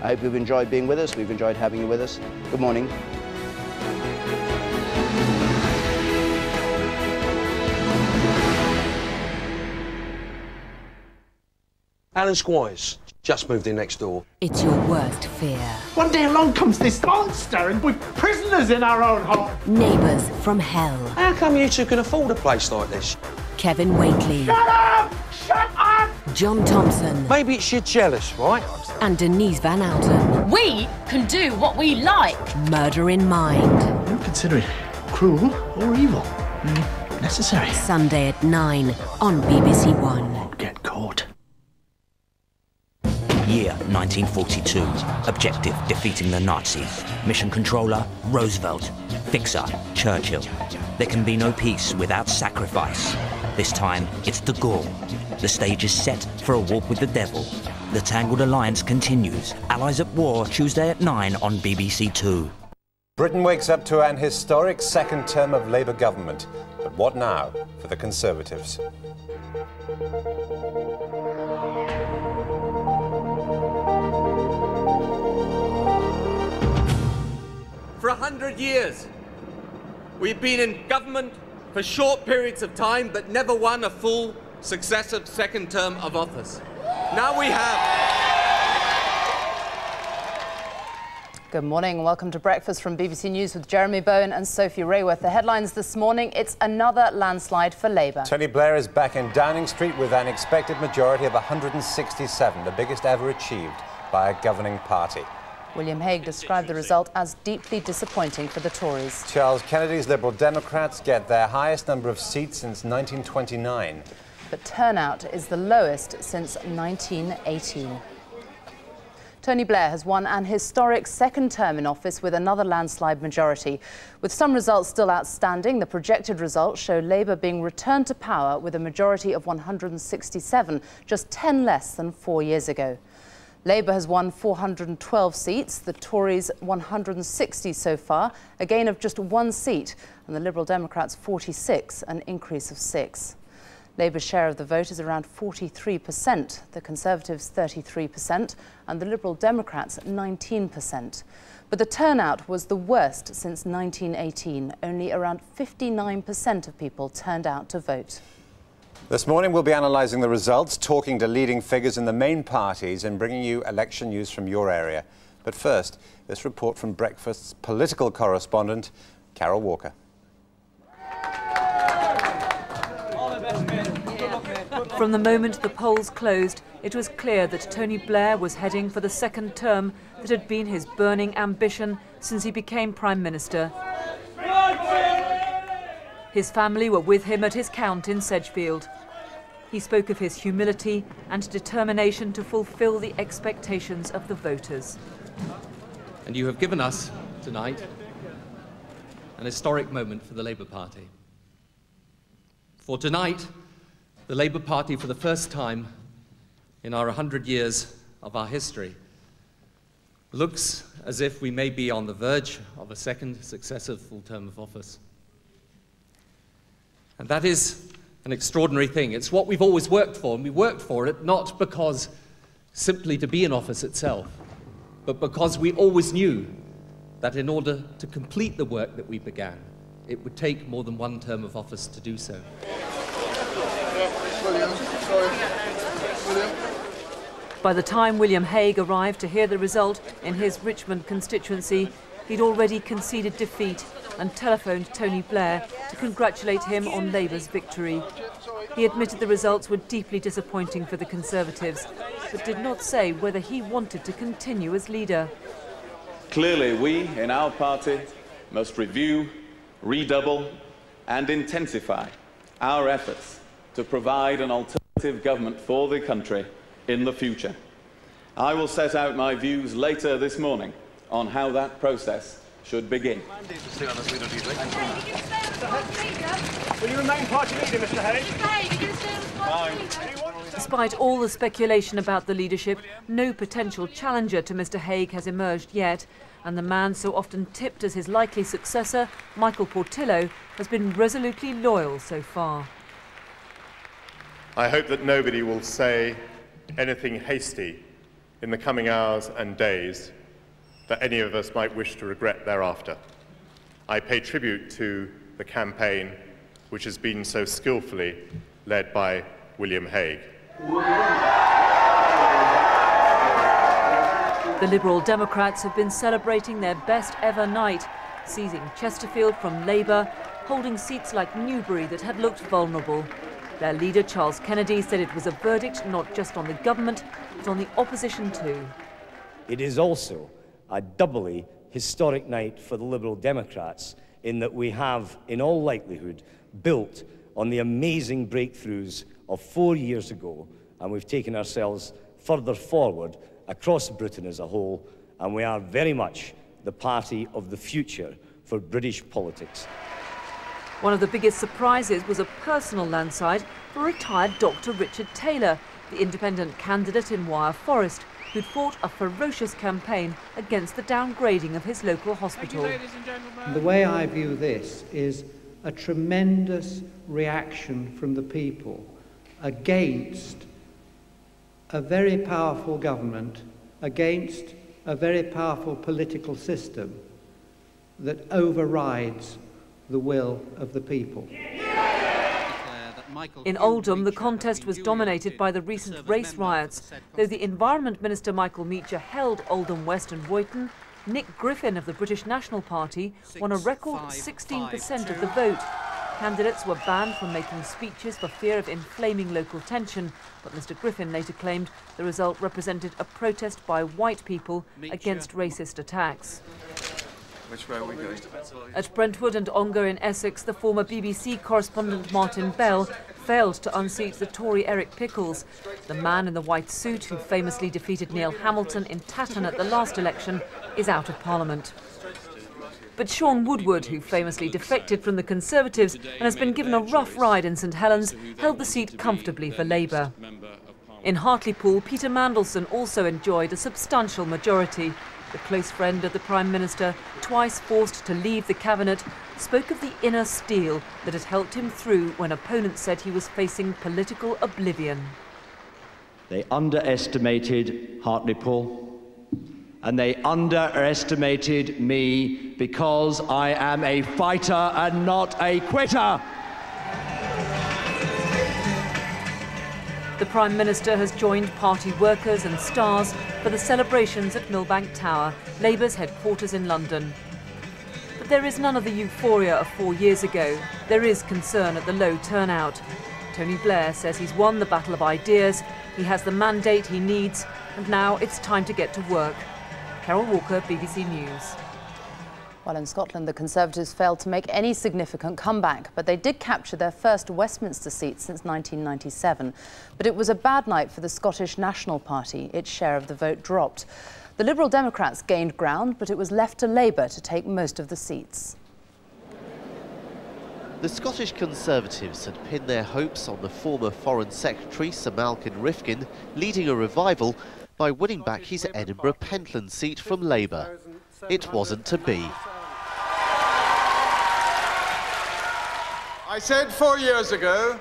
I hope you've enjoyed being with us. We've enjoyed having you with us. Good morning. Alan Squires just moved in next door. It's your worst fear. One day along comes this monster and we're prisoners in our own home. Neighbours from hell. How come you two can afford a place like this? Kevin Whately. Shut up! Shut up! John Thomson. Maybe it's you're jealous, right? And Denise Van Outen. We can do what we like. Murder in Mind. Don't consider it cruel or evil. Mm, necessary. Sunday at 9 on BBC One. Get caught. Year 1942. Objective defeating the Nazis. Mission controller Roosevelt. Fixer Churchill. There can be no peace without sacrifice. This time it's de Gaulle. The stage is set for a walk with the devil. The Tangled Alliance continues. Allies at War, Tuesday at 9 on BBC Two. Britain wakes up to an historic second term of Labour government. But what now for the Conservatives? For a hundred years, we've been in government for short periods of time, but never won a full, successive second term of office. Now we have. Good morning. Welcome to Breakfast from BBC News with Jeremy Bowen and Sophie Raworth. The headlines this morning it's another landslide for Labour. Tony Blair is back in Downing Street with an expected majority of 167, the biggest ever achieved by a governing party. William Hague described the result as deeply disappointing for the Tories. Charles Kennedy's Liberal Democrats get their highest number of seats since 1929. But turnout is the lowest since 1918. Tony Blair has won an historic second term in office with another landslide majority. With some results still outstanding, the projected results show Labour being returned to power with a majority of 167, just 10 less than four years ago. Labour has won 412 seats, the Tories 160 so far, a gain of just one seat, and the Liberal Democrats 46, an increase of six. Labour's share of the vote is around 43%, the Conservatives 33%, and the Liberal Democrats 19%. But the turnout was the worst since 1918. Only around 59% of people turned out to vote. This morning we'll be analysing the results, talking to leading figures in the main parties and bringing you election news from your area. But first, this report from Breakfast's political correspondent, Carol Walker. From the moment the polls closed, it was clear that Tony Blair was heading for the second term that had been his burning ambition since he became Prime Minister. His family were with him at his count in Sedgefield. He spoke of his humility and determination to fulfil the expectations of the voters. And you have given us tonight an historic moment for the Labour Party. For tonight, the Labour Party, for the first time in our 100 years of our history, looks as if we may be on the verge of a second successive full term of office. And that is an extraordinary thing. It's what we've always worked for, and we worked for it not because simply to be in office itself, but because we always knew that in order to complete the work that we began, it would take more than one term of office to do so. By the time William Hague arrived to hear the result in his Richmond constituency, he'd already conceded defeat and telephoned Tony Blair to congratulate him on Labour's victory. He admitted the results were deeply disappointing for the Conservatives, but did not say whether he wanted to continue as leader. Clearly, we in our party must review, redouble, and intensify our efforts to provide an alternative government for the country in the future. I will set out my views later this morning on how that process should begin. Will you remain party leader, Mr. Hague? Despite all the speculation about the leadership, no potential challenger to Mr Hague has emerged yet, and the man so often tipped as his likely successor, Michael Portillo, has been resolutely loyal so far. I hope that nobody will say anything hasty in the coming hours and days that any of us might wish to regret thereafter. I pay tribute to the campaign which has been so skillfully led by William Hague. The Liberal Democrats have been celebrating their best ever night, seizing Chesterfield from Labour, holding seats like Newbury that had looked vulnerable. Their leader, Charles Kennedy, said it was a verdict not just on the government, but on the opposition too. It is also a doubly historic night for the Liberal Democrats in that we have, in all likelihood, built on the amazing breakthroughs of four years ago, and we've taken ourselves further forward across Britain as a whole, and we are very much the party of the future for British politics. One of the biggest surprises was a personal landslide for retired Dr. Richard Taylor, the independent candidate in Wyre Forest, who'd fought a ferocious campaign against the downgrading of his local hospital. You, the way I view this is a tremendous reaction from the people against a very powerful government, against a very powerful political system that overrides the will of the people. In Oldham, the contest was dominated by the recent race riots. Though the Environment Minister Michael Meacher held Oldham West and Royton, Nick Griffin of the British National Party won a record 16% of the vote. Candidates were banned from making speeches for fear of inflaming local tension, but Mr Griffin later claimed the result represented a protest by white people against racist attacks. Which way are we going? At Brentwood and Ongar in Essex, the former BBC correspondent Martin Bell failed to unseat the Tory Eric Pickles. The man in the white suit who famously defeated Neil Hamilton in Tatton at the last election is out of Parliament. But Shaun Woodward, who famously defected from the Conservatives and has been given a rough ride in St Helens, held the seat comfortably for Labour. In Hartlepool, Peter Mandelson also enjoyed a substantial majority. The close friend of the Prime Minister, twice forced to leave the cabinet, spoke of the inner steel that had helped him through when opponents said he was facing political oblivion. They underestimated Hartlepool and they underestimated me because I am a fighter and not a quitter. The Prime Minister has joined party workers and stars for the celebrations at Millbank Tower, Labour's headquarters in London. But there is none of the euphoria of four years ago. There is concern at the low turnout. Tony Blair says he's won the battle of ideas, he has the mandate he needs, and now it's time to get to work. Carol Walker, BBC News. While in Scotland, the Conservatives failed to make any significant comeback, but they did capture their first Westminster seat since 1997. But it was a bad night for the Scottish National Party. Its share of the vote dropped. The Liberal Democrats gained ground, but it was left to Labour to take most of the seats. The Scottish Conservatives had pinned their hopes on the former Foreign Secretary Sir Malcolm Rifkind leading a revival by winning back his Edinburgh Pentland seat from Labour. It wasn't to be. I said four years ago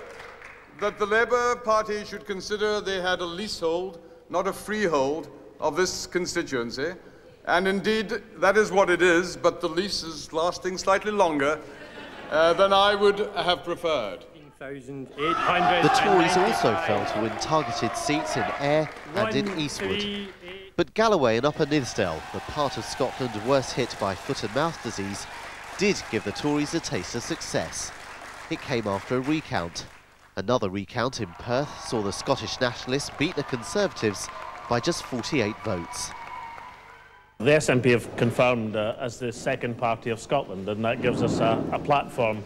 that the Labour Party should consider they had a leasehold, not a freehold, of this constituency. And indeed, that is what it is, but the lease is lasting slightly longer uh, than I would have preferred. The Tories also failed to win targeted seats in Ayr and in Eastwood. But Galloway and Upper Nithsdale, the part of Scotland worst hit by foot and mouth disease, did give the Tories a taste of success. It came after a recount. Another recount in Perth saw the Scottish Nationalists beat the Conservatives by just 48 votes. The SNP have confirmed uh, as the second party of Scotland, and that gives us a, a platform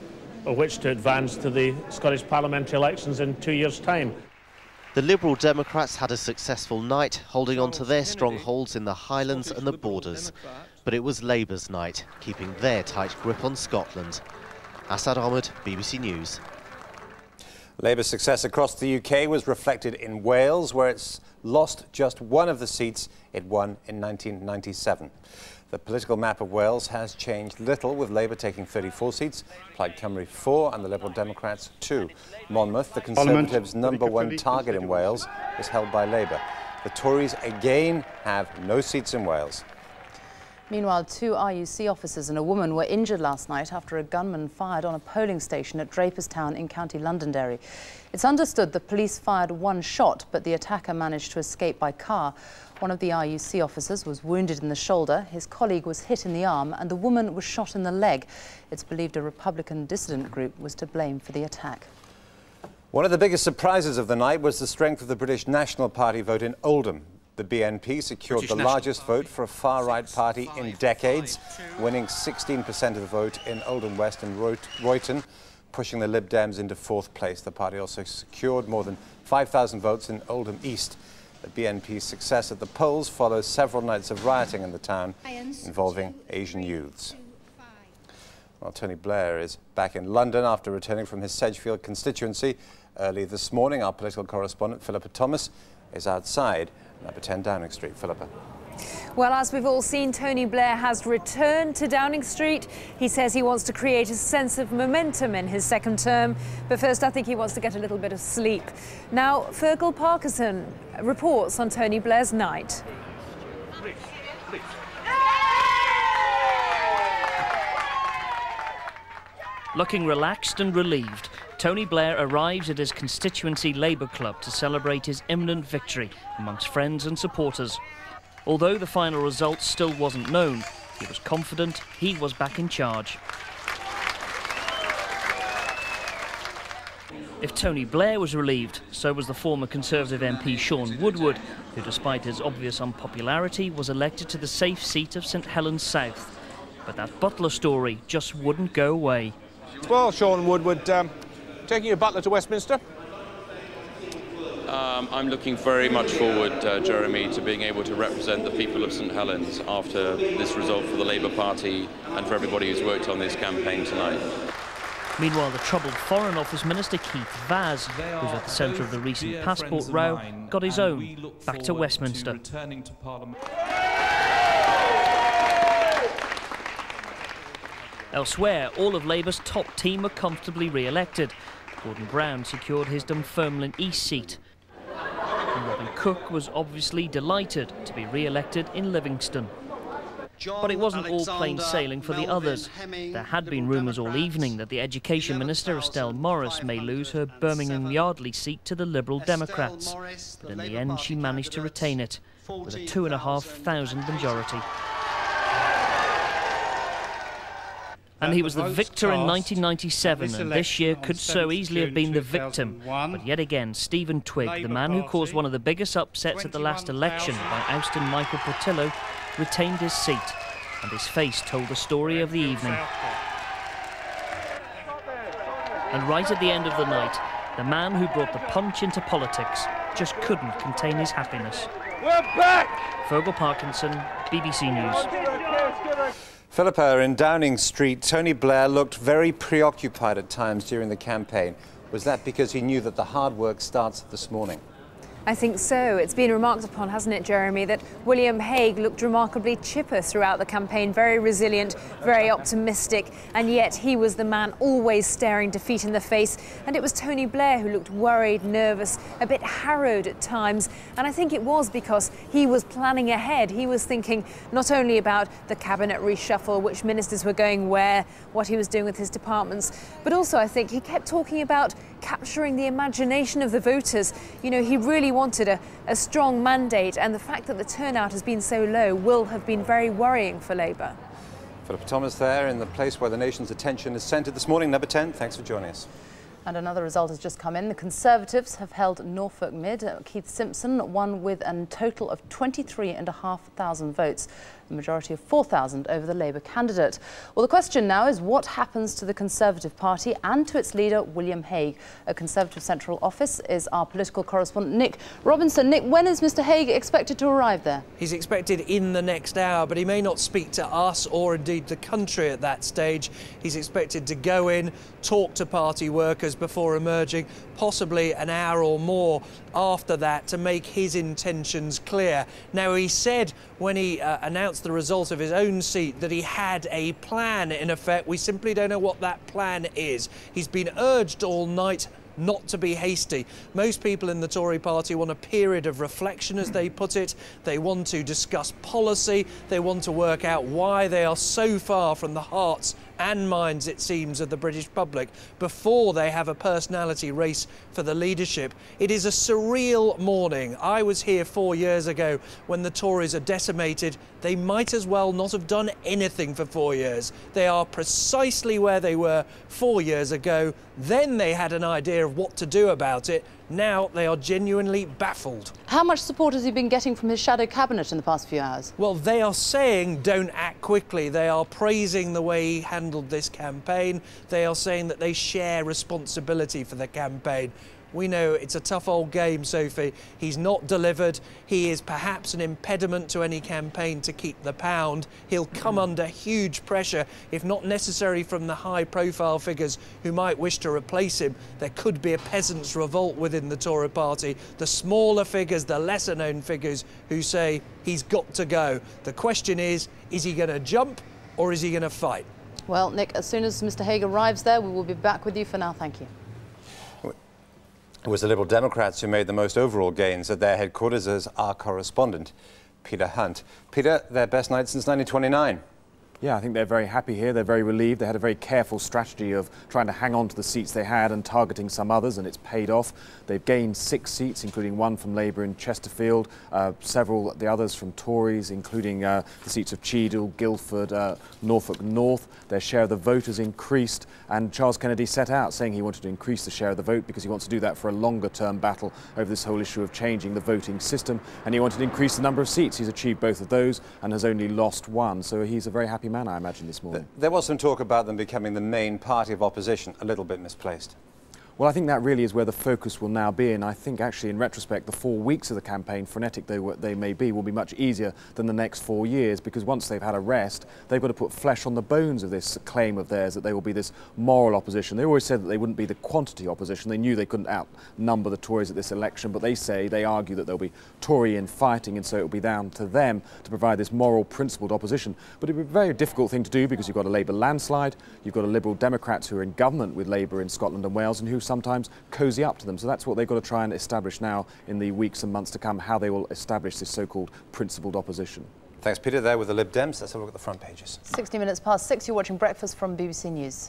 of which to advance to the Scottish parliamentary elections in two years' time. The Liberal Democrats had a successful night, holding on to their strongholds in the Highlands and the borders. But it was Labour's night, keeping their tight grip on Scotland. Assad Ahmed, BBC News. Labour's success across the UK was reflected in Wales, where it's lost just one of the seats it won in 1997. The political map of Wales has changed little, with Labour taking 34 seats, Plaid Cymru 4 and the Liberal Democrats 2. Monmouth, the Conservatives' number one target in Wales, is held by Labour. the Tories again have no seats in Wales. Meanwhile, two RUC officers and a woman were injured last night after a gunman fired on a polling station at Draperstown in County Londonderry. It's understood the police fired one shot, but the attacker managed to escape by car. One of the RUC officers was wounded in the shoulder, his colleague was hit in the arm, and the woman was shot in the leg. It's believed a Republican dissident group was to blame for the attack. One of the biggest surprises of the night was the strength of the British National Party vote in Oldham. The BNP secured British the National largest vote for a far-right party in decades, winning 16% of the vote in Oldham West and Roy- Royton, pushing the Lib Dems into fourth place. The party also secured more than 5,000 votes in Oldham East. The BNP's success at the polls follows several nights of rioting in the town involving Asian youths. Well, Tony Blair is back in London after returning from his Sedgefield constituency. Early this morning, our political correspondent, Philippa Thomas, is outside number 10 Downing Street. Philippa. Well, as we've all seen, Tony Blair has returned to Downing Street. He says he wants to create a sense of momentum in his second term. But first, I think he wants to get a little bit of sleep. Now, Fergal Parkinson reports on Tony Blair's night. Looking relaxed and relieved, Tony Blair arrives at his constituency Labour Club to celebrate his imminent victory amongst friends and supporters. Although the final result still wasn't known, he was confident he was back in charge. If Tony Blair was relieved, so was the former Conservative MP Shaun Woodward, who despite his obvious unpopularity was elected to the safe seat of St Helens South. But that Butler story just wouldn't go away. Well, Shaun Woodward, um, taking your butler to Westminster? Um, I'm looking very much forward, uh, Jeremy, to being able to represent the people of St Helens after this result for the Labour Party and for everybody who's worked on this campaign tonight. Meanwhile, the troubled Foreign Office Minister Keith Vaz, who's at the centre of the recent passport row, got his own back to Westminster. Elsewhere, all of Labour's top team are comfortably re-elected. Gordon Brown secured his Dunfermline East seat. And Robin Cook was obviously delighted to be re-elected in Livingston. But it wasn't all plain sailing for the others. There had been rumours all evening that the Education Minister Estelle Morris may lose her Birmingham Yardley seat to the Liberal Democrats. But in the end she managed to retain it with a two and a half thousand majority. And he was the victor in 1997, and this year could so easily have been the victim. But yet again, Stephen Twigg, the man who caused one of the biggest upsets at the last election by ousting Michael Portillo, retained his seat, and his face told the story of the evening. And right at the end of the night, the man who brought the punch into politics just couldn't contain his happiness. We're back! Fergal Parkinson, BBC News. Philippa, in Downing Street, Tony Blair looked very preoccupied at times during the campaign. Was that because he knew that the hard work starts this morning? I think so. It's been remarked upon, hasn't it, Jeremy, that William Hague looked remarkably chipper throughout the campaign, very resilient, very optimistic, and yet he was the man always staring defeat in the face. And it was Tony Blair who looked worried, nervous, a bit harrowed at times. And I think it was because he was planning ahead. He was thinking not only about the cabinet reshuffle, which ministers were going where, what he was doing with his departments, but also I think he kept talking about capturing the imagination of the voters. You know, he really wanted a, a strong mandate, and the fact that the turnout has been so low will have been very worrying for Labour. Philippa Thomas there in the place where the nation's attention is centred this morning. Number 10, thanks for joining us. And another result has just come in. The Conservatives have held Norfolk Mid. Keith Simpson won with a total of 23,500 votes, a majority of 4,000 over the Labour candidate. Well, the question now is what happens to the Conservative Party and to its leader, William Hague? A Conservative Central Office is our political correspondent, Nick Robinson. Nick, when is Mr Hague expected to arrive there? He's expected in the next hour, but he may not speak to us or indeed the country at that stage. He's expected to go in, talk to party workers before emerging, possibly an hour or more after that to make his intentions clear. Now, he said when he uh, announced the result of his own seat that he had a plan in effect. We simply don't know what that plan is. He's been urged all night not to be hasty. Most people in the Tory party want a period of reflection, as they put it. They want to discuss policy. They want to work out why they are so far from the hearts and minds, it seems, of the British public before they have a personality race for the leadership. It is a surreal morning. I was here four years ago when the Tories are decimated. They might as well not have done anything for four years. They are precisely where they were four years ago. Then they had an idea of what to do about it. Now they are genuinely baffled. How much support has he been getting from his shadow cabinet in the past few hours? Well, they are saying don't act quickly. They are praising the way he handled this campaign. They are saying that they share responsibility for the campaign. We know it's a tough old game, Sophie. He's not delivered. He is perhaps an impediment to any campaign to keep the pound. He'll come hmm. under huge pressure, if not necessary from the high profile figures who might wish to replace him. There could be a peasants' revolt within the Tory party. The smaller figures, the lesser known figures who say he's got to go. The question is, is he going to jump or is he going to fight? Well, Nick, as soon as Mr Hague arrives there, we will be back with you for now. Thank you. It was the Liberal Democrats who made the most overall gains at their headquarters as our correspondent, Peter Hunt. Peter, their best night since 1929. Yeah, I think they're very happy here. They're very relieved. They had a very careful strategy of trying to hang on to the seats they had and targeting some others, and it's paid off. They've gained six seats, including one from Labour in Chesterfield, uh, several the others from Tories, including uh, the seats of Cheadle, Guildford, uh, Norfolk North. Their share of the vote has increased, and Charles Kennedy set out saying he wanted to increase the share of the vote because he wants to do that for a longer-term battle over this whole issue of changing the voting system, and he wanted to increase the number of seats. He's achieved both of those and has only lost one, so he's a very happy man, I imagine, this morning. There was some talk about them becoming the main party of opposition, a little bit misplaced. Well, I think that really is where the focus will now be, and I think actually, in retrospect, the four weeks of the campaign, frenetic they, they may be, will be much easier than the next four years, because once they've had a rest, they've got to put flesh on the bones of this claim of theirs that they will be this moral opposition. They always said that they wouldn't be the quantity opposition. They knew they couldn't outnumber the Tories at this election, but they say, they argue that there'll be Tory in fighting, and so it will be down to them to provide this moral, principled opposition. But it would be a very difficult thing to do because you've got a Labour landslide, you've got a Liberal Democrats who are in government with Labour in Scotland and Wales, and who sometimes cozy up to them. So that's what they've got to try and establish now in the weeks and months to come, how they will establish this so-called principled opposition. Thanks, Peter. There with the Lib Dems. Let's have a look at the front pages. 60 minutes past six, you're watching Breakfast from BBC News.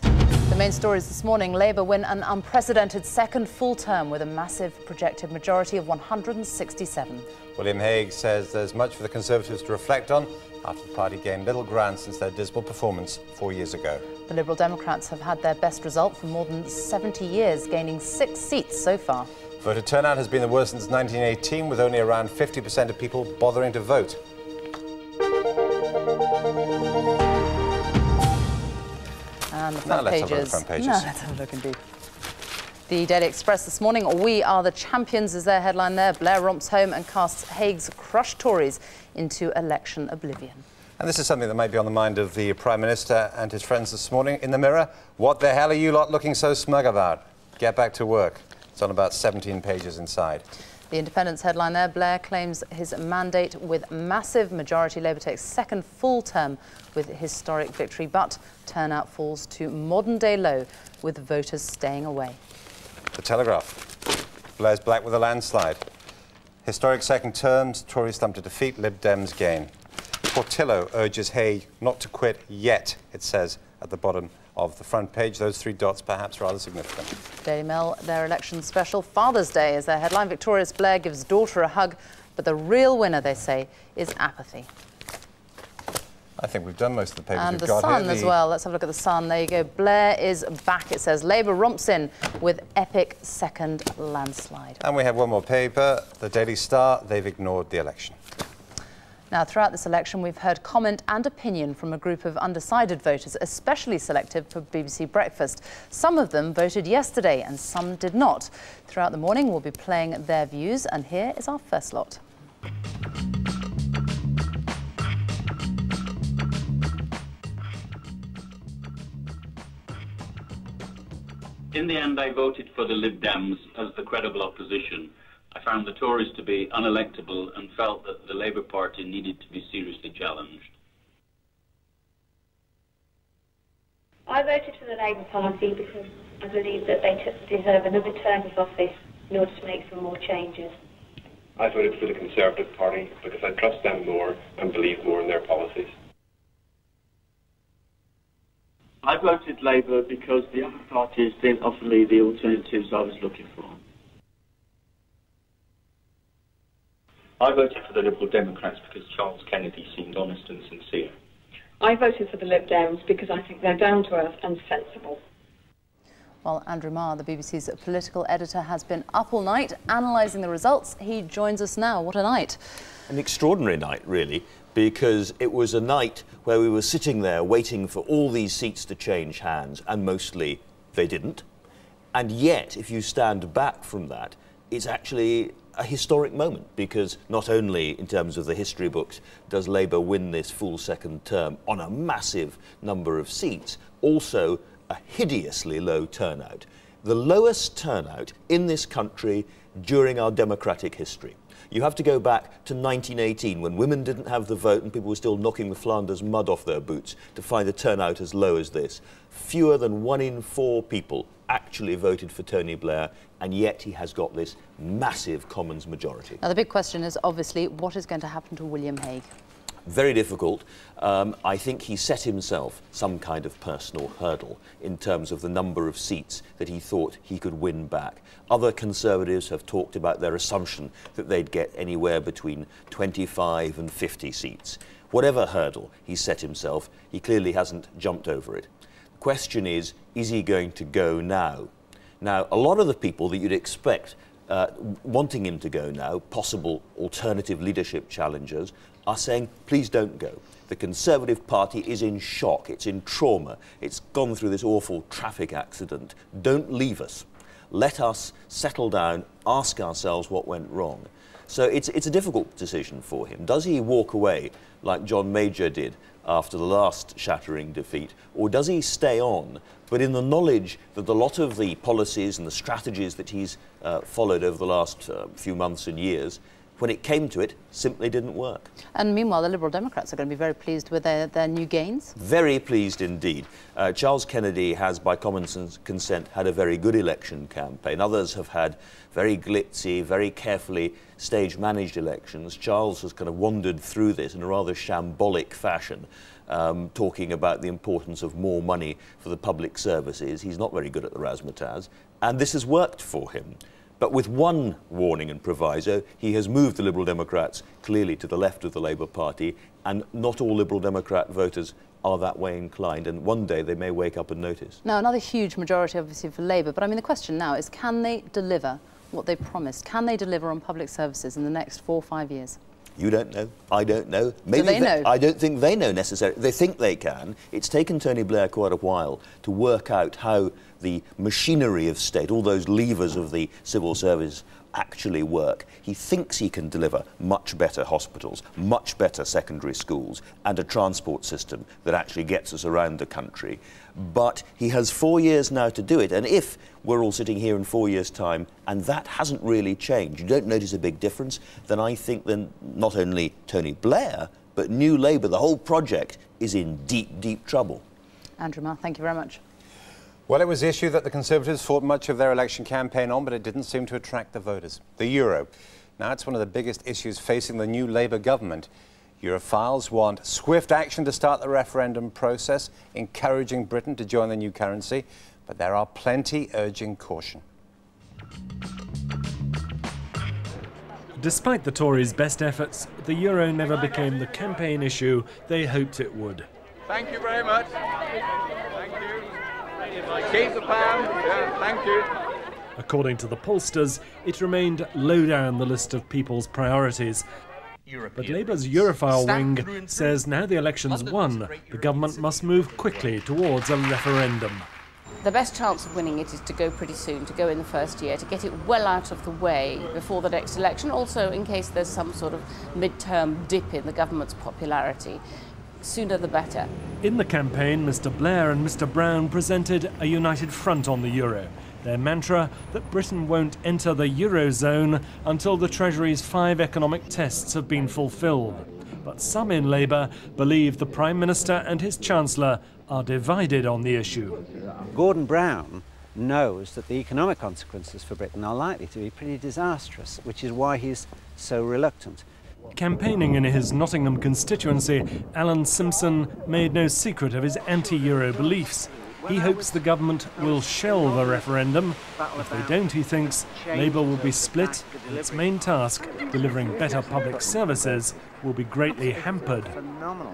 The main stories this morning, Labour win an unprecedented second full term with a massive projected majority of 167. William Hague says there's much for the Conservatives to reflect on after the party gained little ground since their dismal performance four years ago. The Liberal Democrats have had their best result for more than 70 years, gaining six seats so far. Voter turnout has been the worst since 1918, with only around 50% of people bothering to vote. And the front, now let's pages. Have at the front pages. No, let's have a look indeed. The Daily Express this morning, We Are the Champions is their headline there. Blair romps home and casts Hague's crushed Tories into election oblivion. And this is something that might be on the mind of the Prime Minister and his friends this morning. In the Mirror, what the hell are you lot looking so smug about? Get back to work. It's on about 17 pages inside. The Independence headline there, Blair claims his mandate with massive majority. Labour takes second full term with historic victory, but turnout falls to modern-day low, with voters staying away. The Telegraph. Blair's black with a landslide. Historic second terms, Tories thumb to defeat, Lib Dems gain. Portillo urges Hague not to quit yet, it says at the bottom of the front page. Those three dots perhaps rather significant. Daily Mail, their election special. Father's Day is their headline. Victorious Blair gives daughter a hug, but the real winner, they say, is apathy. I think we've done most of the papers and we've the Sun here. as well. Let's have a look at the Sun. There you go. Blair is back. It says Labour romps in with epic second landslide. And we have one more paper, the Daily Star. They've ignored the election. Now, throughout this election, we've heard comment and opinion from a group of undecided voters, especially selected for BBC Breakfast. Some of them voted yesterday and some did not. Throughout the morning, we'll be playing their views, and here is our first lot. In the end, I voted for the Lib Dems as the credible opposition. I found the Tories to be unelectable and felt that the Labour Party needed to be seriously challenged. I voted for the Labour Party because I believe that they t- deserve another term of office in order to make some more changes. I voted for the Conservative Party because I trust them more and believe more in their policies. I voted Labour because the other parties didn't offer me the alternatives I was looking for. I voted for the Liberal Democrats because Charles Kennedy seemed honest and sincere. I voted for the Lib Dems because I think they're down to earth and sensible. While Andrew Marr, the BBC's political editor, has been up all night analysing the results, he joins us now. What a night! An extraordinary night, really, because it was a night where we were sitting there waiting for all these seats to change hands, and mostly they didn't. And yet, if you stand back from that, it's actually a historic moment because not only in terms of the history books does Labour win this full second term on a massive number of seats, also a hideously low turnout. The lowest turnout in this country during our democratic history. You have to go back to 1918 when women didn't have the vote and people were still knocking the Flanders mud off their boots to find a turnout as low as this. Fewer than one in four people actually voted for Tony Blair, and yet he has got this massive Commons majority. Now, the big question is obviously what is going to happen to William Hague? very difficult. Um, I think he set himself some kind of personal hurdle in terms of the number of seats that he thought he could win back. Other Conservatives have talked about their assumption that they'd get anywhere between 25 and 50 seats. Whatever hurdle he set himself, he clearly hasn't jumped over it. The question is, is he going to go now? Now, a lot of the people that you'd expect uh, wanting him to go now, possible alternative leadership challengers, are saying, please don't go. The Conservative Party is in shock, it's in trauma, it's gone through this awful traffic accident. Don't leave us. Let us settle down, ask ourselves what went wrong. So it's, it's a difficult decision for him. Does he walk away like John Major did after the last shattering defeat, or does he stay on, but in the knowledge that a lot of the policies and the strategies that he's uh, followed over the last uh, few months and years when it came to it, simply didn't work. And meanwhile, the Liberal Democrats are going to be very pleased with their, their new gains. Very pleased indeed. Uh, Charles Kennedy has, by common consent, had a very good election campaign. Others have had very glitzy, very carefully stage managed elections. Charles has kind of wandered through this in a rather shambolic fashion. Um, talking about the importance of more money for the public services. He's not very good at the razzmatazz, and this has worked for him. But with one warning and proviso, he has moved the Liberal Democrats clearly to the left of the Labour Party, and not all Liberal Democrat voters are that way inclined, and one day they may wake up and notice. Now, another huge majority, obviously, for Labour, but I mean, the question now is can they deliver what they promised? Can they deliver on public services in the next four or five years? You don't know. I don't know. Maybe Do they, they know? I don't think they know necessarily. They think they can. It's taken Tony Blair quite a while to work out how the machinery of state, all those levers of the civil service actually work. He thinks he can deliver much better hospitals, much better secondary schools, and a transport system that actually gets us around the country. But he has four years now to do it. And if we're all sitting here in four years' time and that hasn't really changed, you don't notice a big difference, then I think then not only Tony Blair, but New Labour, the whole project, is in deep, deep trouble. Andrew Marr, thank you very much. Well, it was the issue that the Conservatives fought much of their election campaign on, but it didn't seem to attract the voters. The euro. Now it's one of the biggest issues facing the new Labour government. Europhiles want swift action to start the referendum process, encouraging Britain to join the new currency, but there are plenty urging caution. Despite the Tories' best efforts, the euro never became the campaign issue they hoped it would. Thank you very much. Keep the pound. Yeah, thank you. According to the pollsters, it remained low down the list of people's priorities. But Labour's Europhile wing says now the election's won, the government must move quickly towards a referendum. The best chance of winning it is to go pretty soon, to go in the first year, to get it well out of the way before the next election, also in case there's some sort of mid-term dip in the government's popularity sooner the better. In the campaign, Mr Blair and Mr Brown presented a united front on the euro. Their mantra that Britain won't enter the eurozone until the Treasury's five economic tests have been fulfilled. But some in Labour believe the Prime Minister and his Chancellor are divided on the issue. Gordon Brown knows that the economic consequences for Britain are likely to be pretty disastrous, which is why he's so reluctant. Campaigning in his Nottingham constituency, Alan Simpson made no secret of his anti Euro beliefs. He hopes the government will shell the referendum. If they don't, he thinks, Labour will be split and its main task, delivering better public services, will be greatly hampered.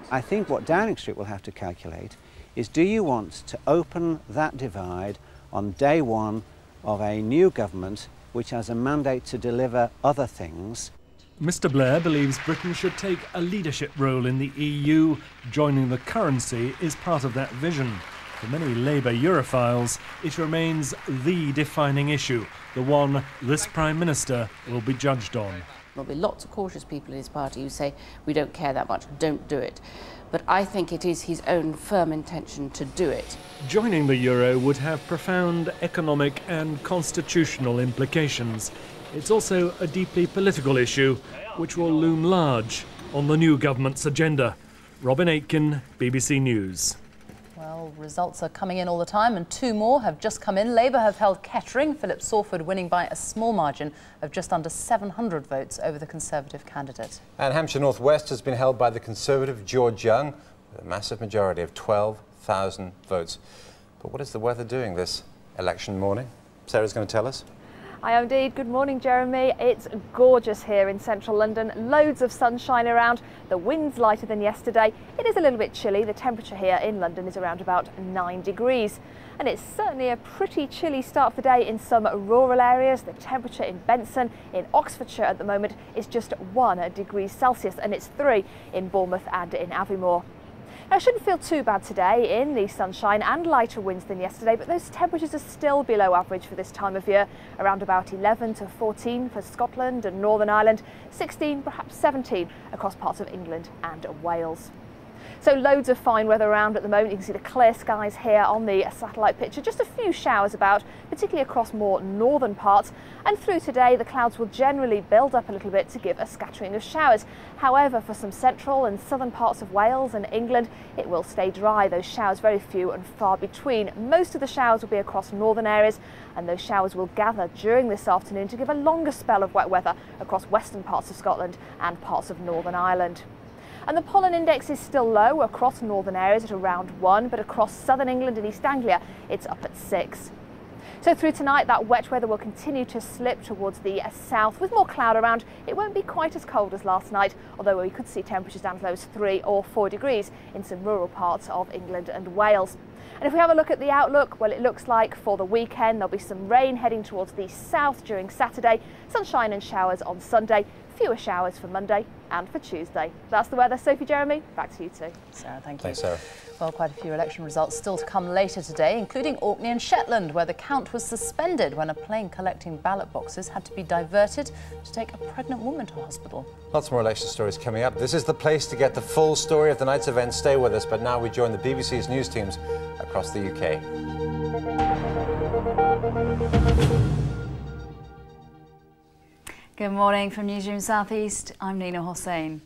I think what Downing Street will have to calculate is do you want to open that divide on day one of a new government which has a mandate to deliver other things Mr Blair believes Britain should take a leadership role in the EU. Joining the currency is part of that vision. For many Labour Europhiles, it remains the defining issue, the one this Prime Minister will be judged on. There'll be lots of cautious people in his party who say, we don't care that much, don't do it. But I think it is his own firm intention to do it. Joining the euro would have profound economic and constitutional implications. It's also a deeply political issue, which will loom large on the new government's agenda. Robin Aitken, BBC News. Well, results are coming in all the time, and two more have just come in. Labour have held Kettering, Philip Sawford winning by a small margin of just under 700 votes over the Conservative candidate. And Hampshire North West has been held by the Conservative George Young with a massive majority of 12,000 votes. But what is the weather doing this election morning? Sarah's going to tell us. I am indeed. Good morning, Jeremy. It's gorgeous here in central London. Loads of sunshine around. The wind's lighter than yesterday. It is a little bit chilly. The temperature here in London is around about 9 degrees. And it's certainly a pretty chilly start for the day in some rural areas. The temperature in Benson, in Oxfordshire at the moment, is just 1 degree Celsius and it's 3 in Bournemouth and in Aviemore. Now, shouldn't feel too bad today in the sunshine and lighter winds than yesterday, but those temperatures are still below average for this time of year, around about 11 to 14 for Scotland and Northern Ireland, 16, perhaps 17 across parts of England and Wales. So loads of fine weather around at the moment. You can see the clear skies here on the satellite picture. Just a few showers about, particularly across more northern parts. And through today, the clouds will generally build up a little bit to give a scattering of showers. However, for some central and southern parts of Wales and England, it will stay dry. Those showers very few and far between. Most of the showers will be across northern areas and those showers will gather during this afternoon to give a longer spell of wet weather across western parts of Scotland and parts of Northern Ireland. And the pollen index is still low across northern areas at around 1, but across southern England and East Anglia, it's up at 6. So through tonight, that wet weather will continue to slip towards the uh, south with more cloud around. It won't be quite as cold as last night, although we could see temperatures down as low as 3 or 4 degrees in some rural parts of England and Wales. And if we have a look at the outlook, well, it looks like for the weekend there'll be some rain heading towards the south during Saturday, sunshine and showers on Sunday, fewer showers for Monday and for Tuesday. That's the weather. Sophie Jeremy, back to you two. Sarah, thank you. Thanks, Sarah. Well, quite a few election results still to come later today, including Orkney and Shetland, where the count was suspended when a plane collecting ballot boxes had to be diverted to take a pregnant woman to hospital. Lots more election stories coming up. This is the place to get the full story of the night's events. Stay with us, but now we join the BBC's news teams across the UK. Good morning from Newsroom Southeast. I'm Nina Hossain.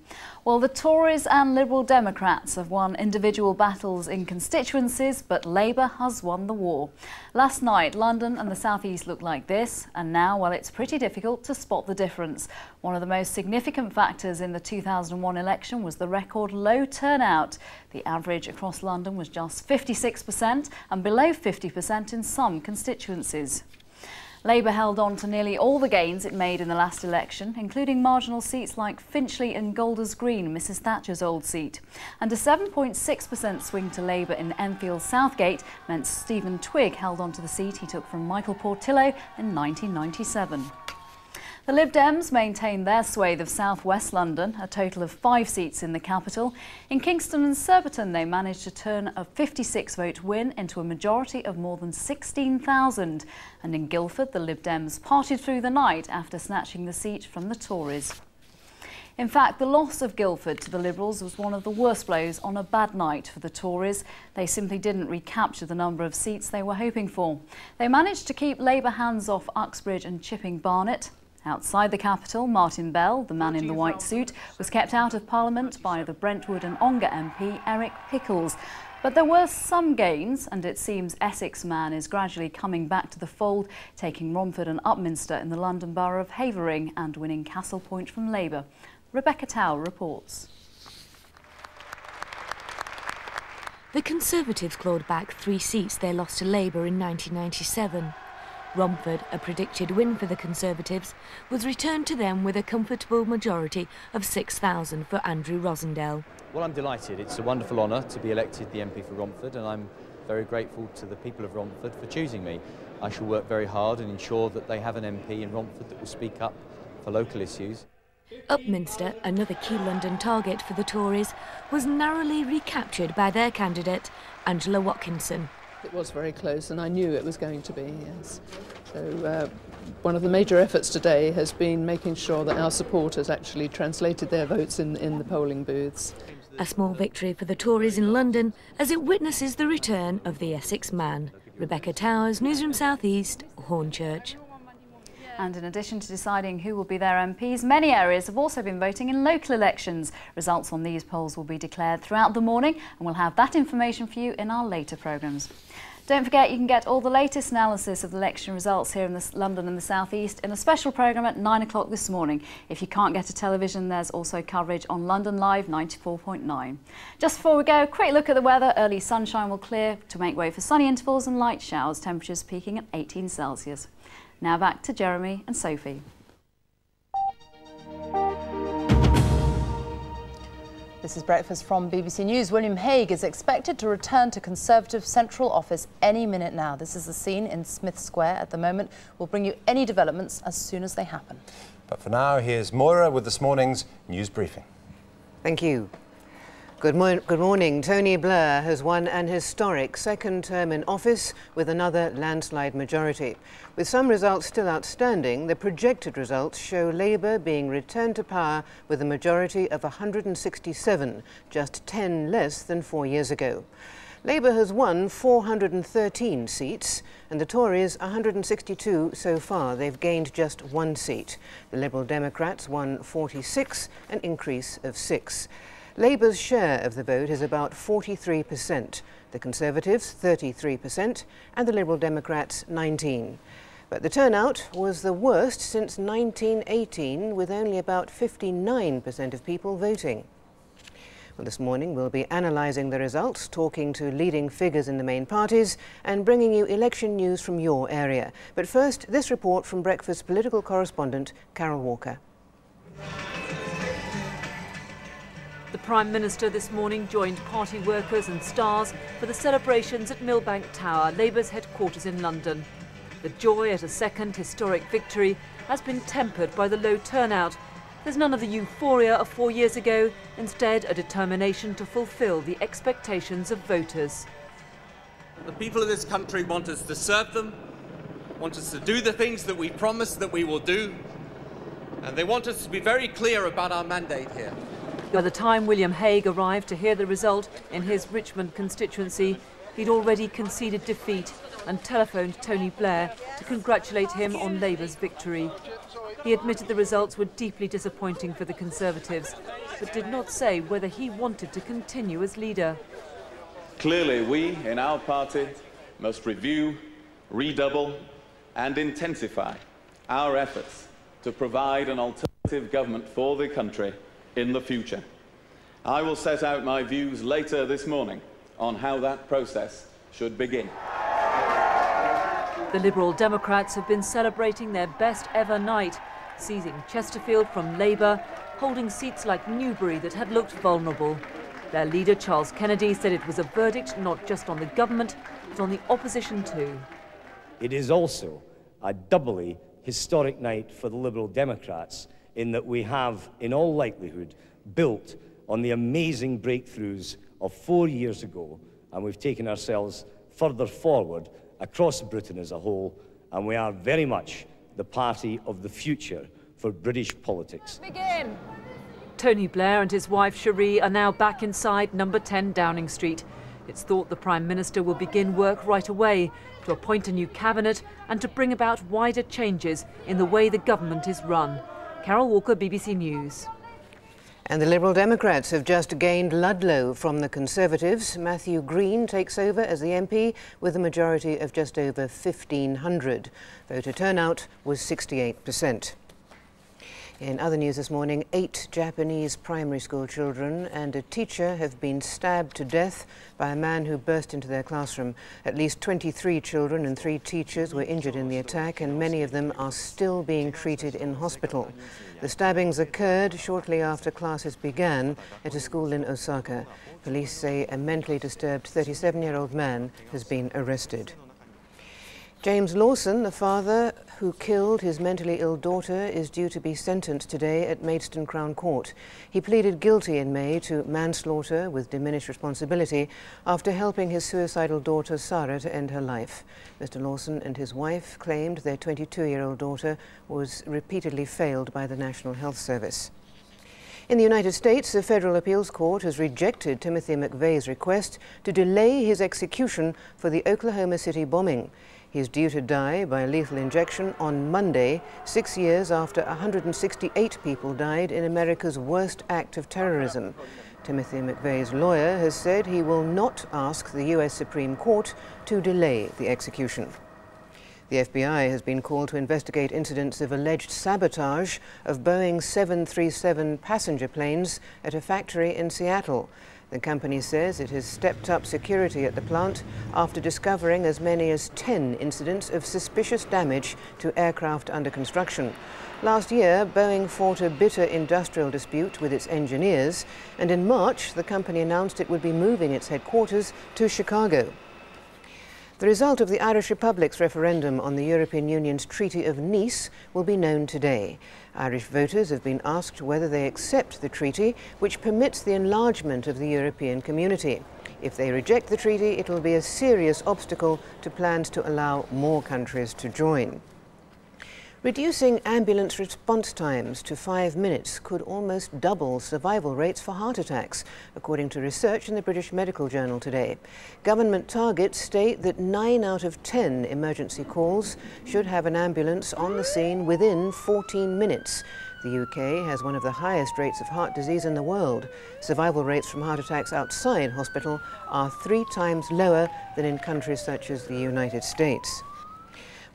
Well, the Tories and Liberal Democrats have won individual battles in constituencies, but Labour has won the war. Last night, London and the Southeast looked like this, and now, well, it's pretty difficult to spot the difference. One of the most significant factors in the 2001 election was the record low turnout. The average across London was just 56% and below 50% in some constituencies. Labour held on to nearly all the gains it made in the last election, including marginal seats like Finchley and Golders Green, Mrs Thatcher's old seat. And a 7.6% swing to Labour in Enfield Southgate meant Stephen Twigg held on to the seat he took from Michael Portillo in 1997. The Lib Dems maintain their swathe of southwest London, a total of five seats in the capital. In Kingston and Surbiton, they managed to turn a 56-vote win into a majority of more than 16,000. And in Guildford, the Lib Dems partied through the night after snatching the seat from the Tories. In fact, the loss of Guildford to the Liberals was one of the worst blows on a bad night for the Tories. They simply didn't recapture the number of seats they were hoping for. They managed to keep Labour hands off Uxbridge and Chipping Barnet, Outside the capital, Martin Bell, the man in the white suit, was kept out of Parliament by the Brentwood and Ongar MP Eric Pickles. But there were some gains, and it seems Essex man is gradually coming back to the fold, taking Romford and Upminster in the London borough of Havering and winning Castle Point from Labour. Rebecca Tower reports. The Conservatives clawed back three seats they lost to Labour in 1997. Romford, a predicted win for the Conservatives, was returned to them with a comfortable majority of 6,000 for Andrew Rosindell. Well, I'm delighted. It's a wonderful honour to be elected the MP for Romford, and I'm very grateful to the people of Romford for choosing me. I shall work very hard and ensure that they have an MP in Romford that will speak up for local issues. Upminster, another key London target for the Tories, was narrowly recaptured by their candidate, Angela Watkinson. It was very close, and I knew it was going to be, yes. So, uh, one of the major efforts today has been making sure that our supporters actually translated their votes in, in the polling booths. A small victory for the Tories in London as it witnesses the return of the Essex man. Rebecca Towers, Newsroom South East, Hornchurch. And in addition to deciding who will be their MPs, many areas have also been voting in local elections. Results on these polls will be declared throughout the morning and we'll have that information for you in our later programmes. Don't forget you can get all the latest analysis of the election results here in London and the South East in a special programme at 9 o'clock this morning. If you can't get a television, there's also coverage on London Live 94.9. Just before we go, quick look at the weather. Early sunshine will clear to make way for sunny intervals and light showers, temperatures peaking at 18 Celsius. Now back to Jeremy and Sophie. This is breakfast from BBC News. William Hague is expected to return to Conservative Central Office any minute now. This is the scene in Smith Square at the moment. We'll bring you any developments as soon as they happen. But for now, here's Moira with this morning's news briefing. Thank you. Good, mo good, morning. Tony Blair has won an historic second term in office with another landslide majority. With some results still outstanding, the projected results show Labour being returned to power with a majority of 167, just 10 less than four years ago. Labour has won 413 seats and the Tories 162 so far. They've gained just one seat. The Liberal Democrats won 46, an increase of six. Labour's share of the vote is about 43%, the Conservatives 33% and the Liberal Democrats 19. But the turnout was the worst since 1918 with only about 59% of people voting. Well, this morning we'll be analysing the results, talking to leading figures in the main parties and bringing you election news from your area. But first, this report from Breakfast political correspondent Carol Walker. The Prime Minister this morning joined party workers and stars for the celebrations at Millbank Tower, Labour's headquarters in London. The joy at a second historic victory has been tempered by the low turnout. There's none of the euphoria of four years ago, instead a determination to fulfil the expectations of voters. The people of this country want us to serve them, want us to do the things that we promised that we will do, and they want us to be very clear about our mandate here. By the time William Hague arrived to hear the result in his Richmond constituency, he'd already conceded defeat and telephoned Tony Blair to congratulate him on Labour's victory. He admitted the results were deeply disappointing for the Conservatives, but did not say whether he wanted to continue as leader. Clearly, we in our party must review, redouble and intensify our efforts to provide an alternative government for the country in the future. I will set out my views later this morning on how that process should begin. The Liberal Democrats have been celebrating their best ever night, seizing Chesterfield from Labour, holding seats like Newbury that had looked vulnerable. Their leader, Charles Kennedy, said it was a verdict not just on the government, but on the opposition too. It is also a doubly historic night for the Liberal Democrats in that we have, in all likelihood, built on the amazing breakthroughs of four years ago, and we've taken ourselves further forward across Britain as a whole, and we are very much the party of the future for British politics. Begin. Tony Blair and his wife Cherie are now back inside number 10 Downing Street. It's thought the Prime Minister will begin work right away to appoint a new cabinet and to bring about wider changes in the way the government is run. Carol Walker, BBC News. And the Liberal Democrats have just gained Ludlow from the Conservatives. Matthew Green takes over as the MP with a majority of just over 1,500. Voter turnout was 68%. In other news this morning, eight Japanese primary school children and a teacher have been stabbed to death by a man who burst into their classroom. At least 23 children and three teachers were injured in the attack, and many of them are still being treated in hospital. The stabbings occurred shortly after classes began at a school in Osaka. Police say a mentally disturbed 37-year-old man has been arrested. James Lawson, the father who killed his mentally ill daughter, is due to be sentenced today at Maidstone Crown Court. He pleaded guilty in May to manslaughter with diminished responsibility after helping his suicidal daughter Sarah to end her life. Mr Lawson and his wife claimed their 22-year-old daughter was repeatedly failed by the National Health Service. In the United States, the Federal Appeals Court has rejected Timothy McVeigh's request to delay his execution for the Oklahoma City bombing. He is due to die by lethal injection on Monday, six years after 168 people died in America's worst act of terrorism. Timothy McVeigh's lawyer has said he will not ask the U.S. Supreme Court to delay the execution. The FBI has been called to investigate incidents of alleged sabotage of Boeing 737 passenger planes at a factory in Seattle. The company says it has stepped up security at the plant after discovering as many as 10 incidents of suspicious damage to aircraft under construction. Last year, Boeing fought a bitter industrial dispute with its engineers, and in March, the company announced it would be moving its headquarters to Chicago. The result of the Irish Republic's referendum on the European Union's Treaty of Nice will be known today. Irish voters have been asked whether they accept the treaty, which permits the enlargement of the European community. If they reject the treaty, it will be a serious obstacle to plans to allow more countries to join. Reducing ambulance response times to five minutes could almost double survival rates for heart attacks, according to research in the British Medical Journal today. Government targets state that nine out of 10 emergency calls should have an ambulance on the scene within 14 minutes. The UK has one of the highest rates of heart disease in the world. Survival rates from heart attacks outside hospital are three times lower than in countries such as the United States.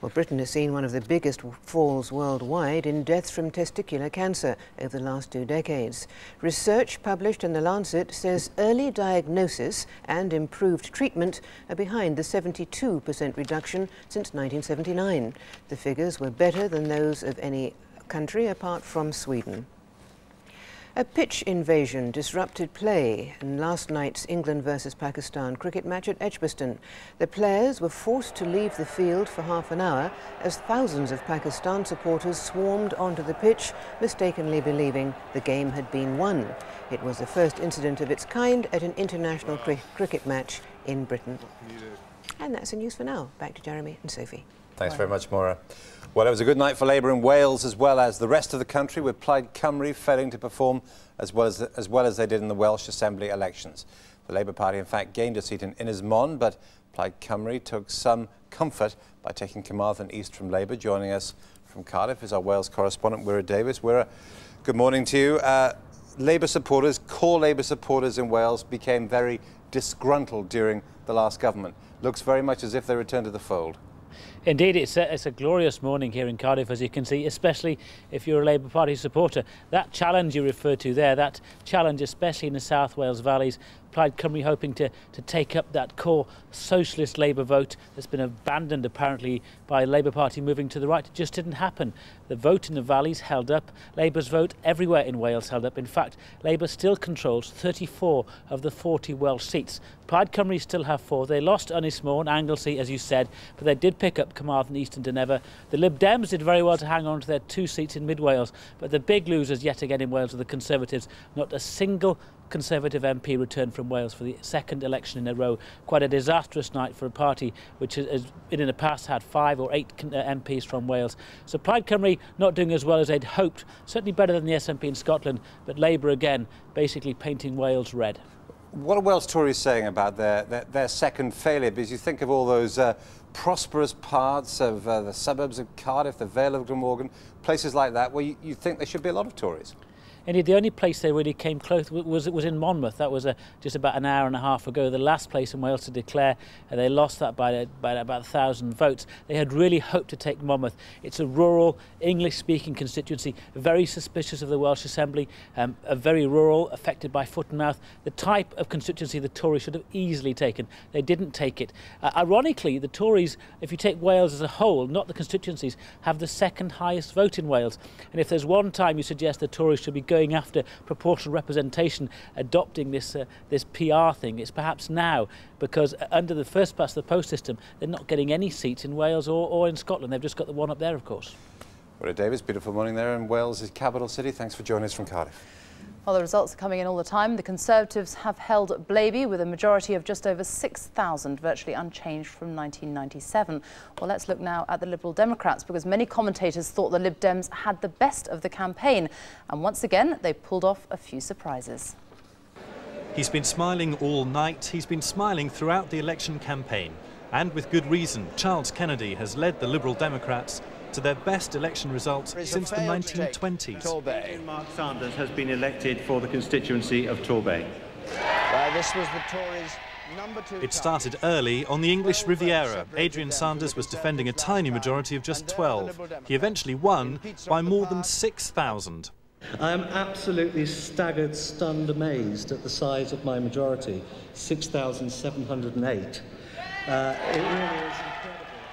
Well, Britain has seen one of the biggest falls worldwide in deaths from testicular cancer over the last two decades. Research published in The Lancet says early diagnosis and improved treatment are behind the 72% reduction since 1979. The figures were better than those of any country apart from Sweden. A pitch invasion disrupted play in last night's England versus Pakistan cricket match at Edgbaston. The players were forced to leave the field for half an hour as thousands of Pakistan supporters swarmed onto the pitch, mistakenly believing the game had been won. It was the first incident of its kind at an international cri cricket match in Britain. And that's the news for now. Back to Jeremy and Sophie. Thanks very much, Moira. Well, it was a good night for Labour in Wales as well as the rest of the country, with Plaid Cymru failing to perform as well as, as well as they did in the Welsh Assembly elections. The Labour Party, in fact, gained a seat in Ynys but Plaid Cymru took some comfort by taking Carmarthen East from Labour. Joining us from Cardiff is our Wales correspondent, Wyre Davies. Wyre, good morning to you. Uh, Labour supporters, core Labour supporters in Wales, became very disgruntled during the last government. Looks very much as if they returned to the fold. Indeed, it's a, it's a glorious morning here in Cardiff, as you can see, especially if you're a Labour Party supporter. That challenge you referred to there, that challenge, especially in the South Wales valleys, Plaid Cymru hoping to, to take up that core socialist Labour vote that's been abandoned apparently by Labour Party moving to the right. It just didn't happen. The vote in the valleys held up. Labour's vote everywhere in Wales held up. In fact, Labour still controls 34 of the 40 Welsh seats. Plaid Cymru still have four. They lost Ynys Môn, Anglesey, as you said, but they did pick up Carmarthen, East and Dinefwr. The Lib Dems did very well to hang on to their two seats in Mid Wales, but the big losers yet again in Wales are the Conservatives. Not a single Conservative MP returned from Wales for the second election in a row. Quite a disastrous night for a party which has in the past had five or eight uh, MPs from Wales. So Plaid Cymru not doing as well as they'd hoped, certainly better than the SNP in Scotland, but Labour again basically painting Wales red. What are Wales Tories saying about their, their, their second failure? Because you think of all those uh, prosperous parts of uh, the suburbs of Cardiff, the Vale of Glamorgan, places like that, where you, you think there should be a lot of Tories. Indeed, the only place they really came close was it was in Monmouth. That was a, just about an hour and a half ago. The last place in Wales to declare, and they lost that by, by about a thousand votes. They had really hoped to take Monmouth. It's a rural, English-speaking constituency, very suspicious of the Welsh Assembly, um, a very rural, affected by foot and mouth. The type of constituency the Tories should have easily taken. They didn't take it. Uh, ironically, the Tories, if you take Wales as a whole, not the constituencies, have the second highest vote in Wales. And if there's one time you suggest the Tories should be going going after proportional representation, adopting this uh, this PR thing. It's perhaps now because under the first past the post system, they're not getting any seats in Wales or, or in Scotland. They've just got the one up there, of course. Willie Davies, beautiful morning there in Wales' capital city. Thanks for joining us from Cardiff. Well, the results are coming in all the time. The Conservatives have held Blaby with a majority of just over 6,000, virtually unchanged from 1997. Well, let's look now at the Liberal Democrats because many commentators thought the Lib Dems had the best of the campaign. And once again, they pulled off a few surprises. He's been smiling all night. He's been smiling throughout the election campaign. And with good reason, Charles Kennedy has led the Liberal Democrats to their best election result since the 1920s. Mark Sanders has been elected for the constituency of Torbay. Uh, this was the Tories' It started early on the English Riviera. Adrian Sanders was defending a tiny majority of just 12. He eventually won by more than 6,000. I am absolutely staggered, stunned, amazed at the size of my majority 6,708. Uh, it really is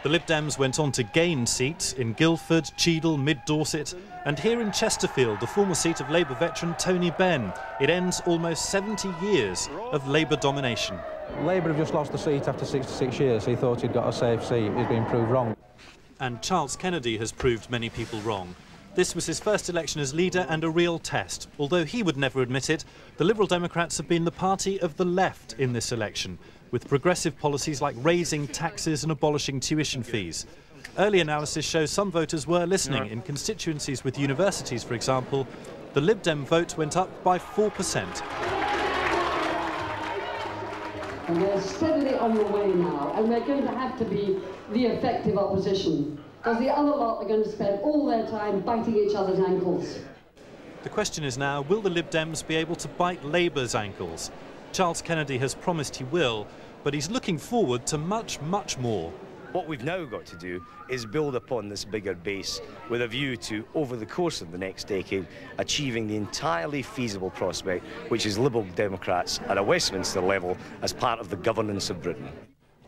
the Lib Dems went on to gain seats in Guildford, Cheadle, Mid Dorset, and here in Chesterfield, the former seat of Labour veteran Tony Benn. It ends almost 70 years of Labour domination. Labour have just lost the seat after 66 years. He thought he'd got a safe seat. He's been proved wrong. And Charles Kennedy has proved many people wrong. This was his first election as leader and a real test. Although he would never admit it, the Liberal Democrats have been the party of the left in this election with progressive policies like raising taxes and abolishing tuition fees. Early analysis shows some voters were listening. In constituencies with universities, for example, the Lib Dem vote went up by 4%. And we're steadily on the way now, and we're going to have to be the effective opposition, because the other lot are going to spend all their time biting each other's ankles. The question is now, will the Lib Dems be able to bite Labour's ankles? Charles Kennedy has promised he will, but he's looking forward to much, much more. What we've now got to do is build upon this bigger base with a view to, over the course of the next decade, achieving the entirely feasible prospect, which is Liberal Democrats at a Westminster level as part of the governance of Britain.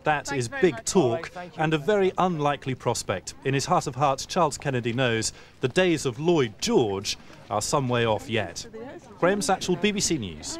That Thanks is big much. talk right, and a very unlikely prospect. In his heart of hearts, Charles Kennedy knows the days of Lloyd George are some way off yet. Graham Satchell, BBC News.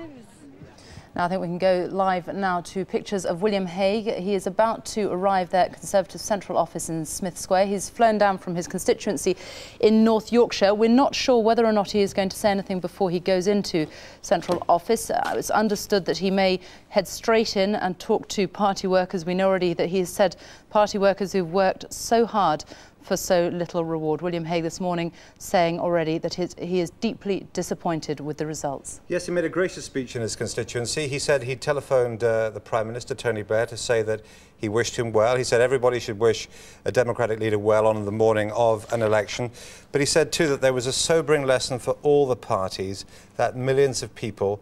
Now, I think we can go live now to pictures of William Hague. He is about to arrive there at Conservative Central Office in Smith Square. He's flown down from his constituency in North Yorkshire. We're not sure whether or not he is going to say anything before he goes into Central Office. Uh, it's understood that he may head straight in and talk to party workers. We know already that he has said party workers who've worked so hard for so little reward. William Hague this morning saying already that his, he is deeply disappointed with the results. Yes, he made a gracious speech in his constituency. He said he telephoned uh, the Prime Minister, Tony Blair, to say that he wished him well. He said everybody should wish a Democratic leader well on the morning of an election. But he said, too, that there was a sobering lesson for all the parties that millions of people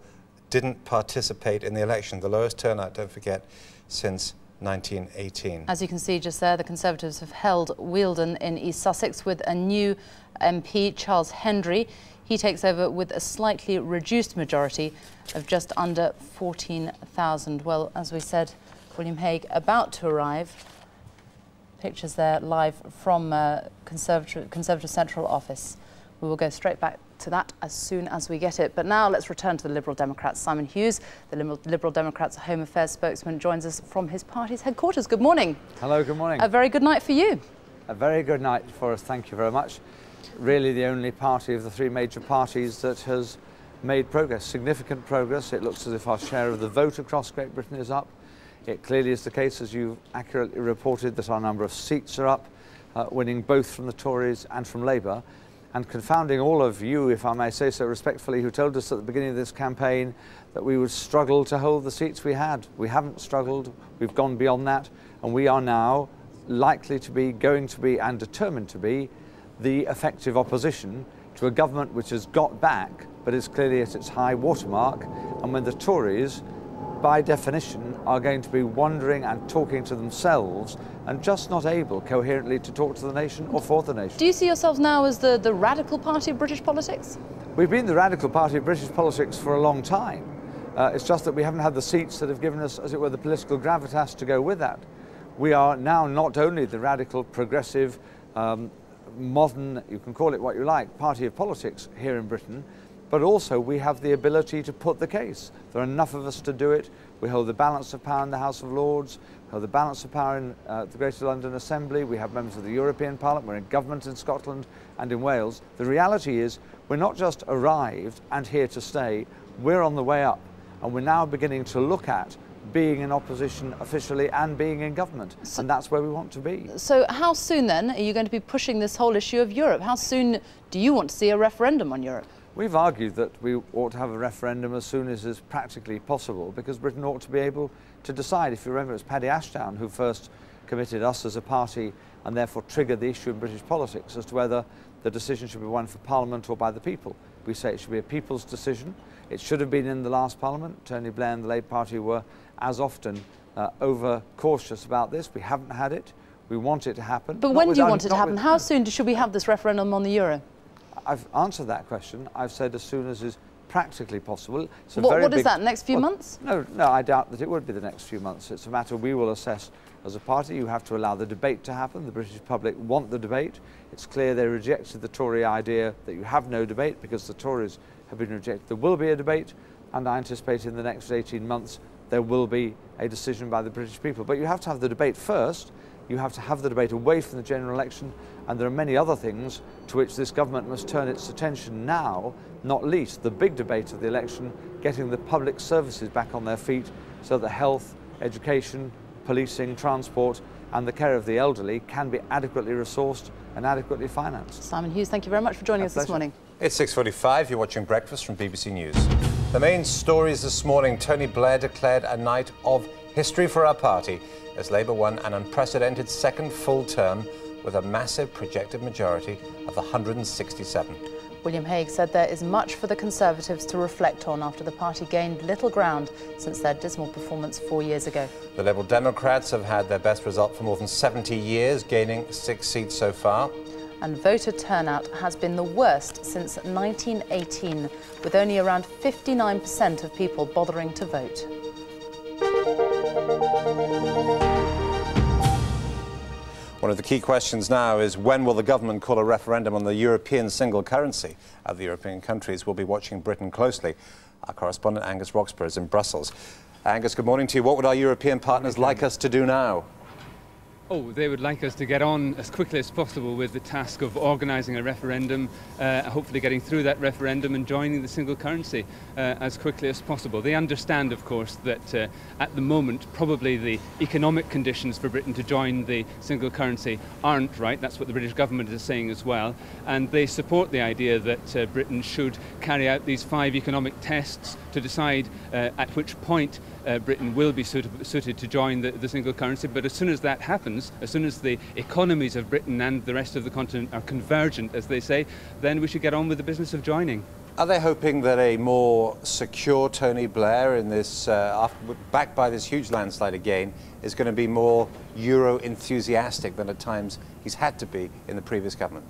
didn't participate in the election. The lowest turnout, don't forget, since 1918. As you can see just there, the Conservatives have held Wealden in East Sussex with a new MP, Charles Hendry. He takes over with a slightly reduced majority of just under 14,000. Well, as we said, William Hague about to arrive. Pictures there live from uh, Conservative, Conservative Central Office. We will go straight back to that as soon as we get it. But now let's return to the Liberal Democrats. Simon Hughes, the Liberal Democrats Home Affairs spokesman, joins us from his party's headquarters. Good morning. Hello, good morning. A very good night for you. A very good night for us, thank you very much. Really the only party of the three major parties that has made progress, significant progress. It looks as if our share of the vote across Great Britain is up. It clearly is the case, as you've accurately reported, that our number of seats are up, uh, winning both from the Tories and from Labour and confounding all of you, if I may say so respectfully, who told us at the beginning of this campaign that we would struggle to hold the seats we had. We haven't struggled, we've gone beyond that, and we are now likely to be, going to be, and determined to be the effective opposition to a government which has got back but is clearly at its high watermark, and when the Tories, by definition, are going to be wandering and talking to themselves and just not able coherently to talk to the nation or for the nation. Do you see yourselves now as the, the radical party of British politics? We've been the radical party of British politics for a long time. Uh, it's just that we haven't had the seats that have given us, as it were, the political gravitas to go with that. We are now not only the radical, progressive, um, modern, you can call it what you like, party of politics here in Britain, but also we have the ability to put the case. There are enough of us to do it. We hold the balance of power in the House of Lords, we hold the balance of power in uh, the Greater London Assembly, we have members of the European Parliament, we're in government in Scotland and in Wales. The reality is we're not just arrived and here to stay, we're on the way up and we're now beginning to look at being in opposition officially and being in government. So, and that's where we want to be. So how soon then are you going to be pushing this whole issue of Europe? How soon do you want to see a referendum on Europe? We've argued that we ought to have a referendum as soon as is practically possible because Britain ought to be able to decide. If you remember, it was Paddy Ashdown who first committed us as a party and therefore triggered the issue in British politics as to whether the decision should be one for Parliament or by the people. We say it should be a people's decision. It should have been in the last Parliament. Tony Blair and the Labour Party were, as often, uh, over cautious about this. We haven't had it. We want it to happen. But when do you want it to happen? How soon should we have this referendum on the euro? I've answered that question. I've said as soon as is practically possible. What, what is that, next few well, months? No, no, I doubt that it would be the next few months. It's a matter we will assess as a party. You have to allow the debate to happen. The British public want the debate. It's clear they rejected the Tory idea that you have no debate because the Tories have been rejected. There will be a debate, and I anticipate in the next 18 months there will be a decision by the British people. But you have to have the debate first. You have to have the debate away from the general election and there are many other things to which this government must turn its attention now, not least the big debate of the election, getting the public services back on their feet so that health, education, policing, transport and the care of the elderly can be adequately resourced and adequately financed. Simon Hughes, thank you very much for joining A us pleasure. this morning. It's 6.45, you're watching Breakfast from BBC News. The main stories this morning, Tony Blair declared a night of history for our party as Labour won an unprecedented second full term with a massive projected majority of 167. William Hague said there is much for the Conservatives to reflect on after the party gained little ground since their dismal performance four years ago. The Liberal Democrats have had their best result for more than 70 years, gaining six seats so far. And voter turnout has been the worst since 1918, with only around 59% of people bothering to vote. One of the key questions now is when will the government call a referendum on the European single currency? Uh, Other European countries will be watching Britain closely. Our correspondent Angus Roxburgh is in Brussels. Angus, good morning to you. What would our European partners like us to do now? Oh, they would like us to get on as quickly as possible with the task of organising a referendum, uh, hopefully getting through that referendum and joining the single currency uh, as quickly as possible. They understand, of course, that uh, at the moment probably the economic conditions for Britain to join the single currency aren't right. That's what the British government is saying as well. And they support the idea that uh, Britain should carry out these five economic tests to decide uh, at which point uh, Britain will be suited, suited to join the, the, single currency. But as soon as that happens, as soon as the economies of Britain and the rest of the continent are convergent, as they say, then we should get on with the business of joining. Are they hoping that a more secure Tony Blair in this, uh, backed by this huge landslide again, is going to be more Euro enthusiastic than at times he's had to be in the previous government?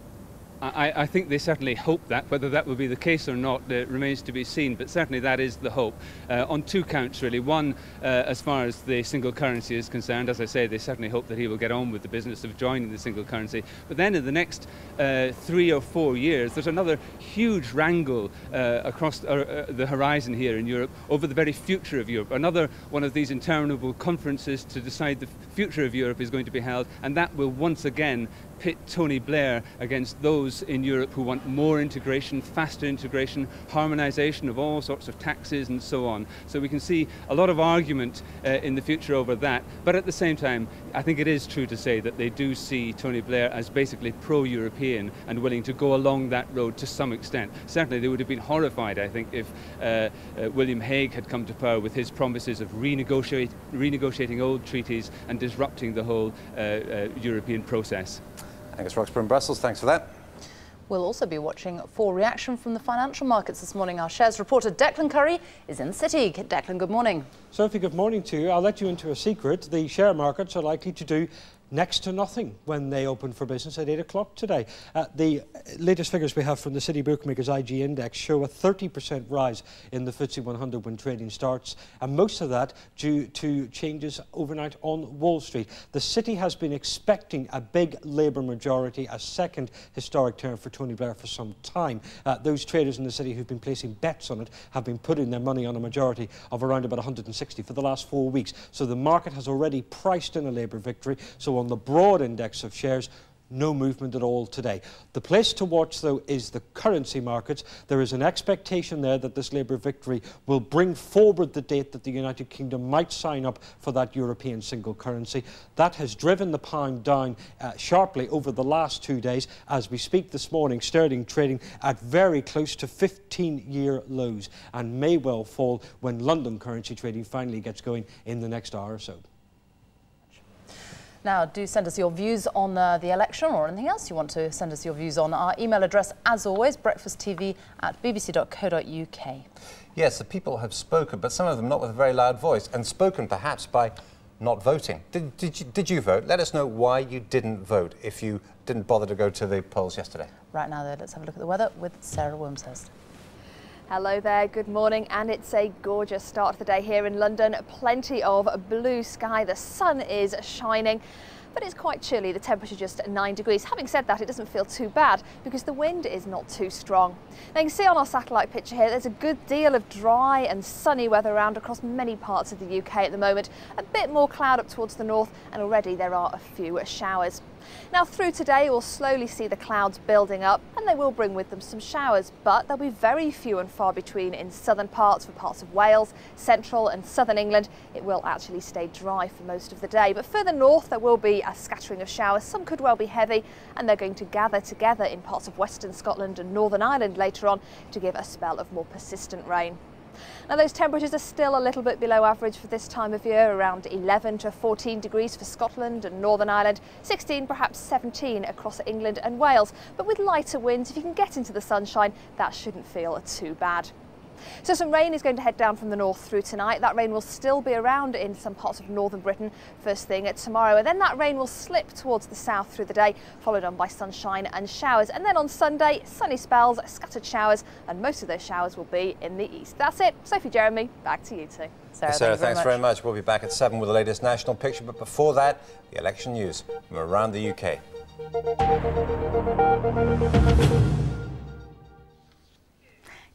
I, I, think they certainly hope that. Whether that will be the case or not uh, remains to be seen, but certainly that is the hope. Uh, on two counts, really. One, uh, as far as the single currency is concerned, as I say, they certainly hope that he will get on with the business of joining the single currency. But then in the next uh, three or four years, there's another huge wrangle uh, across uh, the horizon here in Europe over the very future of Europe. Another one of these interminable conferences to decide the future of Europe is going to be held, and that will once again pit Tony Blair against those in Europe who want more integration, faster integration, harmonisation of all sorts of taxes and so on. So we can see a lot of argument uh, in the future over that. But at the same time, I think it is true to say that they do see Tony Blair as basically pro-European and willing to go along that road to some extent. Certainly they would have been horrified, I think, if uh, uh, William Hague had come to power with his promises of renegotiate, renegotiating old treaties and disrupting the whole uh, uh European process. Angus Roxburgh in Brussels, thanks for that. We'll also be watching for reaction from the financial markets this morning. Our shares reporter Declan Curry is in the city. Declan, good morning. Sophie, good morning to you. I'll let you into a secret. The share markets are likely to do next to nothing when they open for business at 8 o'clock today. Uh, the latest figures we have from the City Bookmakers IG Index show a 30% rise in the FTSE 100 when trading starts, and most of that due to changes overnight on Wall Street. The City has been expecting a big Labour majority, a second historic term for Tony Blair for some time. Uh, those traders in the City who've been placing bets on it have been putting their money on a majority of around about 160 for the last four weeks. So the market has already priced in a Labour victory. So on the broad index of shares, no movement at all today. The place to watch, though, is the currency markets. There is an expectation there that this Labour victory will bring forward the date that the United Kingdom might sign up for that European single currency. That has driven the pound down uh, sharply over the last two days. As we speak this morning, sterling trading at very close to 15-year lows and may well fall when London currency trading finally gets going in the next hour or so. Now, do send us your views on uh, the election or anything else you want to send us your views on. Our email address, as always, breakfasttv at bbc.co.uk. Yes, the people have spoken, but some of them not with a very loud voice, and spoken perhaps by not voting. Did, did, you, did you vote? Let us know why you didn't vote if you didn't bother to go to the polls yesterday. Right now, though, let's have a look at the weather with Sarah Wilmshurst. Hello there, good morning, and it's a gorgeous start to the day here in London. Plenty of blue sky, the sun is shining but it's quite chilly, the temperature just 9 degrees. Having said that, it doesn't feel too bad because the wind is not too strong. Now you can see on our satellite picture here, there's a good deal of dry and sunny weather around across many parts of the UK at the moment. A bit more cloud up towards the north and already there are a few showers. Now through today we'll slowly see the clouds building up and they will bring with them some showers but they'll be very few and far between in southern parts for parts of Wales, central and southern England. It will actually stay dry for most of the day but further north there will be a scattering of showers. Some could well be heavy and they're going to gather together in parts of western Scotland and Northern Ireland later on to give a spell of more persistent rain. Now those temperatures are still a little bit below average for this time of year, around 11 to 14 degrees for Scotland and Northern Ireland, 16 perhaps 17 across England and Wales. But with lighter winds, if you can get into the sunshine, that shouldn't feel too bad. So some rain is going to head down from the north through tonight. That rain will still be around in some parts of northern Britain first thing at tomorrow. And then that rain will slip towards the south through the day, followed on by sunshine and showers. And then on Sunday, sunny spells, scattered showers, and most of those showers will be in the east. That's it. Sophie Jeremy, back to you two. Sarah, Sarah thanks very much. very much. We'll be back at 7 with the latest national picture. But before that, the election news from around the UK.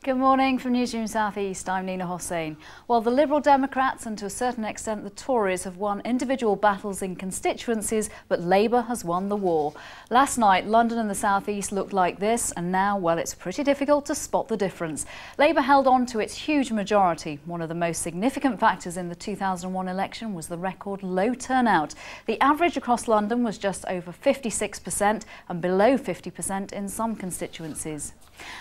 Good morning from Newsroom South East. I'm Nina Hossain. While the Liberal Democrats and to a certain extent the Tories have won individual battles in constituencies, but Labour has won the war. Last night, London and the South East looked like this, and now, well, it's pretty difficult to spot the difference. Labour held on to its huge majority. One of the most significant factors in the 2001 election was the record low turnout. The average across London was just over 56% and below 50% in some constituencies.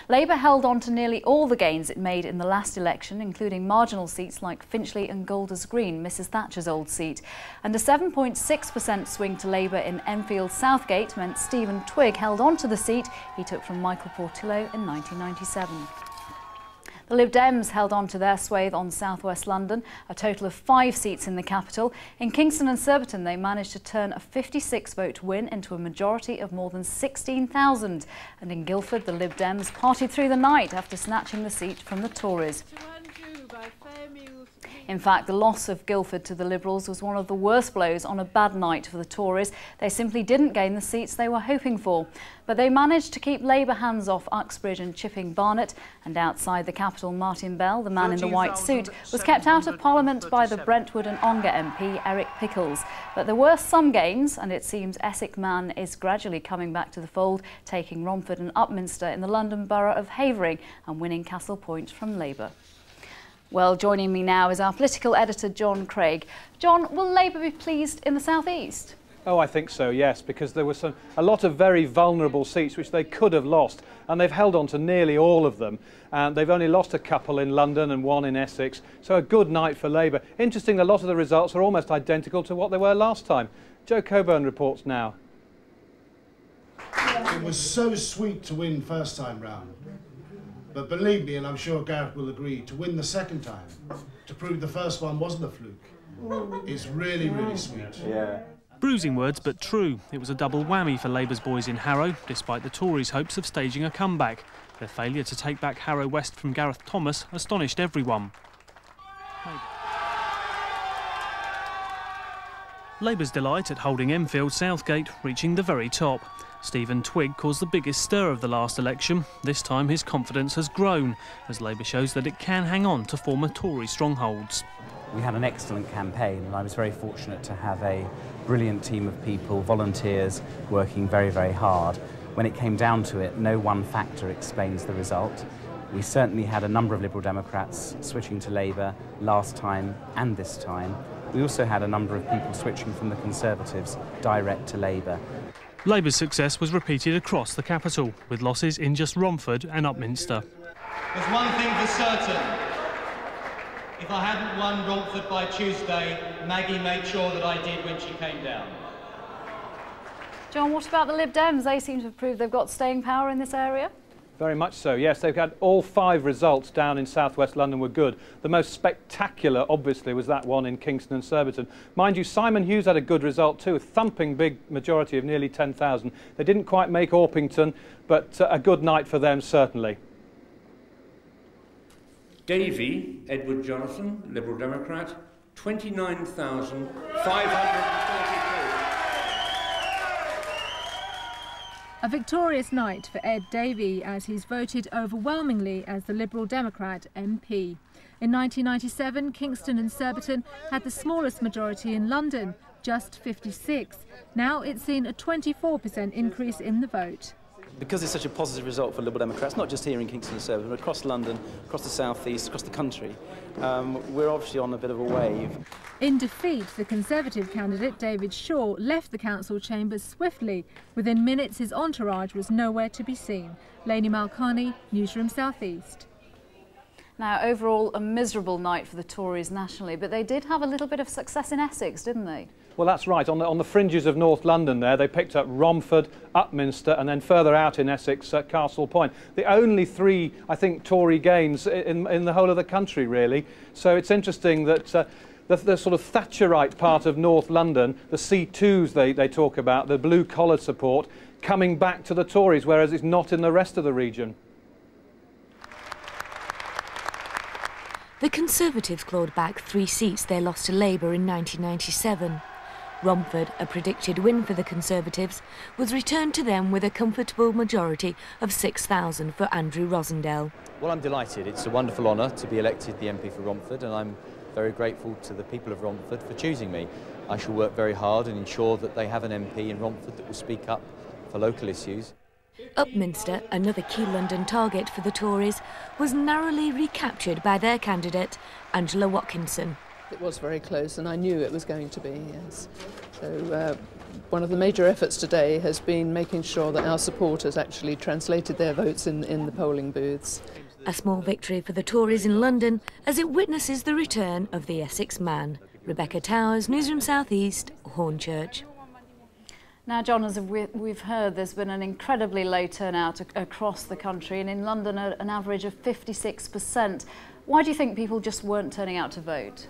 Labour held on to nearly all the gains it made in the last election, including marginal seats like Finchley and Golders Green, Mrs Thatcher's old seat. And a 7.6% swing to Labour in Enfield Southgate meant Stephen Twigg held on to the seat he took from Michael Portillo in 1997. The Lib Dems held on to their swathe on southwest London, a total of five seats in the capital. In Kingston and Surbiton, they managed to turn a 56-vote win into a majority of more than 16,000. And in Guildford, the Lib Dems partied through the night after snatching the seat from the Tories. In fact, the loss of Guildford to the Liberals was one of the worst blows on a bad night for the Tories. They simply didn't gain the seats they were hoping for. But they managed to keep Labour hands off Uxbridge and Chipping Barnet. And outside the capital, Martin Bell, the man in the white suit, was kept out of Parliament by the Brentwood and Ongar MP, Eric Pickles. But there were some gains, and it seems Essex Man is gradually coming back to the fold, taking Romford and Upminster in the London borough of Havering and winning Castle Point from Labour. Well, joining me now is our political editor, John Craig. John, will Labour be pleased in the South East? Oh, I think so, yes, because there were some, a lot of very vulnerable seats which they could have lost, and they've held on to nearly all of them. And they've only lost a couple in London and one in Essex, so a good night for Labour. Interesting, a lot of the results are almost identical to what they were last time. Joe Coburn reports now. It was so sweet to win first time round. But believe me, and I'm sure Gareth will agree, to win the second time, to prove the first one wasn't a fluke, is really, really sweet. Yeah. Bruising words, but true. It was a double whammy for Labour's boys in Harrow, despite the Tories' hopes of staging a comeback. Their failure to take back Harrow West from Gareth Thomas astonished everyone. Labour's delight at holding Enfield Southgate reaching the very top. Stephen Twigg caused the biggest stir of the last election. This time his confidence has grown as Labour shows that it can hang on to former Tory strongholds. We had an excellent campaign and I was very fortunate to have a brilliant team of people, volunteers, working very, very hard. When it came down to it, no one factor explains the result. We certainly had a number of Liberal Democrats switching to Labour last time and this time. We also had a number of people switching from the Conservatives direct to Labour. Labour's success was repeated across the capital, with losses in just Romford and Upminster. There's one thing for certain. If I hadn't won Romford by Tuesday, Maggie made sure that I did when she came down. John, what about the Lib Dems? They seem to have proved they've got staying power in this area. Very much so, yes. They've had all five results down in southwest London were good. The most spectacular, obviously, was that one in Kingston and Surbiton. Mind you, Simon Hughes had a good result too, a thumping big majority of nearly 10,000. They didn't quite make Orpington, but uh, a good night for them, certainly. Davey, Edward Jonathan, Liberal Democrat, 29,530. A victorious night for Ed Davey as he's voted overwhelmingly as the Liberal Democrat MP. In 1997, Kingston and Surbiton had the smallest majority in London, just 56. Now it's seen a 24% increase in the vote because it's such a positive result for Liberal Democrats, not just here in Kingston and Surbiton, but across London, across the South East, across the country, um, we're obviously on a bit of a wave. In defeat, the Conservative candidate David Shaw left the council chambers swiftly. Within minutes, his entourage was nowhere to be seen. Lainey Malkani, Newsroom South East. Now, overall, a miserable night for the Tories nationally, but they did have a little bit of success in Essex, didn't they? Well, that's right. On the, on the fringes of North London there, they picked up Romford, Upminster, and then further out in Essex, uh, Castle Point. The only three, I think, Tory gains in, in the whole of the country, really. So it's interesting that... Uh, the, the, sort of Thatcherite part of North London, the C2s they, they talk about, the blue-collar support, coming back to the Tories, whereas it's not in the rest of the region. The Conservatives clawed back three seats they lost to Labour in 1997. Romford, a predicted win for the Conservatives, was returned to them with a comfortable majority of 6,000 for Andrew Rosindell. Well, I'm delighted. It's a wonderful honour to be elected the MP for Romford, and I'm very grateful to the people of Romford for choosing me. I shall work very hard and ensure that they have an MP in Romford that will speak up for local issues. Upminster, another key London target for the Tories, was narrowly recaptured by their candidate, Angela Watkinson. It was very close, and I knew it was going to be, yes. So uh, one of the major efforts today has been making sure that our supporters actually translated their votes in, in the polling booths. A small victory for the Tories in London as it witnesses the return of the Essex man. Rebecca Towers, Newsroom South East, Hornchurch. Now, John, as we've heard, there's been an incredibly low turnout across the country, and in London, an average of 56%. Why do you think people just weren't turning out to vote?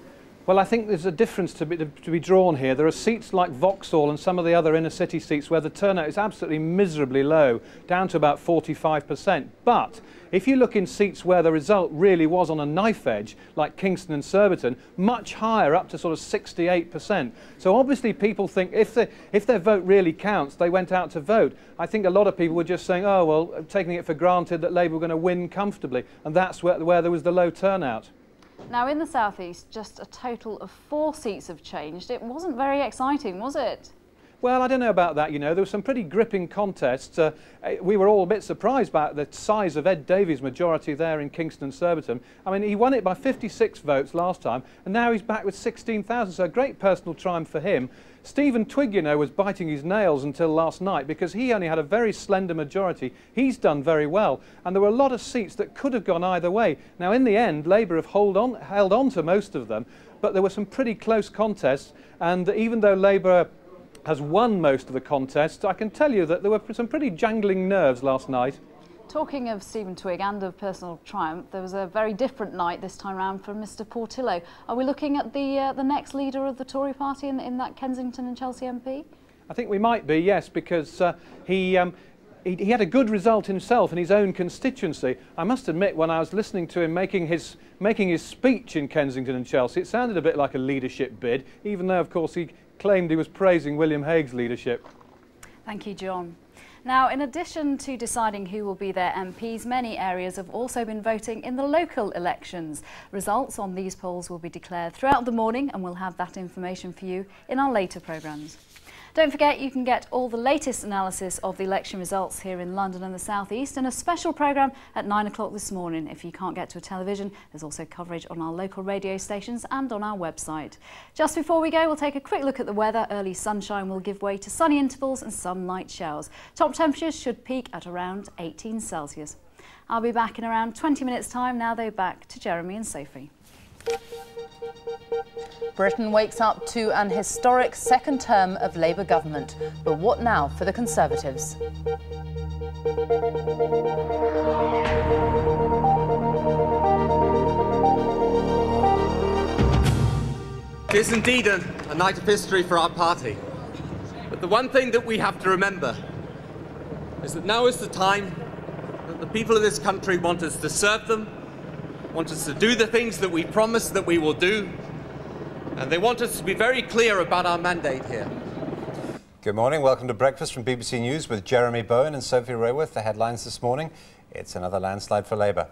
Well, I think there's a difference to be, to, be drawn here. There are seats like Vauxhall and some of the other inner city seats where the turnout is absolutely miserably low, down to about 45%. But if you look in seats where the result really was on a knife edge, like Kingston and Surbiton, much higher, up to sort of 68%. So obviously people think if, they, if their vote really counts, they went out to vote. I think a lot of people were just saying, oh, well, taking it for granted that Labour were going to win comfortably. And that's where, where there was the low turnout. Now, in the southeast, just a total of four seats have changed. It wasn't very exciting, was it? Well, I don't know about that, you know. There were some pretty gripping contests. Uh, eh, we were all a bit surprised by the size of Ed Davey's majority there in Kingston Surbiton. I mean, he won it by 56 votes last time, and now he's back with 16,000, so a great personal triumph for him. Stephen Twigg, you know, was biting his nails until last night because he only had a very slender majority. He's done very well. And there were a lot of seats that could have gone either way. Now, in the end, Labour have hold on, held on to most of them, but there were some pretty close contests. And even though Labour has won most of the contests, I can tell you that there were some pretty jangling nerves last night. Talking of Stephen Twigg and of personal triumph, there was a very different night this time around for Mr Portillo. Are we looking at the uh, the next leader of the Tory party in, in that Kensington and Chelsea MP? I think we might be, yes, because uh, he, um, he, he had a good result himself in his own constituency. I must admit, when I was listening to him making his, making his speech in Kensington and Chelsea, it sounded a bit like a leadership bid, even though, of course, he claimed he was praising William Hague's leadership. Thank you, John. Now, in addition to deciding who will be their MPs, many areas have also been voting in the local elections. Results on these polls will be declared throughout the morning and we'll have that information for you in our later programmes. Don't forget you can get all the latest analysis of the election results here in London and the South East in a special programme at 9 o'clock this morning. If you can't get to a television, there's also coverage on our local radio stations and on our website. Just before we go, we'll take a quick look at the weather. Early sunshine will give way to sunny intervals and some light showers. Top temperatures should peak at around 18 Celsius. I'll be back in around 20 minutes time. Now though, back to Jeremy and Sophie. Britain wakes up to an historic second term of Labour government. But what now for the Conservatives? It is indeed a, a night of history for our party. But the one thing that we have to remember is that now is the time that the people of this country want us to serve them, want us to do the things that we promise that we will do, and they want us to be very clear about our mandate here. Good morning. Welcome to Breakfast from BBC News with Jeremy Bowen and Sophie Raworth. The headlines this morning. It's another landslide for Labour.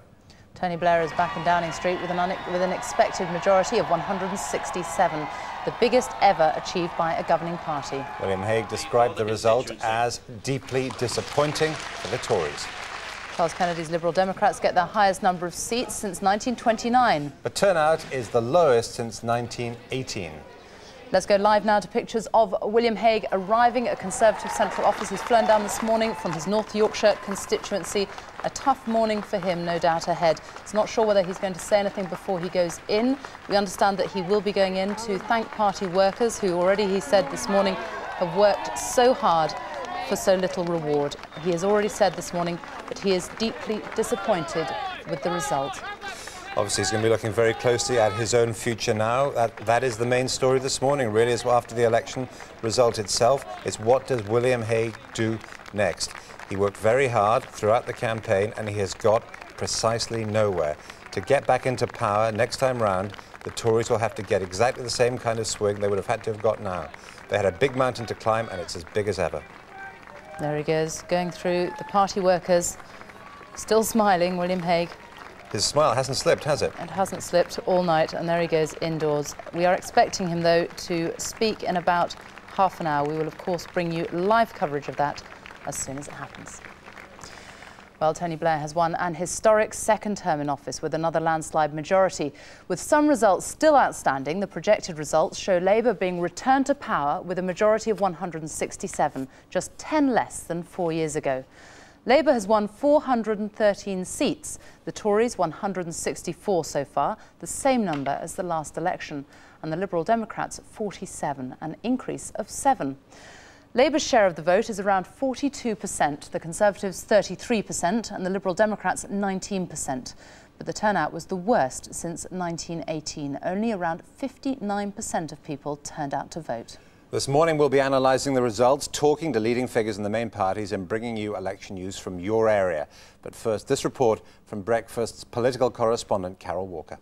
Tony Blair is back in Downing Street with an, with an expected majority of 167, the biggest ever achieved by a governing party. William Hague described the result as deeply disappointing for the Tories. Charles Kennedy's Liberal Democrats get their highest number of seats since 1929. But turnout is the lowest since 1918. Let's go live now to pictures of William Hague arriving at Conservative Central Office. He's flown down this morning from his North Yorkshire constituency. A tough morning for him, no doubt, ahead. He's not sure whether he's going to say anything before he goes in. We understand that he will be going in to thank party workers who already, he said this morning, have worked so hard for so little reward. He has already said this morning that he is deeply disappointed with the result. Obviously, he's going to be looking very closely at his own future now. That, that is the main story this morning, really, is after the election result itself. It's what does William Hague do next? He worked very hard throughout the campaign and he has got precisely nowhere. To get back into power next time round, the Tories will have to get exactly the same kind of swing they would have had to have got now. They had a big mountain to climb and it's as big as ever. There he goes, going through the party workers. Still smiling, William Hague. His smile hasn't slipped, has it? It hasn't slipped all night, and there he goes indoors. We are expecting him, though, to speak in about half an hour. We will, of course, bring you live coverage of that as soon as it happens. Well, Tony Blair has won an historic second term in office with another landslide majority. With some results still outstanding, the projected results show Labour being returned to power with a majority of 167, just 10 less than four years ago. Labour has won 413 seats, the Tories 164 so far, the same number as the last election, and the Liberal Democrats 47, an increase of seven. Labour's share of the vote is around 42%, the Conservatives 33%, and the Liberal Democrats 19%. But the turnout was the worst since 1918. Only around 59% of people turned out to vote. This morning we'll be analysing the results, talking to leading figures in the main parties and bringing you election news from your area. But first, this report from Breakfast's political correspondent Carol Walker.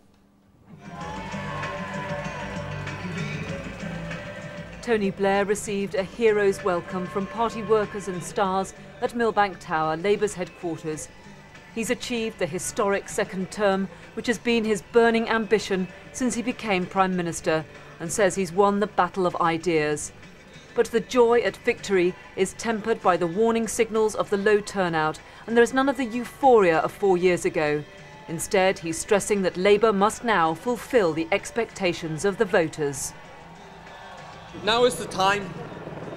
Tony Blair received a hero's welcome from party workers and stars at Millbank Tower, Labour's headquarters. He's achieved the historic second term, which has been his burning ambition since he became Prime Minister and says he's won the battle of ideas. But the joy at victory is tempered by the warning signals of the low turnout, and there is none of the euphoria of four years ago. Instead, he's stressing that Labour must now fulfil the expectations of the voters. Now is the time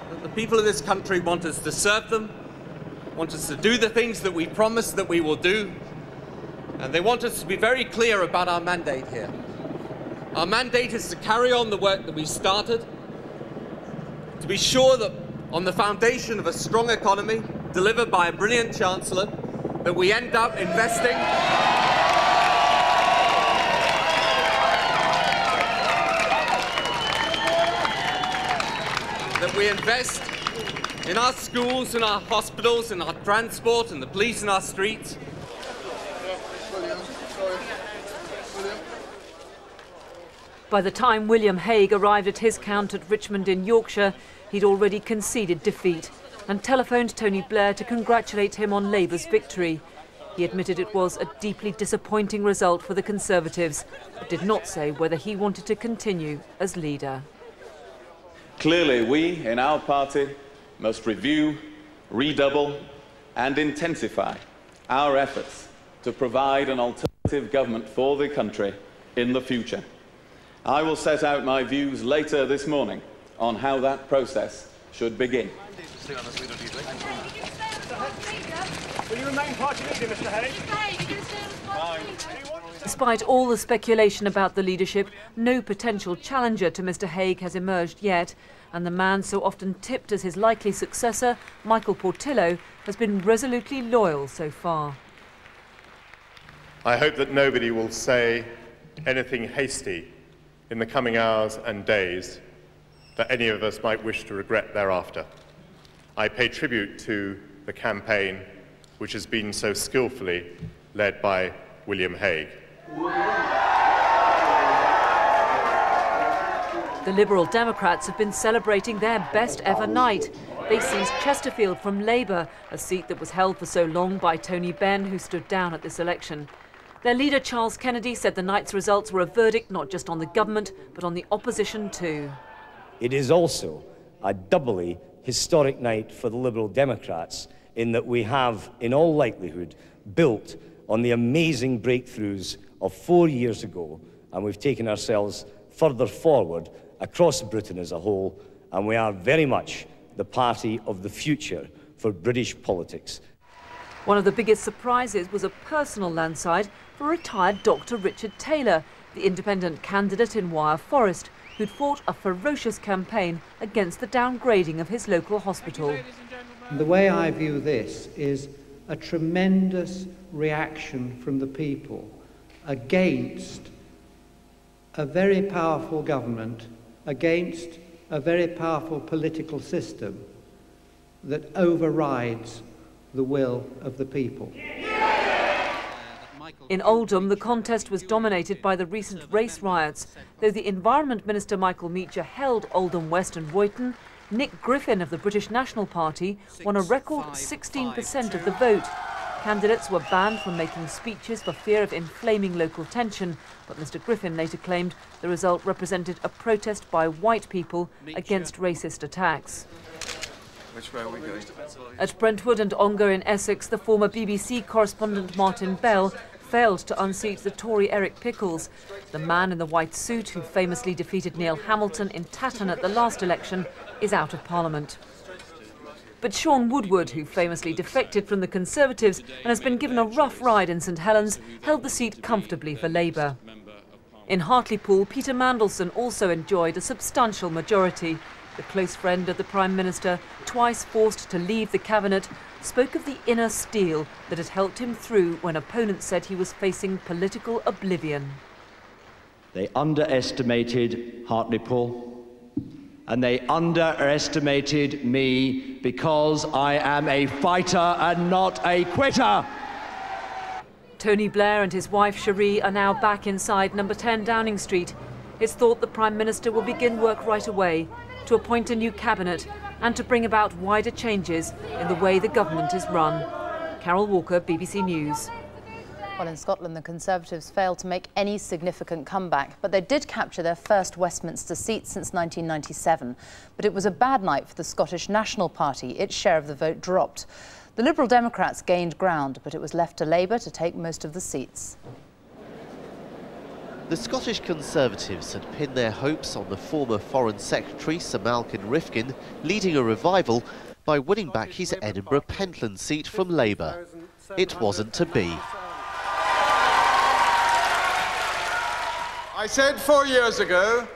that the people of this country want us to serve them, want us to do the things that we promise that we will do, and they want us to be very clear about our mandate here. Our mandate is to carry on the work that we started, to be sure that on the foundation of a strong economy delivered by a brilliant Chancellor, that we end up investing that we invest in our schools, in our hospitals, in our transport, in the police in our streets. By the time William Hague arrived at his count at Richmond in Yorkshire, he'd already conceded defeat and telephoned Tony Blair to congratulate him on Labour's victory. He admitted it was a deeply disappointing result for the Conservatives, but did not say whether he wanted to continue as leader. Clearly, we in our party must review, redouble, and intensify our efforts to provide an alternative government for the country in the future. I will set out my views later this morning on how that process should begin. Will you remain party leader, Mr Hague? Despite all the speculation about the leadership, no potential challenger to Mr Hague has emerged yet, and the man so often tipped as his likely successor, Michael Portillo, has been resolutely loyal so far. I hope that nobody will say anything hasty in the coming hours and days that any of us might wish to regret thereafter. I pay tribute to the campaign which has been so skillfully led by William Hague. The Liberal Democrats have been celebrating their best ever night. They seized Chesterfield from Labour, a seat that was held for so long by Tony Benn, who stood down at this election. Their leader, Charles Kennedy, said the night's results were a verdict not just on the government, but on the opposition too. It is also a doubly historic night for the Liberal Democrats in that we have, in all likelihood, built on the amazing breakthroughs of four years ago, and we've taken ourselves further forward across Britain as a whole, and we are very much the party of the future for British politics. One of the biggest surprises was a personal landslide for retired Dr. Richard Taylor, the independent candidate in Wyre Forest, who'd fought a ferocious campaign against the downgrading of his local hospital. The way I view this is a tremendous reaction from the people against a very powerful government, against a very powerful political system that overrides the will of the people. In Oldham, the contest was dominated by the recent race riots. Though the Environment Minister Michael Meacher held Oldham West and Royton, Nick Griffin of the British National Party won a record 16% of the vote. Candidates were banned from making speeches for fear of inflaming local tension, but Mr Griffin later claimed the result represented a protest by white people against racist attacks. Which way are we going? At Brentwood and Ongar in Essex, the former BBC correspondent Martin Bell failed to unseat the Tory Eric Pickles. The man in the white suit who famously defeated Neil Hamilton in Tatton at the last election is out of Parliament. But Shaun Woodward, who famously defected from the Conservatives and has been given a rough ride in St Helens, held the seat comfortably for Labour. In Hartlepool, Peter Mandelson also enjoyed a substantial majority. The close friend of the Prime Minister, twice forced to leave the Cabinet, spoke of the inner steel that had helped him through when opponents said he was facing political oblivion. They underestimated Hartlepool and they underestimated me because I am a fighter and not a quitter. Tony Blair and his wife Cherie are now back inside number 10 Downing Street. It's thought the Prime Minister will begin work right away to appoint a new cabinet and to bring about wider changes in the way the government is run. Carol Walker, BBC News. Well, in Scotland, the Conservatives failed to make any significant comeback, but they did capture their first Westminster seat since 1997. But it was a bad night for the Scottish National Party. Its share of the vote dropped. The Liberal Democrats gained ground, but it was left to Labour to take most of the seats. The Scottish Conservatives had pinned their hopes on the former Foreign Secretary Sir Malcolm Rifkind leading a revival by winning back his Edinburgh Pentland seat from Labour. It wasn't to be. I said four years ago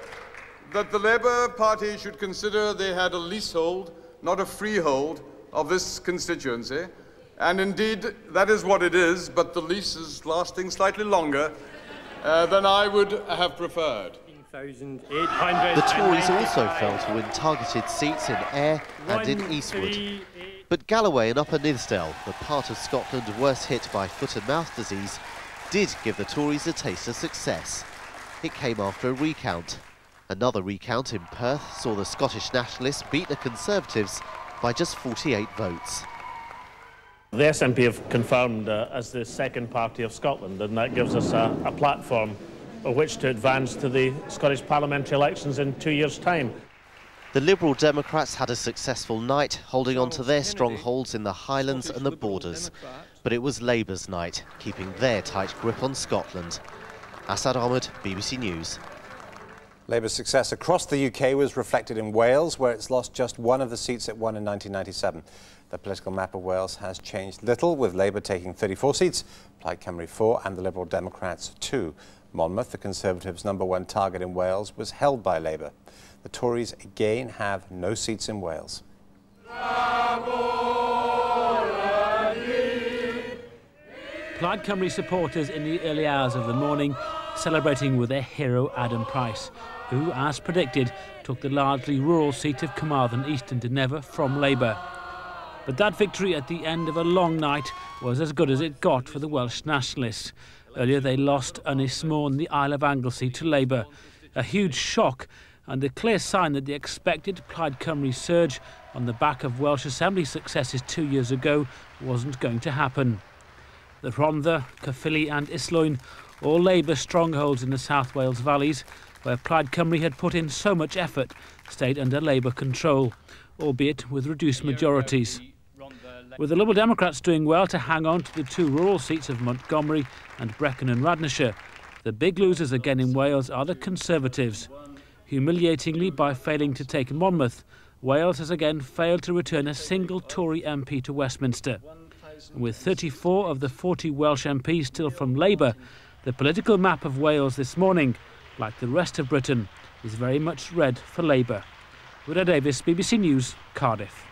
that the Labour Party should consider they had a leasehold, not a freehold, of this constituency. And indeed, that is what it is, but the lease is lasting slightly longer uh, than I would have preferred. The Tories also fell to win targeted seats in Ayr and in Eastwood. But Galloway and Upper Nithsdale, the part of Scotland worst hit by foot and mouth disease, did give the Tories a taste of success. It came after a recount. Another recount in Perth saw the Scottish Nationalists beat the Conservatives by just 48 votes. The SNP have confirmed uh, as the second party of Scotland, and that gives us a, a platform on which to advance to the Scottish parliamentary elections in two years' time. The Liberal Democrats had a successful night, holding on to their strongholds in the Highlands and the borders. But it was Labour's night, keeping their tight grip on Scotland. Asad Ahmed, BBC News. Labour's success across the UK was reflected in Wales, where it's lost just one of the seats it won in 1997. The political map of Wales has changed little, with Labour taking 34 seats, Plaid Cymru 4 and the Liberal Democrats 2. Monmouth, the Conservatives' number one target in Wales, was held by Labour. The Tories again have no seats in Wales. Plaid Cymru supporters in the early hours of the morning celebrating with their hero Adam Price, who, as predicted, took the largely rural seat of Carmarthen East and Dinefwr from Labour. But that victory at the end of a long night was as good as it got for the Welsh nationalists. Earlier they lost Ynys Môn, the Isle of Anglesey, to Labour. A huge shock and a clear sign that the expected Plaid Cymru surge on the back of Welsh Assembly successes two years ago wasn't going to happen. The Rhondda, Caerphilly and Islwyn, all Labour strongholds in the South Wales valleys, where Plaid Cymru had put in so much effort, stayed under Labour control, albeit with reduced majorities. With the Liberal Democrats doing well to hang on to the two rural seats of Montgomery and Brecon and Radnorshire, the big losers again in Wales are the Conservatives. Humiliatingly, by failing to take Monmouth, Wales has again failed to return a single Tory MP to Westminster. With 34 of the 40 Welsh MPs still from Labour, the political map of Wales this morning, like the rest of Britain, is very much red for Labour. Wyre Davies, BBC News, Cardiff.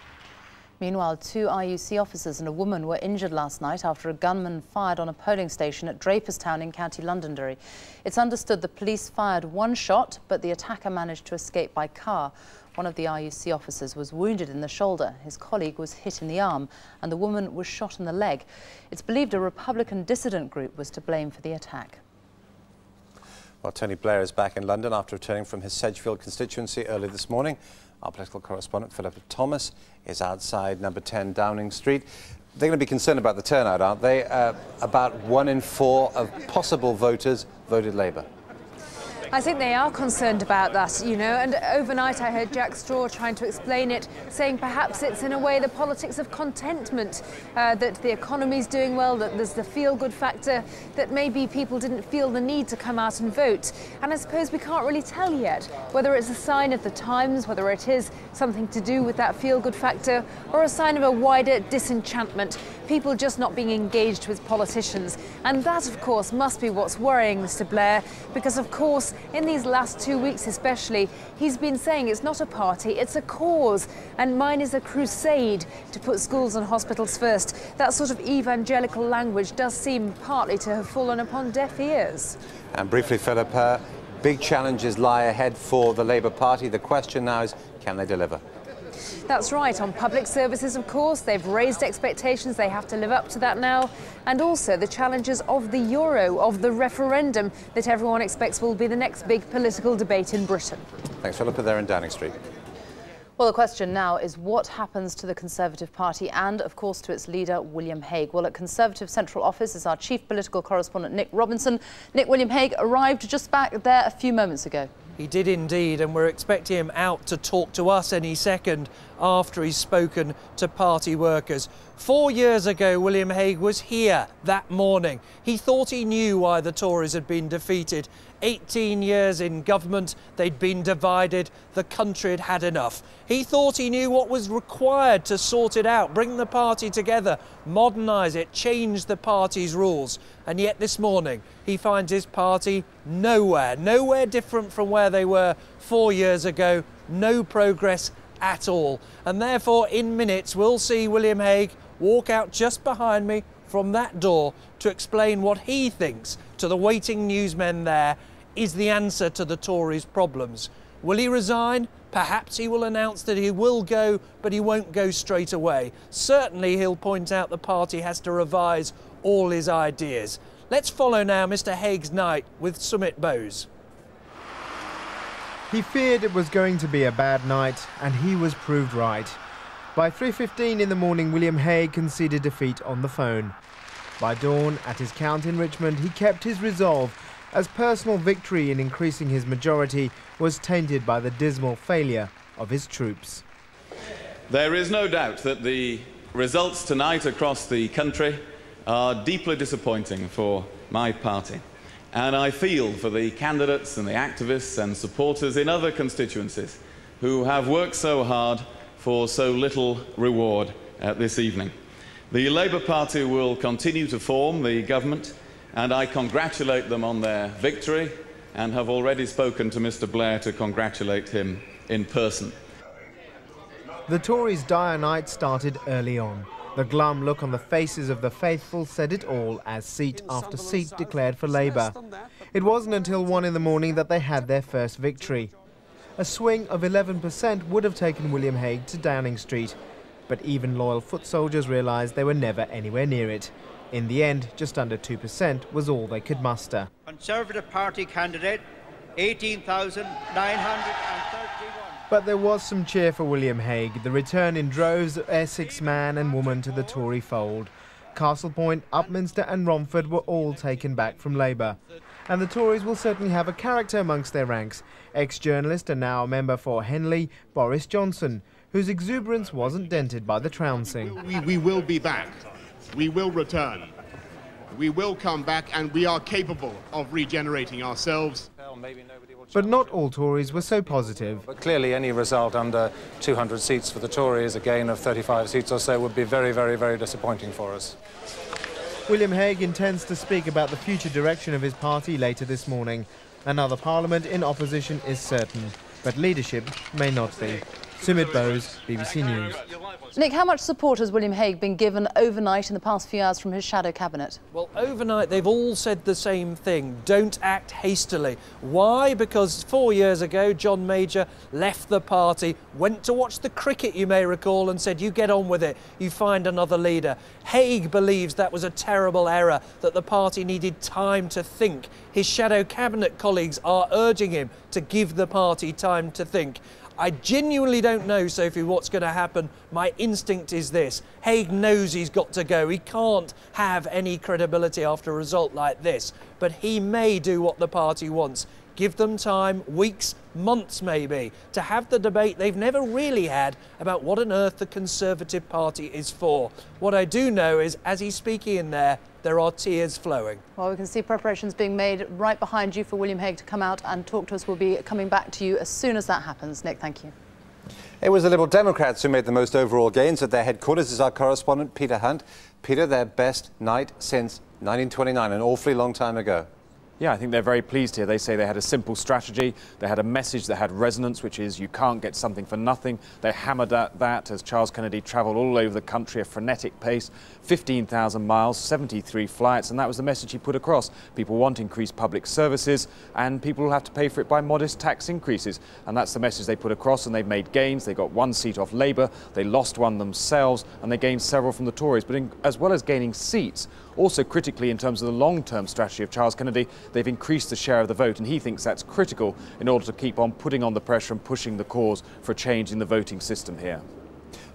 Meanwhile, two RUC officers and a woman were injured last night after a gunman fired on a polling station at Draperstown in County Londonderry. It's understood the police fired one shot, but the attacker managed to escape by car. One of the RUC officers was wounded in the shoulder. His colleague was hit in the arm, and the woman was shot in the leg. It's believed a Republican dissident group was to blame for the attack. Well, Tony Blair is back in London after returning from his Sedgefield constituency early this morning. Our political correspondent, Philippa Thomas, is outside number 10 Downing Street. They're going to be concerned about the turnout, aren't they? Uh, about one in four of possible voters voted Labour. I think they are concerned about that, you know, and overnight I heard Jack Straw trying to explain it, saying perhaps it's in a way the politics of contentment, uh, that the economy's doing well, that there's the feel-good factor, that maybe people didn't feel the need to come out and vote. And I suppose we can't really tell yet whether it's a sign of the times, whether it is something to do with that feel-good factor, or a sign of a wider disenchantment, people just not being engaged with politicians. And that, of course, must be what's worrying Mr Blair, because, of course, in these last two weeks especially, he's been saying it's not a party, it's a cause. And mine is a crusade to put schools and hospitals first. That sort of evangelical language does seem partly to have fallen upon deaf ears. And briefly, Philip, big challenges lie ahead for the Labour Party. The question now is, can they deliver? That's right. On public services, of course, they've raised expectations. They have to live up to that now. And also the challenges of the euro, of the referendum that everyone expects will be the next big political debate in Britain. Thanks, Philippa. There in Downing Street. Well, the question now is what happens to the Conservative Party and, of course, to its leader, William Hague. Well, at Conservative Central Office is our chief political correspondent, Nick Robinson. Nick William Hague arrived just back there a few moments ago. He did indeed, and we're expecting him out to talk to us any second after he's spoken to party workers. Four years ago, William Hague was here that morning. He thought he knew why the Tories had been defeated. 18 years in government, they'd been divided, the country had had enough. He thought he knew what was required to sort it out, bring the party together, modernise it, change the party's rules. And yet this morning, he finds his party nowhere, nowhere different from where they were four years ago, no progress at all. And therefore, in minutes, we'll see William Hague walk out just behind me from that door to explain what he thinks to the waiting newsmen there is the answer to the Tories' problems. Will he resign? Perhaps he will announce that he will go, but he won't go straight away. Certainly, he'll point out the party has to revise all his ideas. Let's follow now Mr. Hague's night with Sumit Bose. He feared it was going to be a bad night, and he was proved right. By 3.15 in the morning, William Hague conceded defeat on the phone. By dawn, at his count in Richmond, he kept his resolve as personal victory in increasing his majority was tainted by the dismal failure of his troops. There is no doubt that the results tonight across the country are deeply disappointing for my party. And I feel for the candidates and the activists and supporters in other constituencies who have worked so hard for so little reward uh, this evening. The Labour Party will continue to form the government and I congratulate them on their victory and have already spoken to Mr Blair to congratulate him in person. The Tories' dire night started early on. The glum look on the faces of the faithful said it all as seat after seat declared for Labour. It wasn't until one in the morning that they had their first victory. A swing of 11% would have taken William Hague to Downing Street, but even loyal foot soldiers realised they were never anywhere near it. In the end, just under 2% was all they could muster. Conservative Party candidate, 18,931. But there was some cheer for William Hague, the return in droves of Essex man and woman to the Tory fold. Castlepoint, Upminster and Romford were all taken back from Labour. And the Tories will certainly have a character amongst their ranks. Ex-journalist and now a member for Henley, Boris Johnson, whose exuberance wasn't dented by the trouncing. We, we will be back. We will return. We will come back and we are capable of regenerating ourselves. But not all Tories were so positive. But clearly any result under 200 seats for the Tories, a gain of 35 seats or so, would be very, very, very disappointing for us. William Hague intends to speak about the future direction of his party later this morning. Another parliament in opposition is certain, but leadership may not be. Sumit Bose, BBC News. Nick, how much support has William Hague been given overnight in the past few hours from his shadow cabinet? Well, overnight they've all said the same thing don't act hastily. Why? Because four years ago, John Major left the party, went to watch the cricket, you may recall, and said, You get on with it, you find another leader. Hague believes that was a terrible error, that the party needed time to think. His shadow cabinet colleagues are urging him to give the party time to think. I genuinely don't know, Sophie, what's going to happen. My instinct is this. Hague knows he's got to go. He can't have any credibility after a result like this. But he may do what the party wants. Give them time, weeks, months maybe, to have the debate they've never really had about what on earth the Conservative Party is for. What I do know is, as he's speaking in there, there are tears flowing. Well, we can see preparations being made right behind you for William Hague to come out and talk to us. We'll be coming back to you as soon as that happens. Nick, thank you. It was the Liberal Democrats who made the most overall gains at their headquarters, is our correspondent Peter Hunt. Peter, their best night since 1929, an awfully long time ago. Yeah, I think they're very pleased here. They say they had a simple strategy. They had a message that had resonance, which is you can't get something for nothing. They hammered at that as Charles Kennedy travelled all over the country at frenetic pace, 15,000 miles, 73 flights, and that was the message he put across. People want increased public services, and people will have to pay for it by modest tax increases. And that's the message they put across, and they've made gains. They got one seat off Labour, they lost one themselves, and they gained several from the Tories. But in, as well as gaining seats, also critically in terms of the long-term strategy of Charles Kennedy, they've increased the share of the vote, and he thinks that's critical in order to keep on putting on the pressure and pushing the cause for a change in the voting system here.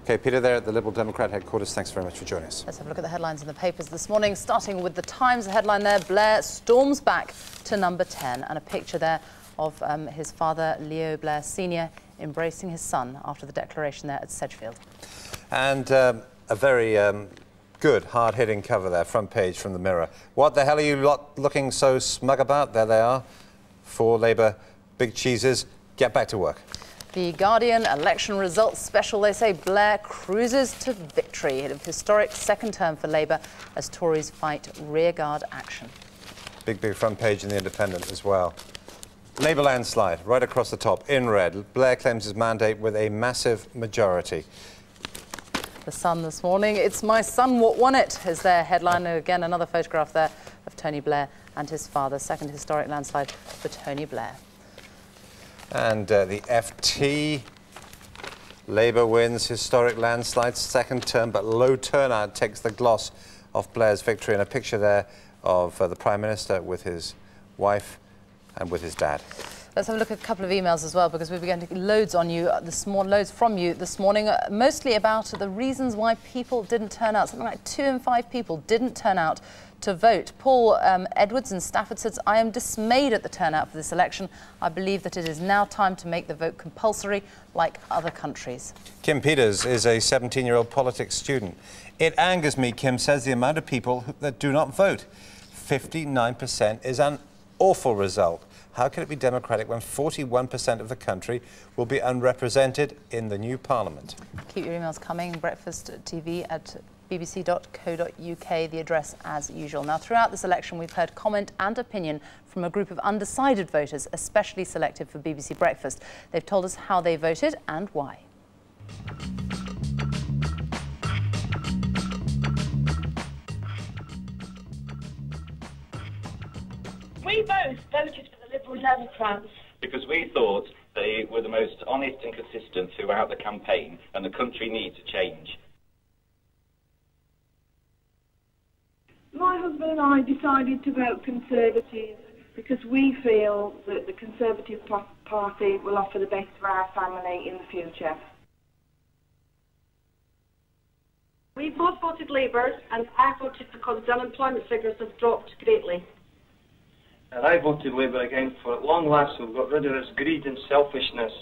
Okay, Peter there at the Liberal Democrat headquarters. Thanks very much for joining us. Let's have a look at the headlines in the papers this morning, starting with the Times the headline there. Blair storms back to number 10, and a picture there of um, his father, Leo Blair Sr., embracing his son after the declaration there at Sedgefield. And um, a very um, good, hard-hitting cover there, front page from the Mirror. What the hell are you lot looking so smug about? There they are. Four Labour big cheeses. Get back to work. The Guardian election results special, they say Blair cruises to victory in a historic second term for Labour as Tories fight rearguard action. Big, big front page in The Independent as well. Labour landslide, right across the top, in red. Blair claims his mandate with a massive majority. The Sun this morning, it's my son what won it, is their headline. Again, another photograph there of Tony Blair and his father. Second historic landslide for Tony Blair. And uh, the FT, Labour wins historic landslide, second term, but low turnout takes the gloss off Blair's victory. And a picture there of uh, the Prime Minister with his wife and with his dad. Let's have a look at a couple of emails as well, because we've been getting loads on you this morning, loads from you this morning, uh, mostly about the reasons why people didn't turn out. Something like two in five people didn't turn out to vote. Paul um, Edwards in Stafford says, I am dismayed at the turnout for this election. I believe that it is now time to make the vote compulsory like other countries. Kim Peters is a 17-year-old politics student. It angers me, Kim says, the amount of people that do not vote. 59% is an awful result. How can it be democratic when 41% of the country will be unrepresented in the new parliament? Keep your emails coming. Breakfast TV at bbc.co.uk, the address as usual. Now, throughout this election, we've heard comment and opinion from a group of undecided voters, especially selected for BBC Breakfast. They've told us how they voted and why. We both voted for the Liberal Democrats. Because we thought they were the most honest and consistent throughout the campaign, and the country needs a change. My husband and I decided to vote Conservative because we feel that the Conservative Party will offer the best for our family in the future. We both voted Labour and I voted because the unemployment figures have dropped greatly. And I voted Labour again for at long last we've got rid of this greed and selfishness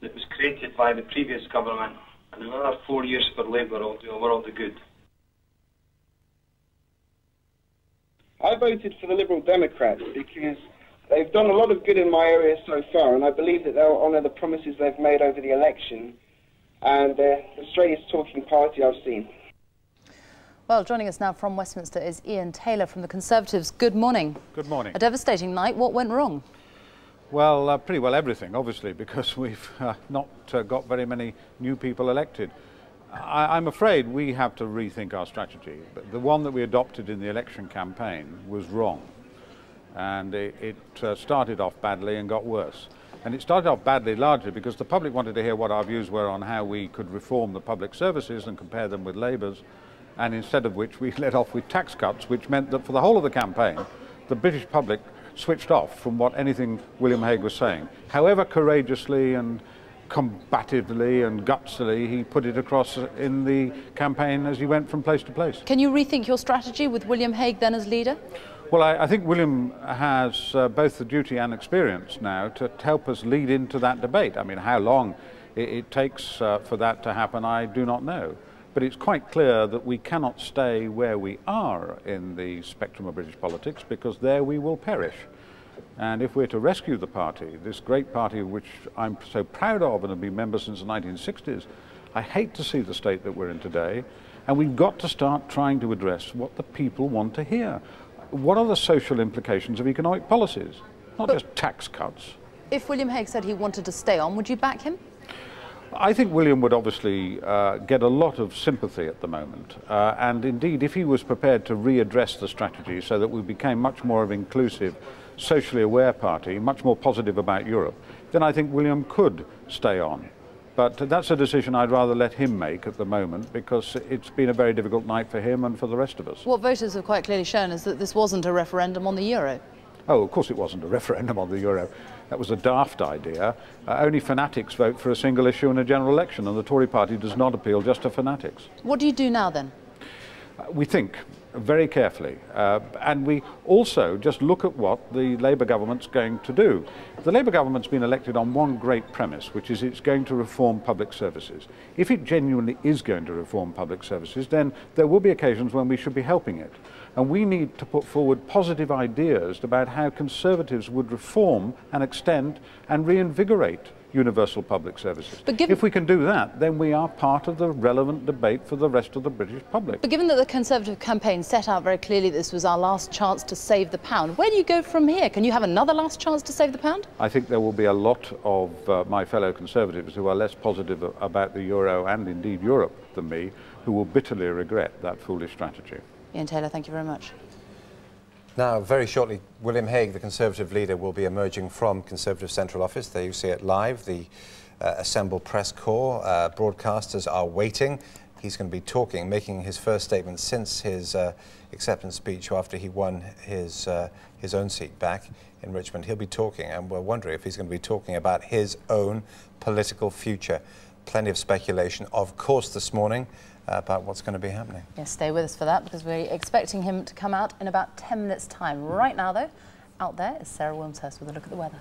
that was created by the previous government. And another four years for Labour will do a world of good. I voted for the Liberal Democrats because they've done a lot of good in my area so far, and I believe that they'll honour the promises they've made over the election. And they're the straightest talking party I've seen. Well, joining us now from Westminster is Ian Taylor from the Conservatives. Good morning. Good morning. A devastating night. What went wrong? Well, uh, pretty well everything, obviously, because we've uh, not uh, got very many new people elected. I, am afraid we have to rethink our strategy. The one that we adopted in the election campaign was wrong. And it, it uh, started off badly and got worse. And it started off badly largely because the public wanted to hear what our views were on how we could reform the public services and compare them with Labour's. And instead of which, we led off with tax cuts, which meant that for the whole of the campaign, the British public switched off from what anything William Hague was saying. However courageously and combatively and gutsily he put it across in the campaign as he went from place to place. Can you rethink your strategy with William Hague then as leader? Well, I, I think William has uh, both the duty and experience now to help us lead into that debate. I mean, how long it, it takes uh, for that to happen, I do not know. But it's quite clear that we cannot stay where we are in the spectrum of British politics because there we will perish. And if we're to rescue the party, this great party of which I'm so proud of and have been member since the 1960s, I hate to see the state that we're in today. And we've got to start trying to address what the people want to hear. What are the social implications of economic policies? Not but just tax cuts. If William Hague said he wanted to stay on, would you back him? I think William would obviously uh, get a lot of sympathy at the moment. Uh, and indeed, if he was prepared to readdress the strategy so that we became much more of inclusive socially aware party, much more positive about Europe, then I think William could stay on. But that's a decision I'd rather let him make at the moment because it's been a very difficult night for him and for the rest of us. What voters have quite clearly shown is that this wasn't a referendum on the euro. Oh, of course it wasn't a referendum on the euro. That was a daft idea. Uh, only fanatics vote for a single issue in a general election, and the Tory party does not appeal just to fanatics. What do you do now then? Uh, we think very carefully. Uh, and we also just look at what the Labour government's going to do. The Labour government's been elected on one great premise, which is it's going to reform public services. If it genuinely is going to reform public services, then there will be occasions when we should be helping it. And we need to put forward positive ideas about how Conservatives would reform and extend and reinvigorate universal public services. If we can do that, then we are part of the relevant debate for the rest of the British public. But given that the Conservative campaign set out very clearly this was our last chance to save the pound, where do you go from here? Can you have another last chance to save the pound? I think there will be a lot of uh, my fellow Conservatives who are less positive about the euro and indeed Europe than me, who will bitterly regret that foolish strategy. Ian Taylor, thank you very much. Now, very shortly, William Hague, the Conservative leader, will be emerging from Conservative Central Office. There you see it live. The uh, assembled press corps, uh, broadcasters are waiting. He's going to be talking, making his first statement since his uh, acceptance speech after he won his, uh, his own seat back in Richmond. He'll be talking, and we're wondering if he's going to be talking about his own political future. Plenty of speculation, of course, this morning about what's going to be happening. Yes, stay with us for that because we're expecting him to come out in about 10 minutes' time. Right now, though, out there is Sarah Wilmshurst with a look at the weather.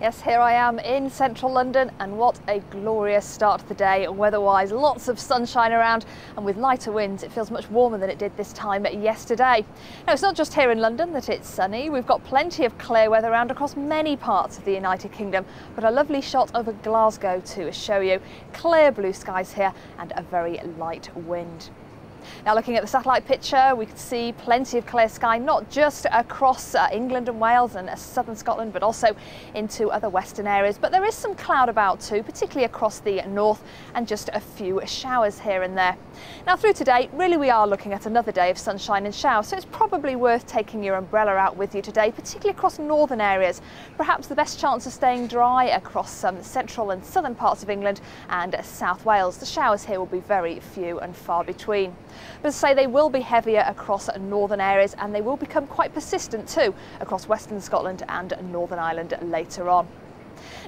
Yes, here I am in central London and what a glorious start to the day weather-wise. Lots of sunshine around and with lighter winds it feels much warmer than it did this time yesterday. Now it's not just here in London that it's sunny. We've got plenty of clear weather around across many parts of the United Kingdom. But a lovely shot over Glasgow too to show you. Clear blue skies here and a very light wind. Now looking at the satellite picture, we can see plenty of clear sky, not just across uh, England and Wales and uh, southern Scotland, but also into other western areas. But there is some cloud about too, particularly across the north and just a few showers here and there. Now through today, really we are looking at another day of sunshine and showers, so it's probably worth taking your umbrella out with you today, particularly across northern areas. Perhaps the best chance of staying dry across some central and southern parts of England and uh, South Wales. The showers here will be very few and far between. But say, they will be heavier across northern areas and they will become quite persistent too across western Scotland and Northern Ireland later on.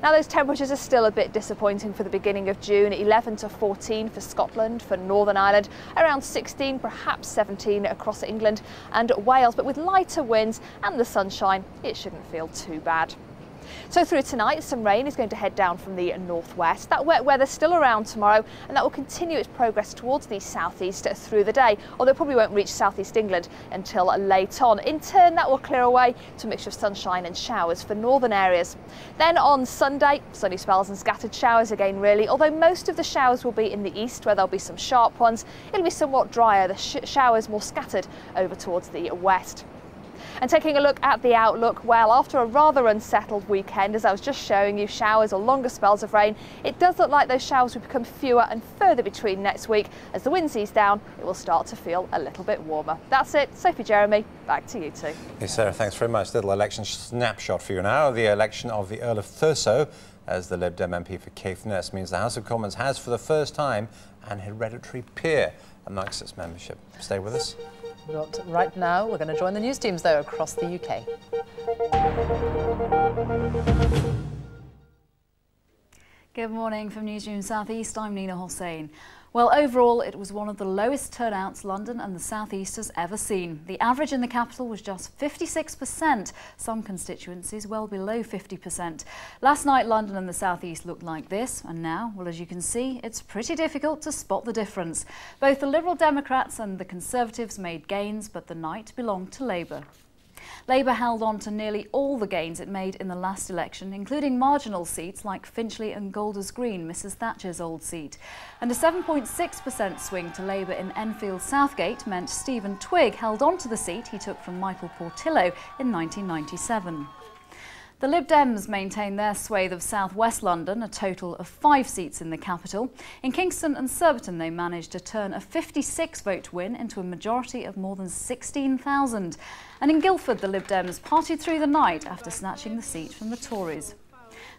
Now those temperatures are still a bit disappointing for the beginning of June, 11 to 14 for Scotland, for Northern Ireland, around 16, perhaps 17 across England and Wales, but with lighter winds and the sunshine, it shouldn't feel too bad. So through tonight, some rain is going to head down from the northwest. That wet weather still around tomorrow, and that will continue its progress towards the southeast through the day, although it probably won't reach southeast England until late on. In turn, that will clear away to a mixture of sunshine and showers for northern areas. Then on Sunday, sunny spells and scattered showers again, really, although most of the showers will be in the east where there'll be some sharp ones. It'll be somewhat drier, the sh showers more scattered over towards the west. And taking a look at the outlook, well, after a rather unsettled weekend, as I was just showing you, showers or longer spells of rain, it does look like those showers will become fewer and further between next week. As the wind ease down, it will start to feel a little bit warmer. That's it. Sophie Jeremy, back to you two. Hey, Sarah, thanks very much. Little election snapshot for you now. The election of the Earl of Thurso as the Lib Dem MP for Caithness means the House of Commons has, for the first time, an hereditary peer amongst its membership. Stay with us. Not right now. We're going to join the news teams, though, across the UK. Good morning from Newsroom Southeast. I'm Nina Hossain. Well, overall, it was one of the lowest turnouts London and the South East has ever seen. The average in the capital was just 56%, some constituencies well below 50%. Last night, London and the South East looked like this, and now, well, as you can see, it's pretty difficult to spot the difference. Both the Liberal Democrats and the Conservatives made gains, but the night belonged to Labour. Labour held on to nearly all the gains it made in the last election, including marginal seats like Finchley and Golders Green, Mrs Thatcher's old seat. And a 7.6% swing to Labour in Enfield Southgate meant Stephen Twigg held on to the seat he took from Michael Portillo in 1997. The Lib Dems maintain their swathe of south-west London, a total of five seats in the capital. In Kingston and Surbiton, they managed to turn a 56-vote win into a majority of more than 16,000. And in Guildford, the Lib Dems partied through the night after snatching the seat from the Tories.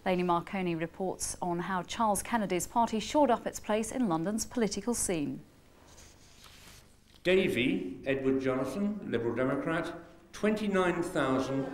Lainey Marconi reports on how Charles Kennedy's party shored up its place in London's political scene. Davey, Edward Jonathan, Liberal Democrat, 29,000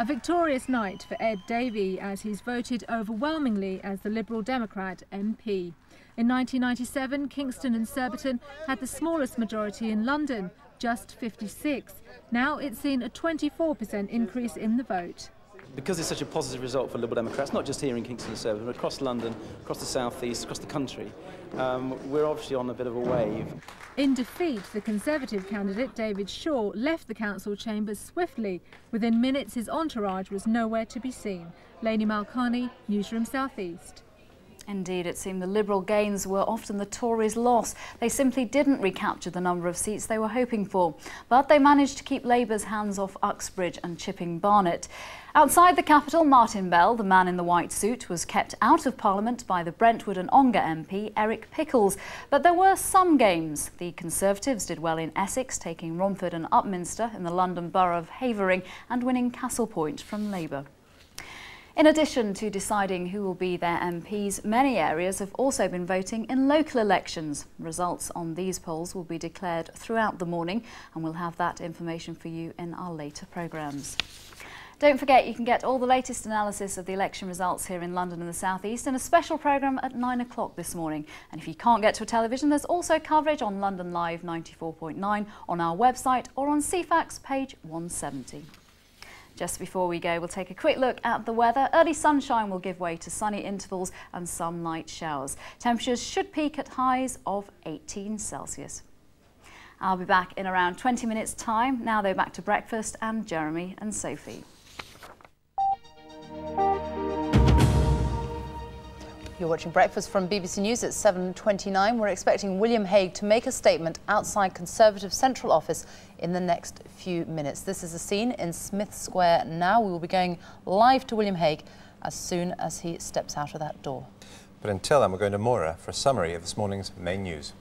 A victorious night for Ed Davey as he's voted overwhelmingly as the Liberal Democrat MP. In 1997, Kingston and Surbiton had the smallest majority in London, just 56. Now it's seen a 24% increase in the vote. Because it's such a positive result for Liberal Democrats, not just here in Kingston and Surbiton, but across London, across the South East, across the country, um, we're obviously on a bit of a wave. In defeat, the Conservative candidate David Shaw left the council chambers swiftly. Within minutes, his entourage was nowhere to be seen. Lainey Malkani, Newsroom South East. Indeed, it seemed the Liberal gains were often the Tories' loss. They simply didn't recapture the number of seats they were hoping for. But they managed to keep Labour's hands off Uxbridge and Chipping Barnet. Outside the capital, Martin Bell, the man in the white suit, was kept out of Parliament by the Brentwood and Ongar MP, Eric Pickles. But there were some games. The Conservatives did well in Essex, taking Romford and Upminster in the London borough of Havering and winning Castlepoint from Labour. In addition to deciding who will be their MPs, many areas have also been voting in local elections. Results on these polls will be declared throughout the morning and we'll have that information for you in our later programmes. Don't forget you can get all the latest analysis of the election results here in London and the South East in a special programme at 9 o'clock this morning. And if you can't get to a television, there's also coverage on London Live 94.9 on our website or on Ceefax page 170. Just before we go, we'll take a quick look at the weather. Early sunshine will give way to sunny intervals and some light showers. Temperatures should peak at highs of 18 Celsius. I'll be back in around 20 minutes time. Now though back to breakfast and Jeremy and Sophie. You're watching Breakfast from BBC News at 7.29. We're expecting William Hague to make a statement outside Conservative Central Office in the next few minutes. This is a scene in Smith Square now. We will be going live to William Hague as soon as he steps out of that door. But until then, we're going to Moira for a summary of this morning's main news.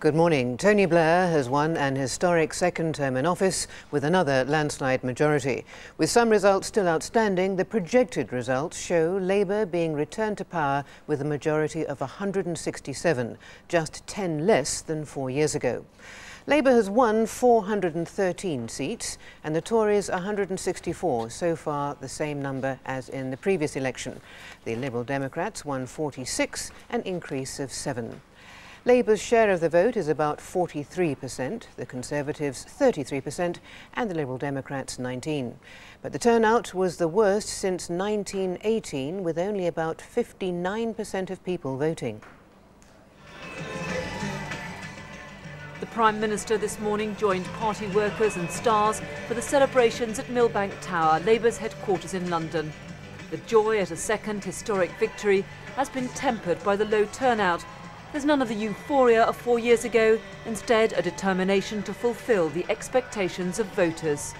Good morning. Tony Blair has won an historic second term in office with another landslide majority. With some results still outstanding, the projected results show Labour being returned to power with a majority of 167, just 10 less than four years ago. Labour has won 413 seats and the Tories 164, so far the same number as in the previous election. The Liberal Democrats won 46, an increase of seven. Labour's share of the vote is about 43%, the Conservatives 33% and the Liberal Democrats 19. But the turnout was the worst since 1918 with only about 59% of people voting. The Prime Minister this morning joined party workers and stars for the celebrations at Millbank Tower, Labour's headquarters in London. The joy at a second historic victory has been tempered by the low turnout there's none of the euphoria of four years ago, instead a determination to fulfil the expectations of voters.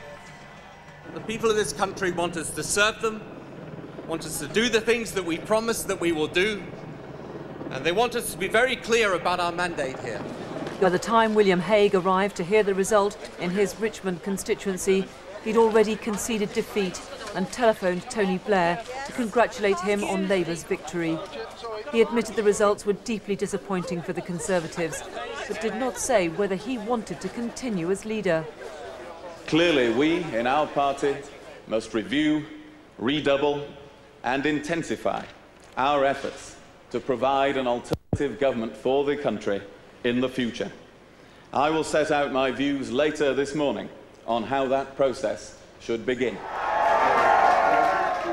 The people of this country want us to serve them, want us to do the things that we promised that we will do, and they want us to be very clear about our mandate here. By the time William Hague arrived to hear the result in his Richmond constituency, he'd already conceded defeat and telephoned Tony Blair to congratulate him on Labour's victory. He admitted the results were deeply disappointing for the Conservatives, but did not say whether he wanted to continue as leader. Clearly, we in our party must review, redouble, and intensify our efforts to provide an alternative government for the country in the future. I will set out my views later this morning on how that process should begin.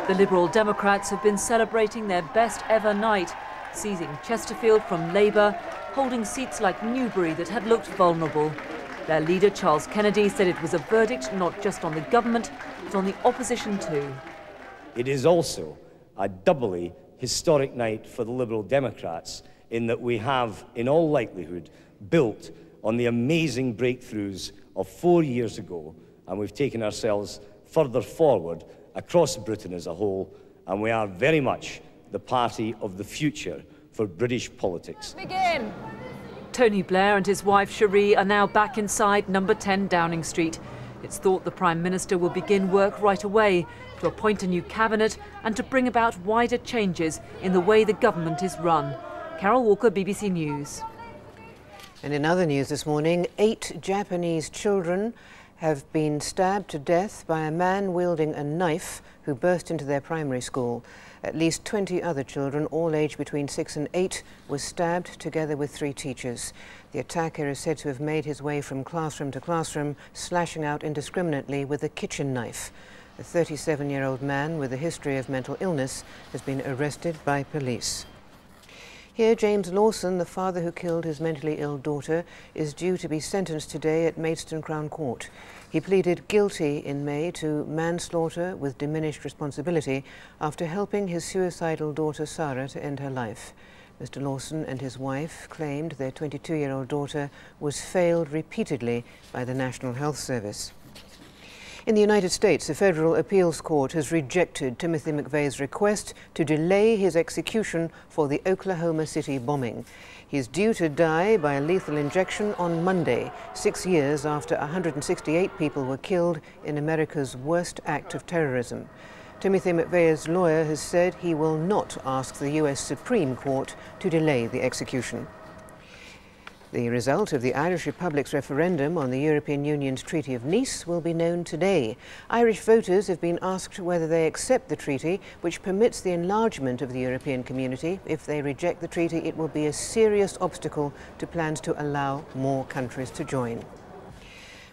The Liberal Democrats have been celebrating their best ever night seizing Chesterfield from Labour, holding seats like Newbury that had looked vulnerable. Their leader, Charles Kennedy, said it was a verdict not just on the government, but on the opposition too. It is also a doubly historic night for the Liberal Democrats in that we have, in all likelihood, built on the amazing breakthroughs of four years ago, and we've taken ourselves further forward across Britain as a whole, and we are very much the party of the future for British politics. Begin! Tony Blair and his wife Cherie are now back inside number 10 Downing Street. It's thought the Prime Minister will begin work right away to appoint a new cabinet and to bring about wider changes in the way the government is run. Carol Walker, BBC News. And in other news this morning, eight Japanese children have been stabbed to death by a man wielding a knife who burst into their primary school. At least 20 other children, all aged between six and eight, were stabbed together with three teachers. The attacker is said to have made his way from classroom to classroom, slashing out indiscriminately with a kitchen knife. A 37-year-old man with a history of mental illness has been arrested by police. Here, James Lawson, the father who killed his mentally ill daughter, is due to be sentenced today at Maidstone Crown Court. He pleaded guilty in May to manslaughter with diminished responsibility after helping his suicidal daughter Sarah to end her life. Mr Lawson and his wife claimed their 22-year-old daughter was failed repeatedly by the National Health Service. In the United States, the federal appeals court has rejected Timothy McVeigh's request to delay his execution for the Oklahoma City bombing. He is due to die by a lethal injection on Monday, six years after 168 people were killed in America's worst act of terrorism. Timothy McVeigh's lawyer has said he will not ask the U.S. Supreme Court to delay the execution. The result of the Irish Republic's referendum on the European Union's Treaty of Nice will be known today. Irish voters have been asked whether they accept the treaty, which permits the enlargement of the European community. If they reject the treaty, it will be a serious obstacle to plans to allow more countries to join.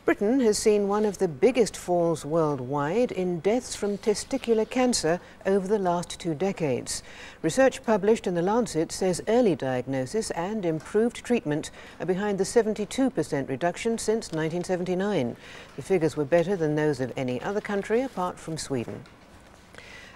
Britain has seen one of the biggest falls worldwide in deaths from testicular cancer over the last two decades. Research published in The Lancet says early diagnosis and improved treatment are behind the 72% reduction since 1979. The figures were better than those of any other country apart from Sweden.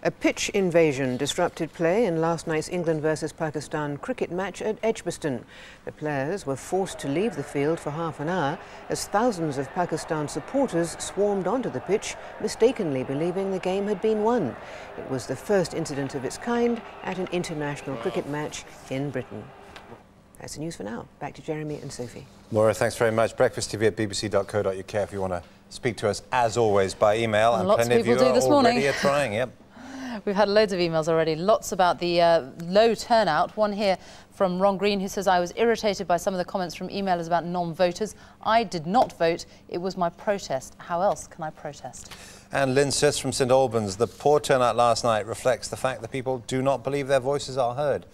A pitch invasion disrupted play in last night's England versus Pakistan cricket match at Edgbaston. The players were forced to leave the field for half an hour as thousands of Pakistan supporters swarmed onto the pitch, mistakenly believing the game had been won. It was the first incident of its kind at an international cricket match in Britain. That's the news for now. Back to Jeremy and Sophie. Laura, thanks very much. Breakfast TV at bbc.co.uk if you want to speak to us, as always, by email. and lots plenty of people of you do this morning. are trying, yep. We've had loads of emails already, lots about the uh, low turnout. One here from Ron Green who says, I was irritated by some of the comments from emailers about non-voters. I did not vote. It was my protest. How else can I protest? And Lynn Sis from St Albans, the poor turnout last night reflects the fact that people do not believe their voices are heard.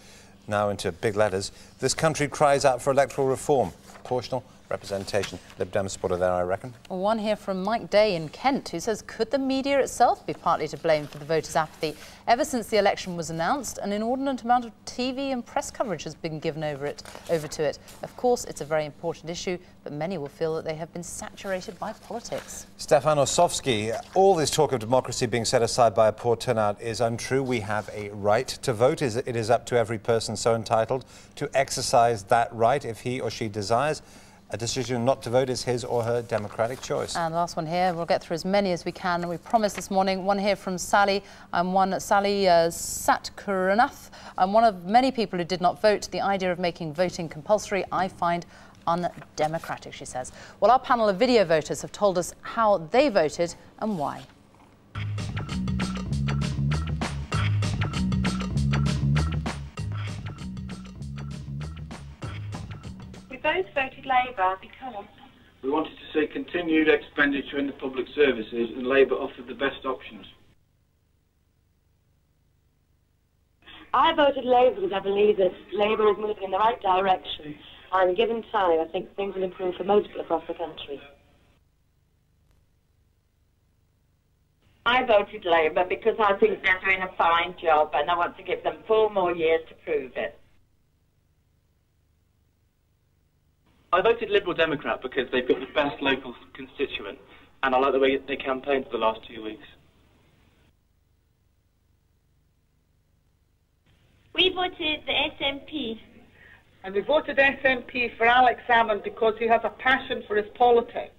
Now into big letters, this country cries out for electoral reform, proportional representation. Lib Dem supporter there, I reckon. One here from Mike Day in Kent who says, could the media itself be partly to blame for the voters' apathy? Ever since the election was announced, an inordinate amount of TV and press coverage has been given over it, over to it. Of course, it's a very important issue, but many will feel that they have been saturated by politics. Stefan Osowski, all this talk of democracy being set aside by a poor turnout is untrue. We have a right to vote. It is up to every person so entitled to exercise that right if he or she desires. A decision not to vote is his or her democratic choice. And last one here, we'll get through as many as we can. We promised this morning, one here from Sally, and one Sally uh, Satkuranath. I'm one of many people who did not vote. The idea of making voting compulsory, I find undemocratic, she says. Well, our panel of video voters have told us how they voted and why. Both voted Labour because We wanted to see continued expenditure in the public services, and Labour offered the best options. I voted Labour because I believe that Labour is moving in the right direction. And given time, I think things will improve for most people across the country. I voted Labour because I think they're doing a fine job and I want to give them four more years to prove it. I voted Liberal Democrat because they've got the best local constituent, and I like the way they campaigned for the last two weeks. We voted the SNP. And we voted SNP for Alex Salmond because he has a passion for his politics.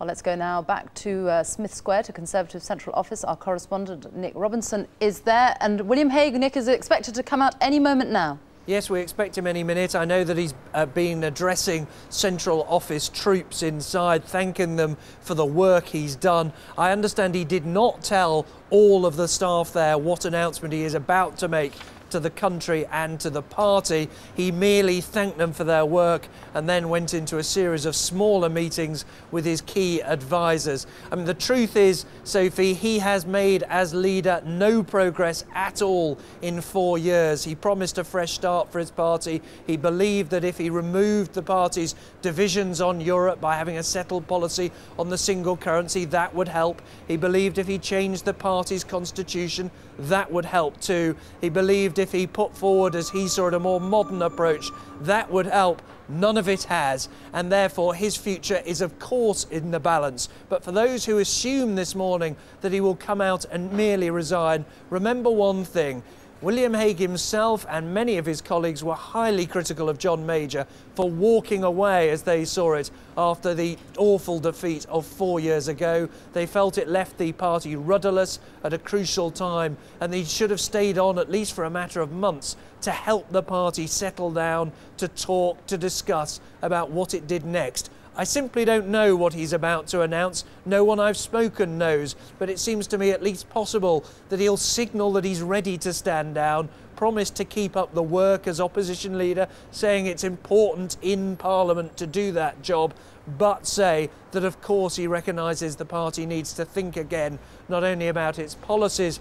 Well, let's go now back to uh, Smith Square to Conservative Central Office. Our correspondent, Nick Robinson, is there. And William Hague, Nick, is expected to come out any moment now. Yes, we expect him any minute. I know that he's uh, been addressing Central Office troops inside, thanking them for the work he's done. I understand he did not tell all of the staff there what announcement he is about to make to the country and to the party. He merely thanked them for their work and then went into a series of smaller meetings with his key advisors. I mean, the truth is, Sophie, he has made as leader no progress at all in four years. He promised a fresh start for his party. He believed that if he removed the party's divisions on Europe by having a settled policy on the single currency, that would help. He believed if he changed the party's constitution, that would help too. He believed if he put forward, as he saw it, a more modern approach, that would help. None of it has, and therefore his future is, of course, in the balance. But for those who assume this morning that he will come out and merely resign, remember one thing William Hague himself and many of his colleagues were highly critical of John Major for walking away as they saw it after the awful defeat of four years ago. They felt it left the party rudderless at a crucial time and they should have stayed on at least for a matter of months to help the party settle down, to talk, to discuss about what it did next. I simply don't know what he's about to announce. No one I've spoken knows, but it seems to me at least possible that he'll signal that he's ready to stand down, promise to keep up the work as opposition leader, saying it's important in Parliament to do that job, but say that of course he recognises the party needs to think again, not only about its policies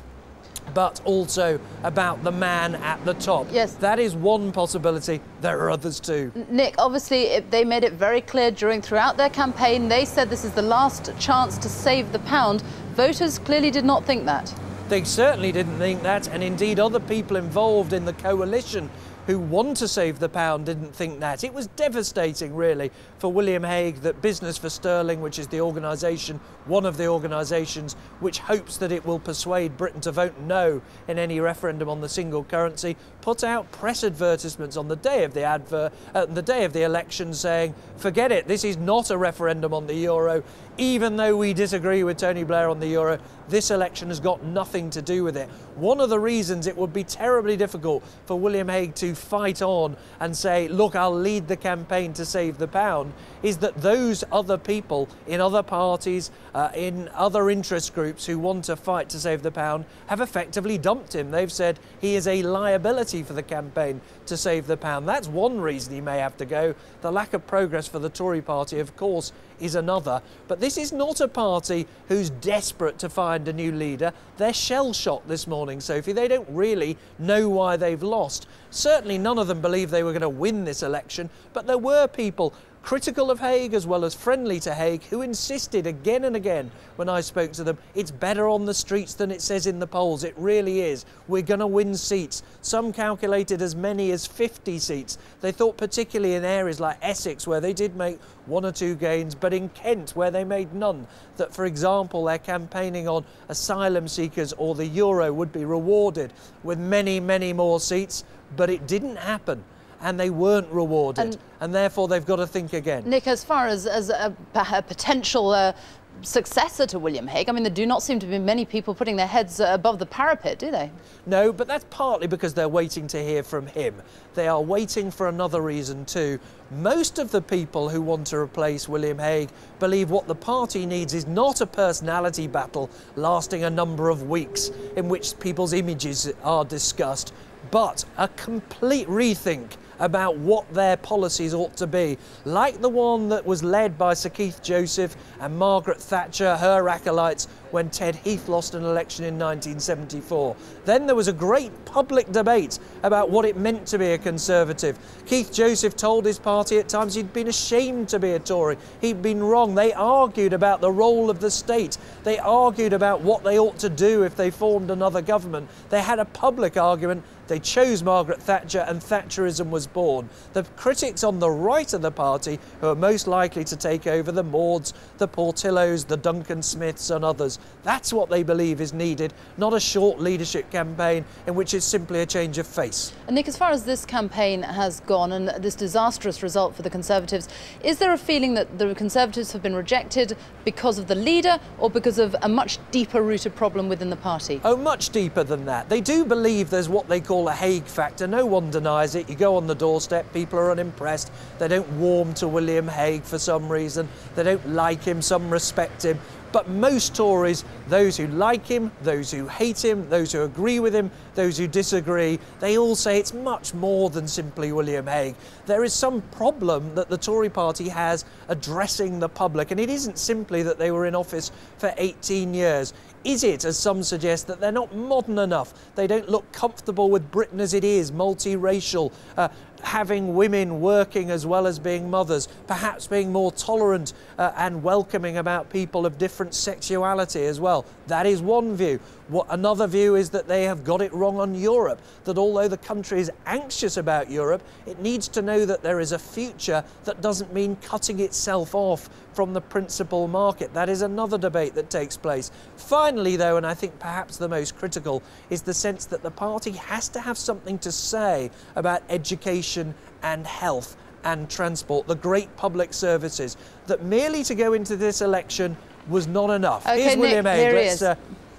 but also about the man at the top. Yes. That is one possibility. There are others too. Nick, obviously it, they made it very clear during throughout their campaign. They said this is the last chance to save the pound. Voters clearly did not think that. They certainly didn't think that, and indeed other people involved in the coalition who want to save the pound didn't think that. It was devastating, really, for William Hague that Business for Sterling, which is the organisation, one of the organisations which hopes that it will persuade Britain to vote no in any referendum on the single currency, put out press advertisements on the day of the advert, uh, the day of the election, saying, "Forget it. This is not a referendum on the euro. Even though we disagree with Tony Blair on the euro, this election has got nothing to do with it." One of the reasons it would be terribly difficult for William Hague to fight on and say, "Look, I'll lead the campaign to save the pound," is that those other people in other parties, uh, in other interest groups who want to fight to save the pound, have effectively dumped him. They've said he is a liability for the campaign to save the pound. That's one reason he may have to go. The lack of progress for the Tory party, of course, is another. But this is not a party who's desperate to find a new leader. They're shell shocked this morning, Sophie. They don't really know why they've lost. Certainly, none of them believe they were going to win this election, but there were people critical of Hague as well as friendly to Hague, who insisted again and again when I spoke to them, it's better on the streets than it says in the polls. It really is. We're going to win seats. Some calculated as many as 50 seats. They thought particularly in areas like Essex, where they did make one or two gains, but in Kent, where they made none, that, for example, their campaigning on asylum seekers or the euro would be rewarded with many, many more seats, but it didn't happen and they weren't rewarded, and, and, therefore they've got to think again. Nick, as far as, as a, a potential uh, successor to William Hague, I mean, there do not seem to be many people putting their heads above the parapet, do they? No, but that's partly because they're waiting to hear from him. They are waiting for another reason too. Most of the people who want to replace William Hague believe what the party needs is not a personality battle lasting a number of weeks in which people's images are discussed, but a complete rethink about what their policies ought to be, like the one that was led by Sir Keith Joseph and Margaret Thatcher, her acolytes, when Ted Heath lost an election in 1974. Then there was a great public debate about what it meant to be a Conservative. Keith Joseph told his party at times he'd been ashamed to be a Tory. He'd been wrong. They argued about the role of the state. They argued about what they ought to do if they formed another government. They had a public argument they chose Margaret Thatcher and Thatcherism was born. The critics on the right of the party, who are most likely to take over the Mauds, the Portillos, the Duncan Smiths and others, that's what they believe is needed, not a short leadership campaign in which it's simply a change of face. And Nick, as far as this campaign has gone and this disastrous result for the Conservatives, is there a feeling that the Conservatives have been rejected because of the leader or because of a much deeper rooted problem within the party? Oh, much deeper than that. They do believe there's what they call a Hague factor. No one denies it. You go on the doorstep, people are unimpressed. They don't warm to William Hague for some reason. They don't like him, some respect him. But most Tories, those who like him, those who hate him, those who agree with him, those who disagree, they all say it's much more than simply William Hague. There is some problem that the Tory party has addressing the public, and it isn't simply that they were in office for 18 years. Is it, as some suggest, that they're not modern enough? They don't look comfortable with Britain as it is, multiracial, uh, having women working as well as being mothers, perhaps being more tolerant uh, and welcoming about people of different sexuality as well. That is one view. What another view is that they have got it wrong on Europe, that although the country is anxious about Europe, it needs to know that there is a future that doesn't mean cutting itself off from the principal market. That is another debate that takes place. Finally, though, and I think perhaps the most critical, is the sense that the party has to have something to say about education and health and transport, the great public services, that merely to go into this election was not enough. Okay, Here's Nick, William Hague. Let's uh,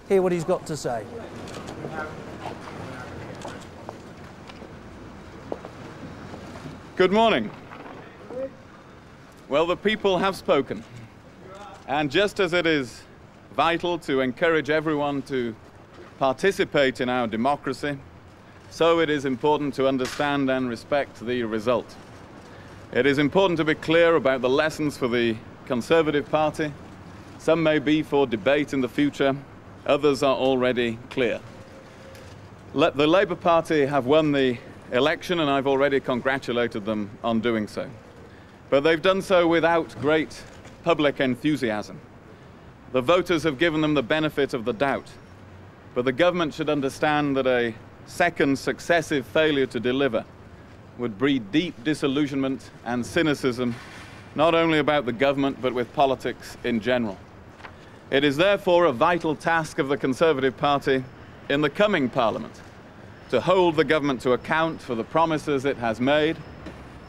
hear what he's got to say. Good morning. Well, the people have spoken. And just as it is vital to encourage everyone to participate in our democracy, so it is important to understand and respect the result. It is important to be clear about the lessons for the Conservative Party. Some may be for debate in the future, others are already clear. Let the Labour Party have won the election, and I've already congratulated them on doing so. But they've done so without great public enthusiasm. The voters have given them the benefit of the doubt. But the government should understand that a second successive failure to deliver would breed deep disillusionment and cynicism, not only about the government, but with politics in general. It is therefore a vital task of the Conservative Party in the coming Parliament to hold the government to account for the promises it has made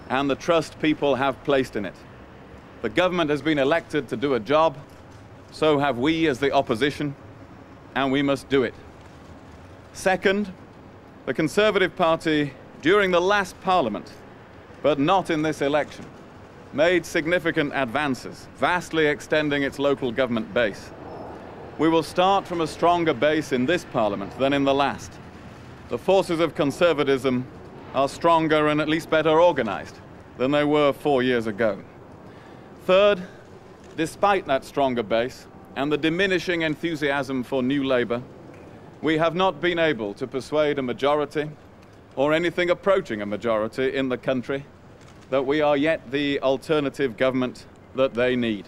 and the trust people have placed in it. The government has been elected to do a job, so have we as the opposition, and we must do it. Second, the Conservative Party, during the last Parliament, but not in this election, made significant advances, vastly extending its local government base. We will start from a stronger base in this Parliament than in the last. The forces of conservatism are stronger and at least better organised than they were four years ago. Third, despite that stronger base and the diminishing enthusiasm for New Labour, we have not been able to persuade a majority or anything approaching a majority in the country that we are yet the alternative government that they need.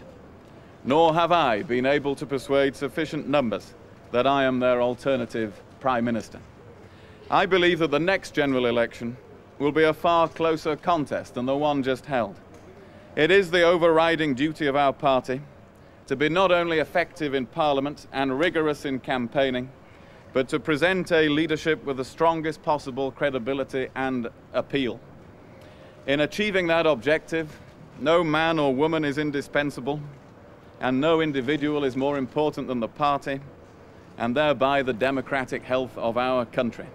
Nor have I been able to persuade sufficient numbers that I am their alternative Prime Minister. I believe that the next general election will be a far closer contest than the one just held. It is the overriding duty of our party to be not only effective in Parliament and rigorous in campaigning, but to present a leadership with the strongest possible credibility and appeal. In achieving that objective, no man or woman is indispensable, and no individual is more important than the party, and thereby the democratic health of our country.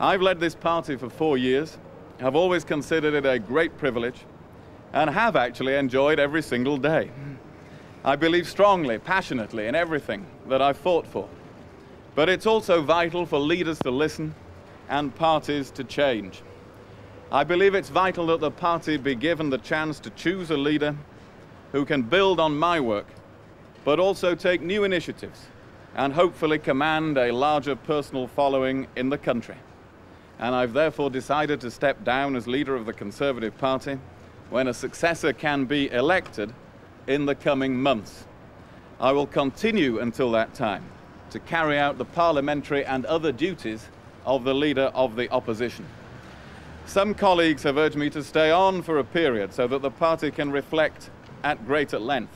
I've led this party for four years, have always considered it a great privilege, and have actually enjoyed every single day. I believe strongly, passionately in everything that I've fought for. But it's also vital for leaders to listen and parties to change. I believe it's vital that the party be given the chance to choose a leader who can build on my work, but also take new initiatives and hopefully command a larger personal following in the country. And I've therefore decided to step down as leader of the Conservative Party when a successor can be elected in the coming months. I will continue until that time to carry out the parliamentary and other duties of the leader of the opposition. Some colleagues have urged me to stay on for a period so that the party can reflect at greater length.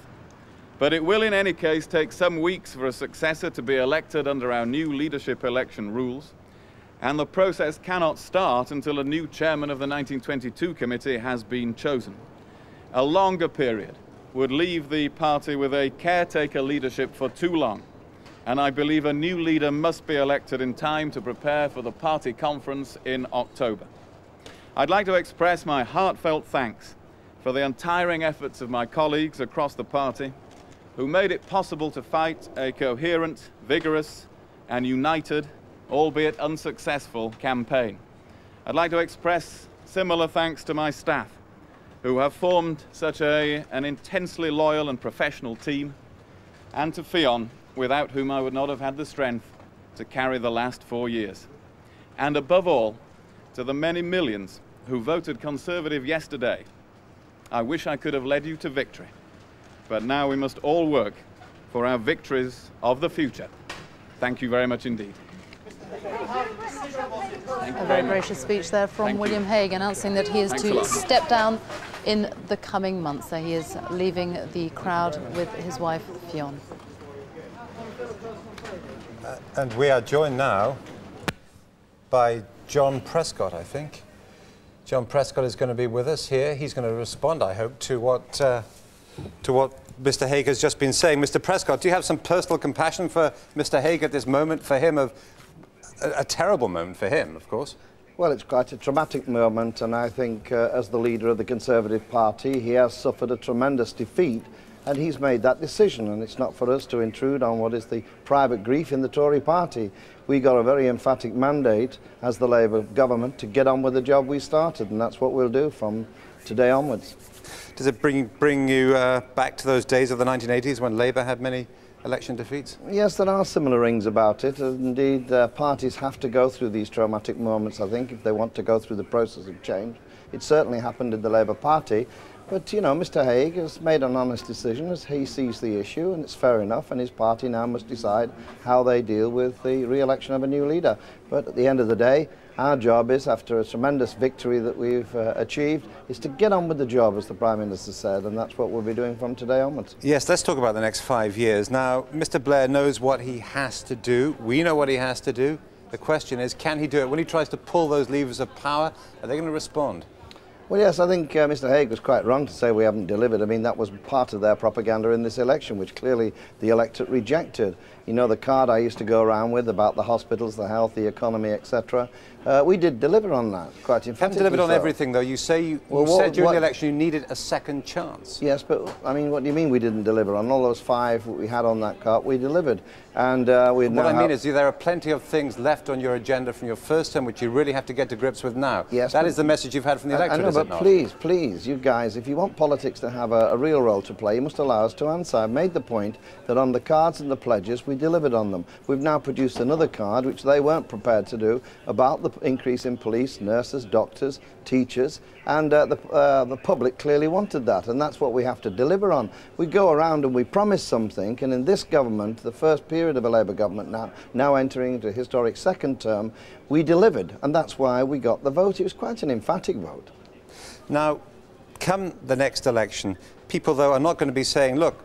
But it will in any case take some weeks for a successor to be elected under our new leadership election rules, and the process cannot start until a new chairman of the 1922 committee has been chosen. A longer period would leave the party with a caretaker leadership for too long, and I believe a new leader must be elected in time to prepare for the party conference in October. I'd like to express my heartfelt thanks for the untiring efforts of my colleagues across the party who made it possible to fight a coherent, vigorous, and united, albeit unsuccessful, campaign. I'd like to express similar thanks to my staff, who have formed such a, an intensely loyal and professional team, and to Ffion, without whom I would not have had the strength to carry the last four years. And above all, to the many millions who voted Conservative yesterday, I wish I could have led you to victory. But now we must all work for our victories of the future. Thank you very much indeed. A very gracious speech there from Thank William you. Hague announcing that he is Thanks to step down in the coming months. So he is leaving the crowd with his wife, Ffion. Uh, and we are joined now by John Prescott, I think. John Prescott is going to be with us here. He's going to respond, I hope, to what, uh, to what Mr. Hague has just been saying. Mr. Prescott, do you have some personal compassion for Mr. Hague at this moment, for him, of a, a terrible moment for him, of course? Well, it's quite a traumatic moment, and I think uh, as the leader of the Conservative Party, he has suffered a tremendous defeat, and he's made that decision, and it's not for us to intrude on what is the private grief in the Tory party. We got a very emphatic mandate as the Labour government to get on with the job we started, and that's what we'll do from today onwards. Does it bring, bring you uh, back to those days of the 1980s when Labour had many election defeats? Yes, there are similar rings about it. Indeed, uh, parties have to go through these traumatic moments, I think, if they want to go through the process of change. It certainly happened in the Labour Party. But, you know, Mr Hague has made an honest decision as he sees the issue, and it's fair enough, and his party now must decide how they deal with the re-election of a new leader. But at the end of the day, our job is, after a tremendous victory that we've uh, achieved, is to get on with the job, as the Prime Minister said, and that's what we'll be doing from today onwards. Yes, let's talk about the next five years. Now, Mr. Blair knows what he has to do. We know what he has to do. The question is, can he do it? When he tries to pull those levers of power, are they going to respond? Well, yes, I think uh, Mr Hague was quite wrong to say we haven't delivered. I mean, that was part of their propaganda in this election, which clearly the electorate rejected. You know, the card I used to go around with about the hospitals, the health, the economy, etc. Uh, we did deliver on that, quite You haven't emphatically delivered on so. everything, though. You say you, Well, you what- said during what- the election you needed a second chance. Yes, but I mean, what do you mean we didn't deliver on all those five we had on that cart? We delivered, and uh, we. What I mean is there are plenty of things left on your agenda from your first term which you really have to get to grips with now. Yes, that is the message you've had from the I- electorate, I know, but not? please, please, you guys, if you want politics to have a, a real role to play, you must allow us to answer. I've made the point that on the cards and the pledges, we delivered on them. We've now produced another card, which they weren't prepared to do, about the increase in police, nurses, doctors, teachers, and uh, the, uh, the public clearly wanted that, and that's what we have to deliver on. We go around and we promise something, and in this government, the first period of a Labour government now, now entering into a historic second term, we delivered, and that's why we got the vote. It was quite an emphatic vote. Now, come the next election, people, though, are not going to be saying, look,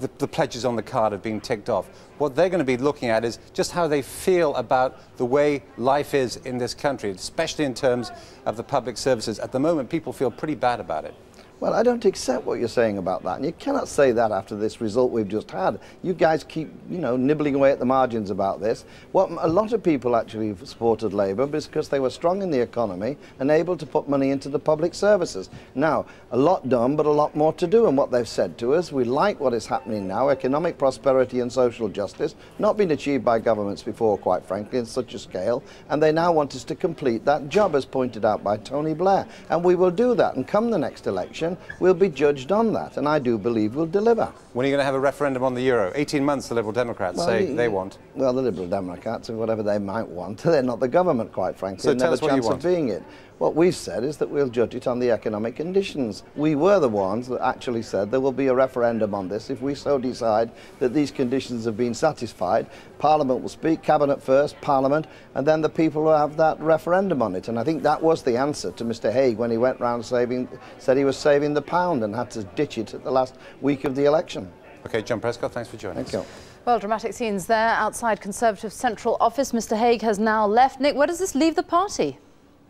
the, the pledges on the card have been ticked off. What they're going to be looking at is just how they feel about the way life is in this country, especially in terms of the public services. At the moment, people feel pretty bad about it. Well, I don't accept what you're saying about that, and you cannot say that after this result we've just had. You guys keep, you know, nibbling away at the margins about this. What a lot of people actually supported Labour because they were strong in the economy and able to put money into the public services. Now, a lot done, but a lot more to do. And what they've said to us, we like what is happening now. Economic prosperity and social justice, not been achieved by governments before, quite frankly, in such a scale. And they now want us to complete that job, as pointed out by Tony Blair. And we will do that. And come the next election, we'll be judged on that. And I do believe we'll deliver. When are you going to have a referendum on the euro? 18 months, the Liberal Democrats Well, say you- they want. Well, the Liberal Democrats and whatever they might want, they're not the government, quite frankly. So and tell us what you want. of being it. What we've said is that we'll judge it on the economic conditions. We were the ones that actually said there will be a referendum on this if we so decide that these conditions have been satisfied. Parliament will speak, Cabinet first, Parliament, and then the people will have that referendum on it. And I think that was the answer to Mr Hague when he went round saving, said he was saving the pound and had to ditch it at the last week of the election. Okay, John Prescott, thanks for joining Thank us. you. Well, dramatic scenes there outside Conservative Central Office. Mr Hague has now left. Nick, where does this leave the party?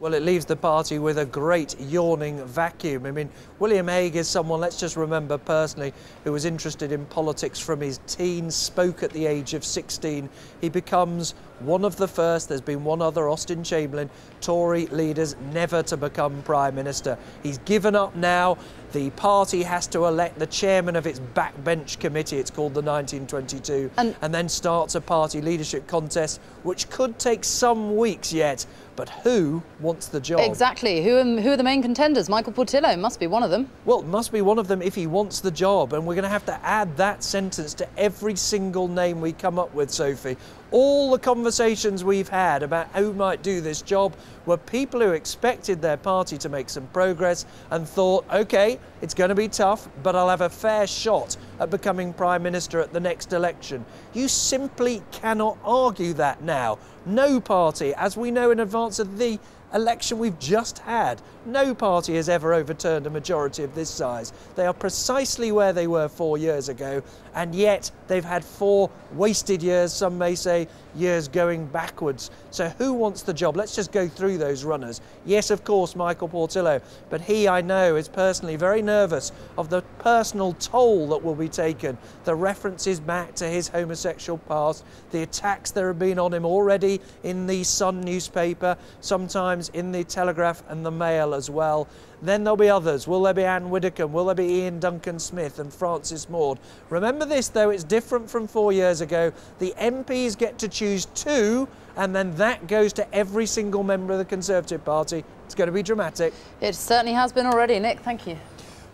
Well, it leaves the party with a great yawning vacuum. I mean, William Hague is someone, let's just remember personally, who was interested in politics from his teens, spoke at the age of 16. He becomes one of the first, there's been one other, Austen Chamberlain, Tory leaders never to become Prime Minister. He's given up now. The party has to elect the chairman of its backbench committee, it's called the 1922, and, and then starts a party leadership contest, which could take some weeks yet. But who wants the job? Exactly. Who who are the main contenders? Michael Portillo must be one of them. Well, must be one of them if he wants the job. And we're going to have to add that sentence to every single name we come up with, Sophie. All the conversations we've had about who might do this job were people who expected their party to make some progress and thought, OK, it's going to be tough, but I'll have a fair shot at becoming Prime Minister at the next election. You simply cannot argue that now. No party, as we know in advance of the election we've just had. No party has ever overturned a majority of this size. They are precisely where they were four years ago, and yet they've had four wasted years, some may say years going backwards. So who wants the job? Let's just go through those runners. Yes, of course, Michael Portillo, but he, I know, is personally very nervous of the personal toll that will be taken, the references back to his homosexual past, the attacks that have been on him already in the Sun newspaper, sometimes in the Telegraph and the Mail as well. Then there'll be others. Will there be Ann Widdecombe? Will there be Iain Duncan Smith and Francis Maude? Remember this, though, it's different from four years ago. The MPs get to choose two, and then that goes to every single member of the Conservative Party. It's going to be dramatic. It certainly has been already. Nick, thank you.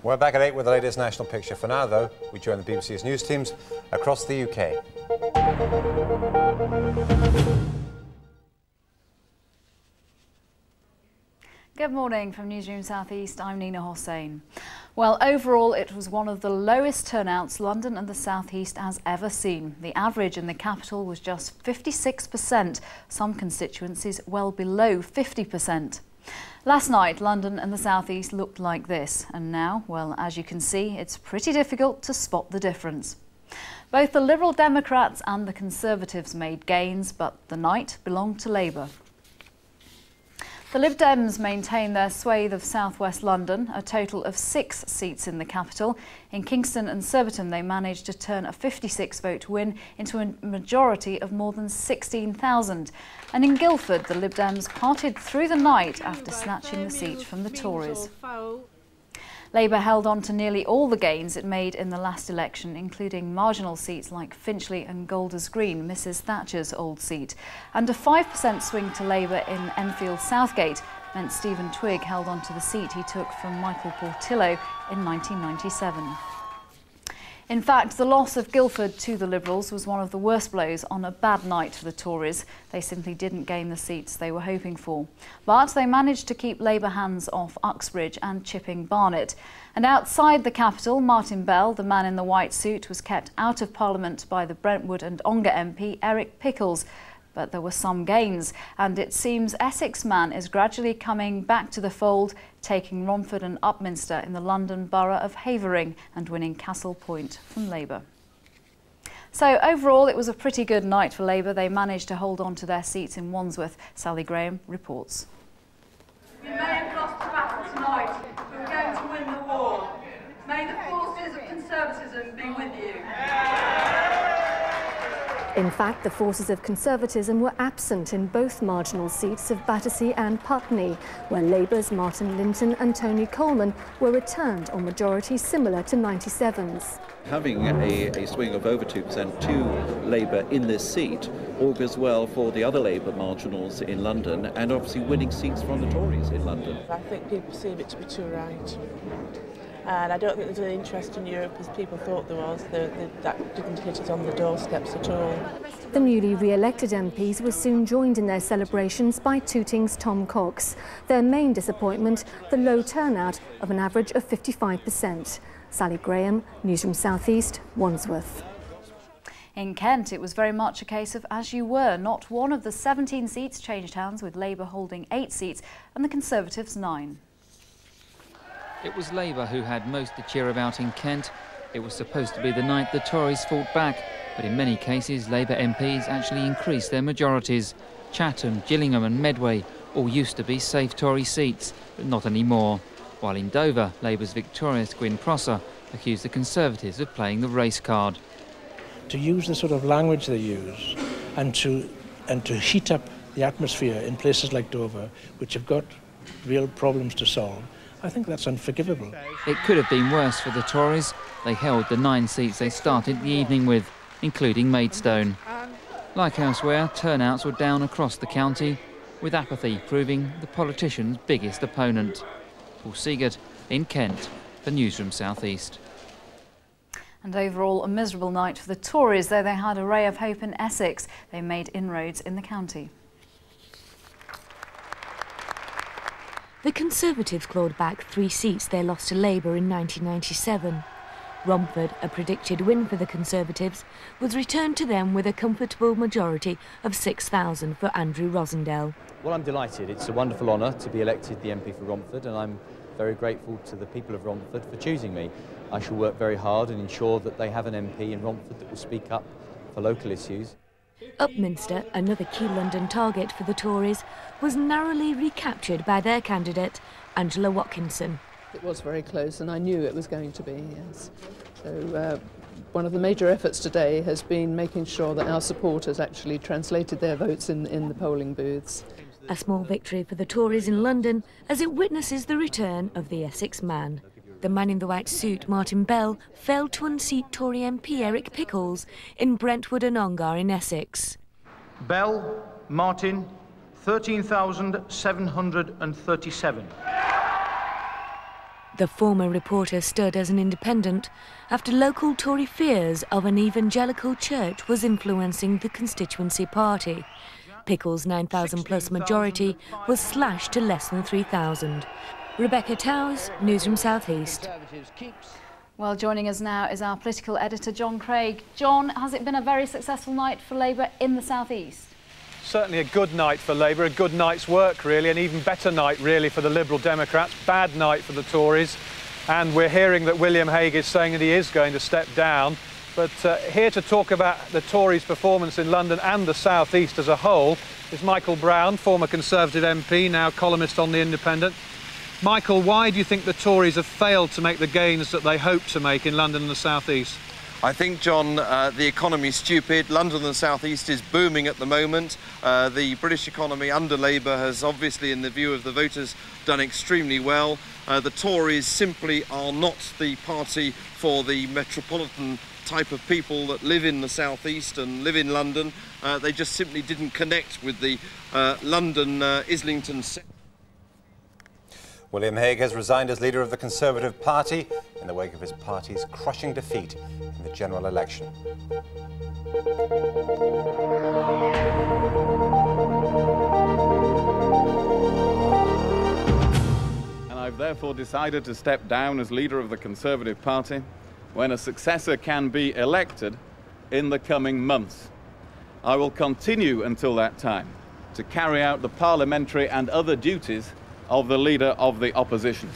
We're back at 8 with the latest national picture. For now, though, we join the BBC's news teams across the UK. Good morning from Newsroom Southeast. I'm Nina Hossain. Well, overall, it was one of the lowest turnouts London and the Southeast has ever seen. The average in the capital was just 56%, some constituencies well below 50%. Last night, London and the Southeast looked like this, and now, well, as you can see, it's pretty difficult to spot the difference. Both the Liberal Democrats and the Conservatives made gains, but the night belonged to Labour. The Lib Dems maintain their swathe of southwest London, a total of six seats in the capital. In Kingston and Surbiton, they managed to turn a 56 vote win into a majority of more than 16,000. And in Guildford, the Lib Dems parted through the night after snatching the seat from the Tories. Labour held on to nearly all the gains it made in the last election, including marginal seats like Finchley and Golders Green, Mrs Thatcher's old seat. And a 5% swing to Labour in Enfield Southgate meant Stephen Twigg held on to the seat he took from Michael Portillo in 1997. In fact, the loss of Guildford to the Liberals was one of the worst blows on a bad night for the Tories. They simply didn't gain the seats they were hoping for. But they managed to keep Labour hands off Uxbridge and Chipping Barnet. And outside the capital, Martin Bell, the man in the white suit, was kept out of Parliament by the Brentwood and Ongar MP Eric Pickles but there were some gains, and it seems Essex man is gradually coming back to the fold, taking Romford and Upminster in the London borough of Havering and winning Castle Point from Labour. So overall, it was a pretty good night for Labour. They managed to hold on to their seats in Wandsworth. Sally Graham reports. We may have lost the battle tonight, but we're going to win the war. May the forces of conservatism be with you. In fact, the forces of conservatism were absent in both marginal seats of Battersea and Putney, where Labour's Martin Linton and Tony Colman were returned on majorities similar to 97's. Having a, a swing of over 2% to Labour in this seat augurs well for the other Labour marginals in London and obviously winning seats from the Tories in London. I think people perceive it to be too right and I don't think there's an interest in Europe as people thought there was. The, the, that didn't hit us on the doorsteps at all. The newly re-elected MPs were soon joined in their celebrations by Tooting's Tom Cox. Their main disappointment, the low turnout of an average of 55%. Sally Graham, Newsroom Southeast, Wandsworth. In Kent, it was very much a case of as you were. Not one of the 17 seats changed hands, with Labour holding eight seats and the Conservatives nine. It was Labour who had most to cheer about in Kent. It was supposed to be the night the Tories fought back, but in many cases Labour MPs actually increased their majorities. Chatham, Gillingham and Medway all used to be safe Tory seats, but not anymore. While in Dover, Labour's victorious Gwyn Prosser accused the Conservatives of playing the race card. To use the sort of language they use and to, and to heat up the atmosphere in places like Dover, which have got real problems to solve, I think that's unforgivable. It could have been worse for the Tories. They held the nine seats they started the evening with, including Maidstone. Like elsewhere, turnouts were down across the county, with apathy proving the politician's biggest opponent. Paul Siegert in Kent for Newsroom South East. And overall, a miserable night for the Tories, though they had a ray of hope in Essex. They made inroads in the county. The Conservatives clawed back three seats they lost to Labour in 1997. Romford, a predicted win for the Conservatives, was returned to them with a comfortable majority of 6,000 for Andrew Rosindell. Well, I'm delighted. It's a wonderful honour to be elected the MP for Romford, and I'm very grateful to the people of Romford for choosing me. I shall work very hard and ensure that they have an MP in Romford that will speak up for local issues. Upminster, another key London target for the Tories, was narrowly recaptured by their candidate, Angela Watkinson. It was very close, and I knew it was going to be, yes. So, uh, one of the major efforts today has been making sure that our supporters actually translated their votes in, in the polling booths. A small victory for the Tories in London as it witnesses the return of the Essex man. The man in the white suit, Martin Bell, failed to unseat Tory MP Eric Pickles in Brentwood and Ongar in Essex. Bell, Martin, 13,737. The former reporter stood as an independent after local Tory fears of an evangelical church was influencing the constituency party. Pickles' 9,000 plus majority was slashed to less than 3,000. Rebecca Towers, Newsroom South East. Well, joining us now is our political editor, John Craig. John, has it been a very successful night for Labour in the South East? Certainly a good night for Labour, a good night's work, really, an even better night, really, for the Liberal Democrats. Bad night for the Tories. And we're hearing that William Hague is saying that he is going to step down. But uh, here to talk about the Tories' performance in London and the South East as a whole is Michael Brown, former Conservative MP, now columnist on The Independent. Michael, why do you think the Tories have failed to make the gains that they hoped to make in London and the South East? I think, John, uh, the economy is stupid. London and the South East is booming at the moment. Uh, the British economy under Labour has obviously, in the view of the voters, done extremely well. Uh, the Tories simply are not the party for the metropolitan type of people that live in the southeast and live in London. Uh, they just simply didn't connect with the uh, London uh, Islington. William Hague has resigned as leader of the Conservative Party in the wake of his party's crushing defeat in the general election. And I've therefore decided to step down as leader of the Conservative Party when a successor can be elected in the coming months. I will continue until that time to carry out the parliamentary and other duties of the Leader of the Opposition.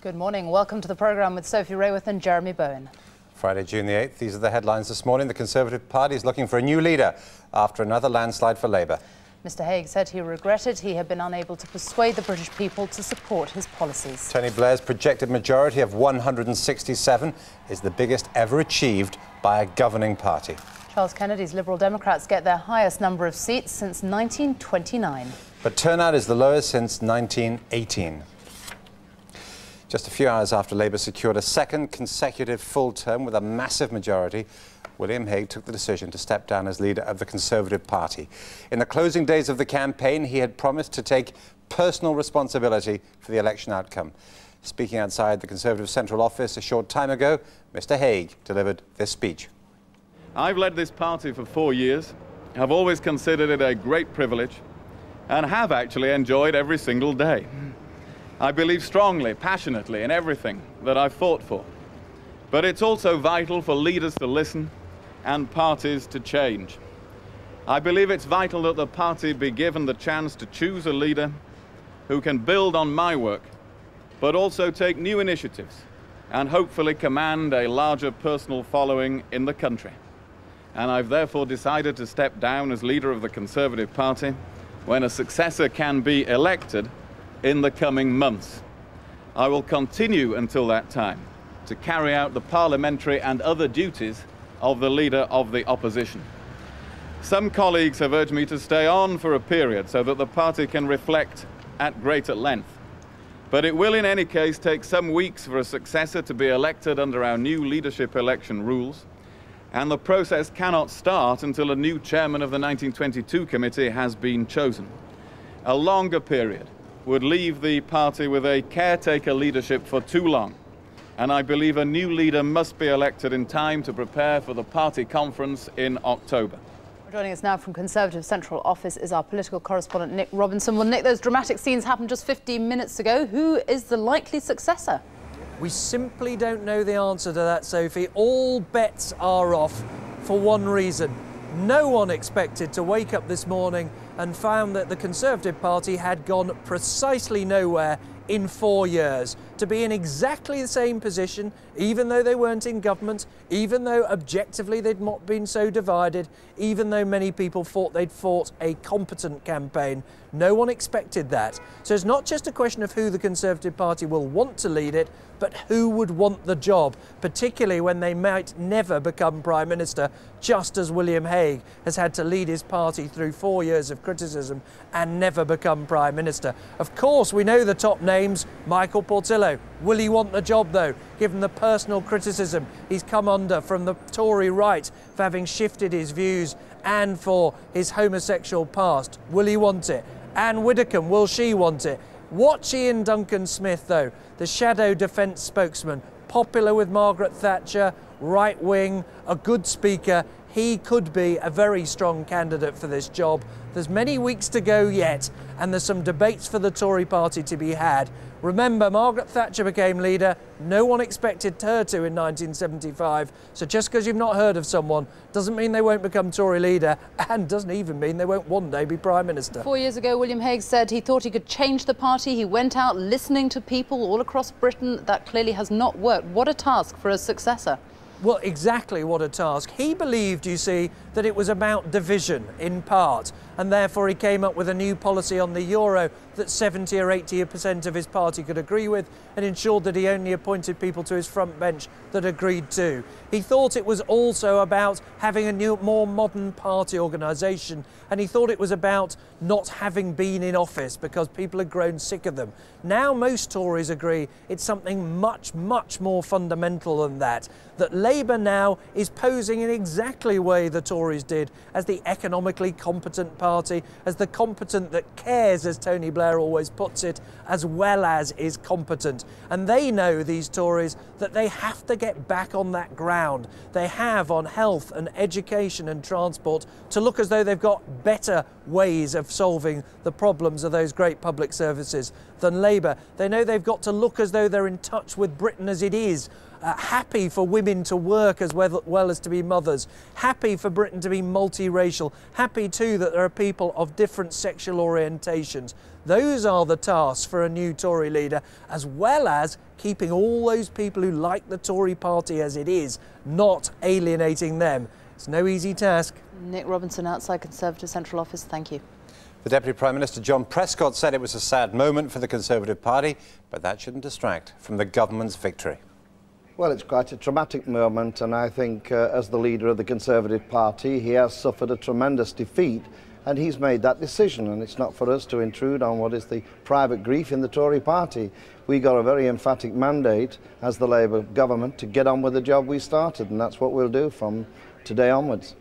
Good morning. Welcome to the programme with Sophie Raworth and Jeremy Bowen. Friday, June the 8th. These are the headlines this morning. The Conservative Party is looking for a new leader after another landslide for Labour. Mr Hague said he regretted he had been unable to persuade the British people to support his policies. Tony Blair's projected majority of 167 is the biggest ever achieved by a governing party. Charles Kennedy's Liberal Democrats get their highest number of seats since 1929. But turnout is the lowest since 1918. Just a few hours after Labour secured a second consecutive full term with a massive majority, William Hague took the decision to step down as leader of the Conservative Party. In the closing days of the campaign, he had promised to take personal responsibility for the election outcome. Speaking outside the Conservative Central Office a short time ago, Mr Hague delivered this speech. I've led this party for four years, I have always considered it a great privilege, and have actually enjoyed every single day. I believe strongly, passionately in everything that I've fought for. But it's also vital for leaders to listen and parties to change. I believe it's vital that the party be given the chance to choose a leader who can build on my work, but also take new initiatives and hopefully command a larger personal following in the country. And I've therefore decided to step down as leader of the Conservative Party when a successor can be elected in the coming months. I will continue until that time to carry out the parliamentary and other duties of the Leader of the Opposition. Some colleagues have urged me to stay on for a period so that the party can reflect at greater length. But it will in any case take some weeks for a successor to be elected under our new leadership election rules, and the process cannot start until a new chairman of the 1922 committee has been chosen. A longer period would leave the party with a caretaker leadership for too long, and I believe a new leader must be elected in time to prepare for the party conference in October. Joining us now from Conservative Central Office is our political correspondent Nick Robinson. Well, Nick, those dramatic scenes happened just 15 minutes ago. Who is the likely successor? We simply don't know the answer to that, Sophie. All bets are off for one reason. No one expected to wake up this morning and found that the Conservative Party had gone precisely nowhere in four years. To be in exactly the same position, even though they weren't in government, even though objectively they'd not been so divided, even though many people thought they'd fought a competent campaign, no one expected that. So it's not just a question of who the Conservative Party will want to lead it, but who would want the job, particularly when they might never become Prime Minister, just as William Hague has had to lead his party through four years of criticism and never become Prime Minister. Of course, we know the top names Michael Portillo. Will he want the job, though, given the personal criticism he's come under from the Tory right for having shifted his views and for his homosexual past? Will he want it? Ann Widdecombe, will she want it? Watch Iain Duncan Smith, though, the shadow defence spokesman, popular with Margaret Thatcher, right wing, a good speaker. He could be a very strong candidate for this job. There's many weeks to go yet, and there's some debates for the Tory party to be had. Remember, Margaret Thatcher became leader. No one expected her to in 1975. So just because you've not heard of someone doesn't mean they won't become Tory leader and doesn't even mean they won't one day be Prime Minister. Four years ago, William Hague said he thought he could change the party. He went out listening to people all across Britain. That clearly has not worked. What a task for a successor. Well, exactly what a task. He believed, you see, that it was about division in part, and therefore he came up with a new policy on the euro that 70 or 80% of his party could agree with and ensured that he only appointed people to his front bench that agreed to. He thought it was also about having a new, more modern party organisation, and he thought it was about not having been in office because people had grown sick of them. Now most Tories agree it's something much, much more fundamental than that, that Labour now is posing in exactly way the Tories did as the economically competent party, as the competent that cares, as Tony Blair always puts it, as well as is competent. And they know, these Tories, that they have to get back on that ground. They have on health and education and transport to look as though they've got better ways of solving the problems of those great public services than Labour. They know they've got to look as though they're in touch with Britain as it is. Uh, happy for women to work as well, well as to be mothers, happy for Britain to be multiracial, happy too that there are people of different sexual orientations. Those are the tasks for a new Tory leader, as well as keeping all those people who like the Tory party as it is, not alienating them. It's no easy task. Nick Robinson outside Conservative Central Office, thank you. The Deputy Prime Minister John Prescott said it was a sad moment for the Conservative Party, but that shouldn't distract from the government's victory. Well, it's quite a traumatic moment, and I think uh, as the leader of the Conservative Party, he has suffered a tremendous defeat, and he's made that decision, and it's not for us to intrude on what is the private grief in the Tory party. We got a very emphatic mandate as the Labour government to get on with the job we started, and that's what we'll do from today onwards.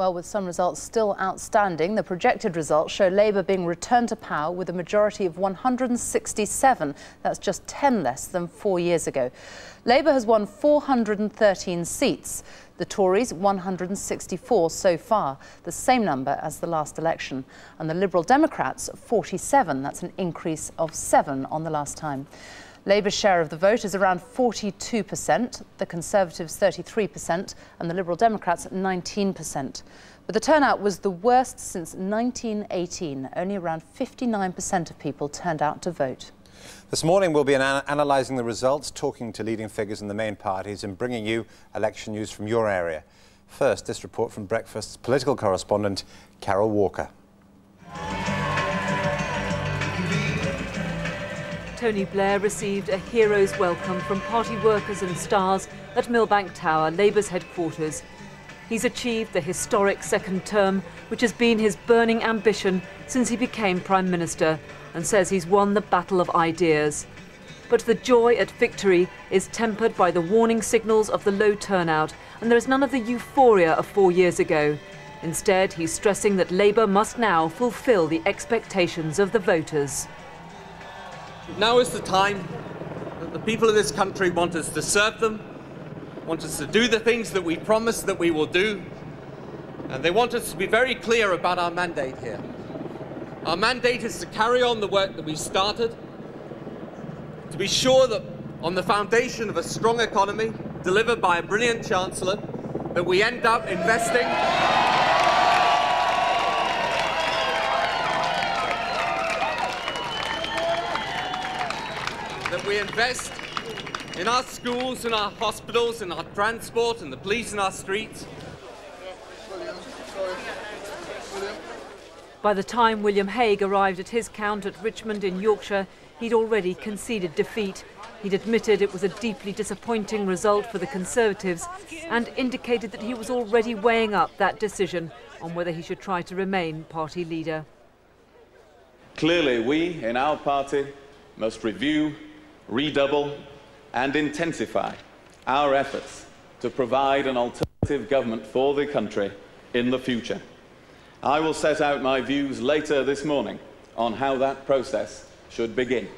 Well, with some results still outstanding, the projected results show Labour being returned to power with a majority of 167. That's just 10 less than four years ago. Labour has won 413 seats. The Tories 164 so far, the same number as the last election. And the Liberal Democrats 47. That's an increase of seven on the last time. Labour's share of the vote is around 42%, the Conservatives 33%, and the Liberal Democrats 19%. But the turnout was the worst since 1918. Only around 59% of people turned out to vote. This morning we'll be an analysing the results, talking to leading figures in the main parties and bringing you election news from your area. First, this report from Breakfast's political correspondent, Carol Walker. Tony Blair received a hero's welcome from party workers and stars at Millbank Tower, Labour's headquarters. He's achieved the historic second term, which has been his burning ambition since he became Prime Minister, and says he's won the battle of ideas. But the joy at victory is tempered by the warning signals of the low turnout, and there is none of the euphoria of four years ago. Instead, he's stressing that Labour must now fulfil the expectations of the voters. Now is the time that the people of this country want us to serve them, want us to do the things that we promised that we will do, and they want us to be very clear about our mandate here. Our mandate is to carry on the work that we started, to be sure that on the foundation of a strong economy delivered by a brilliant Chancellor, that we end up investing that we invest in our schools, in our hospitals, in our transport, in the police in our streets. By the time William Hague arrived at his count at Richmond in Yorkshire, he'd already conceded defeat. He'd admitted it was a deeply disappointing result for the Conservatives and indicated that he was already weighing up that decision on whether he should try to remain party leader. Clearly, we in our party must review, redouble, and intensify our efforts to provide an alternative government for the country in the future. I will set out my views later this morning on how that process should begin.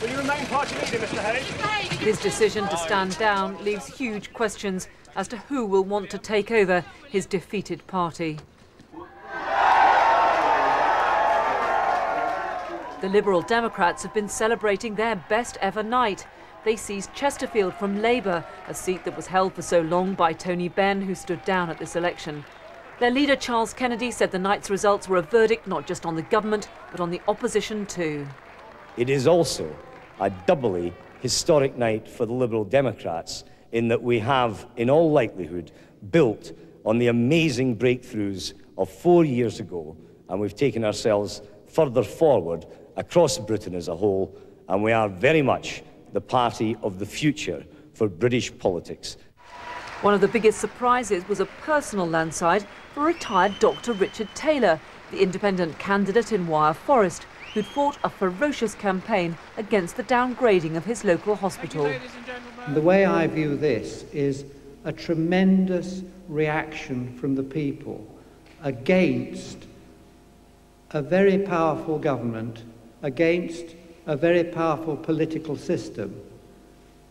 Will you remain party leader, Mr Hague? His decision to stand down leaves huge questions as to who will want to take over his defeated party. The Liberal Democrats have been celebrating their best ever night. They seized Chesterfield from Labour, a seat that was held for so long by Tony Benn, who stood down at this election. Their leader, Charles Kennedy, said the night's results were a verdict not just on the government, but on the opposition too. It is also a doubly historic night for the Liberal Democrats in that we have, in all likelihood, built on the amazing breakthroughs of four years ago, and we've taken ourselves further forward across Britain as a whole, and we are very much the party of the future for British politics. One of the biggest surprises was a personal landslide for retired Dr. Richard Taylor, the independent candidate in Wyre Forest, who'd fought a ferocious campaign against the downgrading of his local hospital. The way I view this is a tremendous reaction from the people against a very powerful government, against a very powerful political system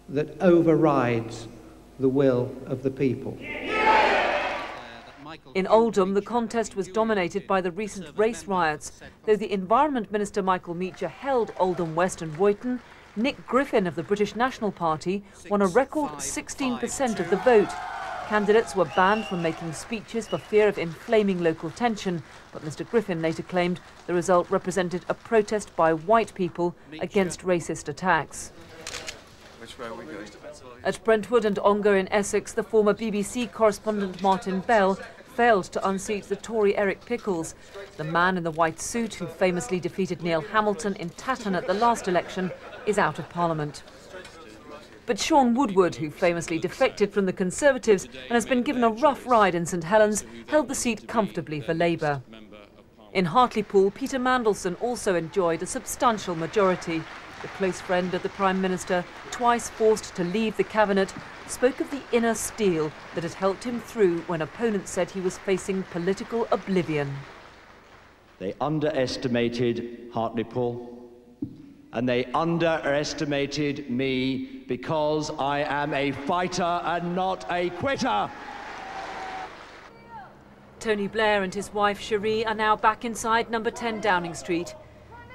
that overrides the will of the people. In Oldham, the contest was dominated by the recent race riots. Though the Environment Minister Michael Meacher held Oldham West and Royton, Nick Griffin of the British National Party won a record 16% of the vote. Candidates were banned from making speeches for fear of inflaming local tension, but Mr Griffin later claimed the result represented a protest by white people against racist attacks. At Brentwood and Ongar in Essex, the former BBC correspondent Martin Bell failed to unseat the Tory Eric Pickles. The man in the white suit who famously defeated Neil Hamilton in Tatton at the last election is out of Parliament. But Shaun Woodward, who famously defected from the Conservatives and has been given a rough ride in St Helens, held the seat comfortably for Labour. In Hartlepool, Peter Mandelson also enjoyed a substantial majority. The close friend of the Prime Minister, twice forced to leave the cabinet, spoke of the inner steel that had helped him through when opponents said he was facing political oblivion. They underestimated Hartlepool and they underestimated me because I am a fighter and not a quitter. Tony Blair and his wife Cherie are now back inside number 10 Downing Street.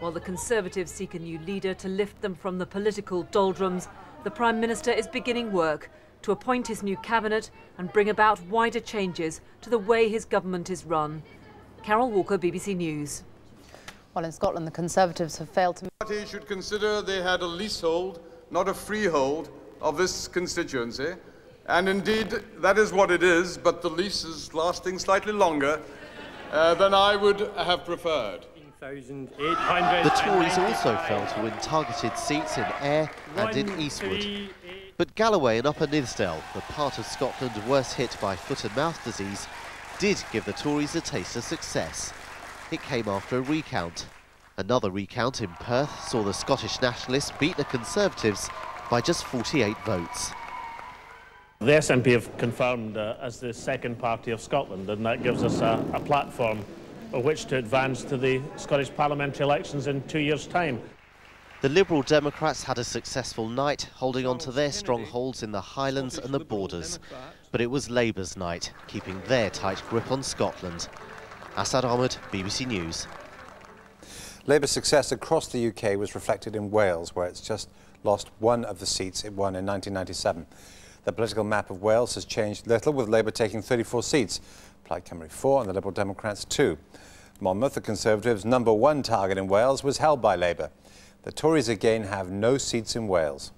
While the Conservatives seek a new leader to lift them from the political doldrums, the Prime Minister is beginning work to appoint his new cabinet and bring about wider changes to the way his government is run. Carol Walker, BBC News. Well, in Scotland, the Conservatives have failed to... The party should consider they had a leasehold, not a freehold, of this constituency. And indeed, that is what it is, but the lease is lasting slightly longer uh, than I would have preferred. The Tories also fell to win targeted seats in Ayr and in Eastwood. But Galloway and Upper Nithsdale, the part of Scotland worst hit by foot and mouth disease, did give the Tories a taste of success. It came after a recount. Another recount in Perth saw the Scottish Nationalists beat the Conservatives by just 48 votes. The SNP have confirmed uh, as the second party of Scotland, and that gives us a, a platform on which to advance to the Scottish parliamentary elections in two years' time. The Liberal Democrats had a successful night, holding on to their strongholds in the Highlands and the borders. But it was Labour's night, keeping their tight grip on Scotland. Asad Ahmed, BBC News. Labour's success across the UK was reflected in Wales, where it's just lost one of the seats it won in 1997. The political map of Wales has changed little, with Labour taking 34 seats, Plaid Cymru 4 and the Liberal Democrats 2. Monmouth, the Conservatives' number one target in Wales, was held by Labour. The Tories again have no seats in Wales.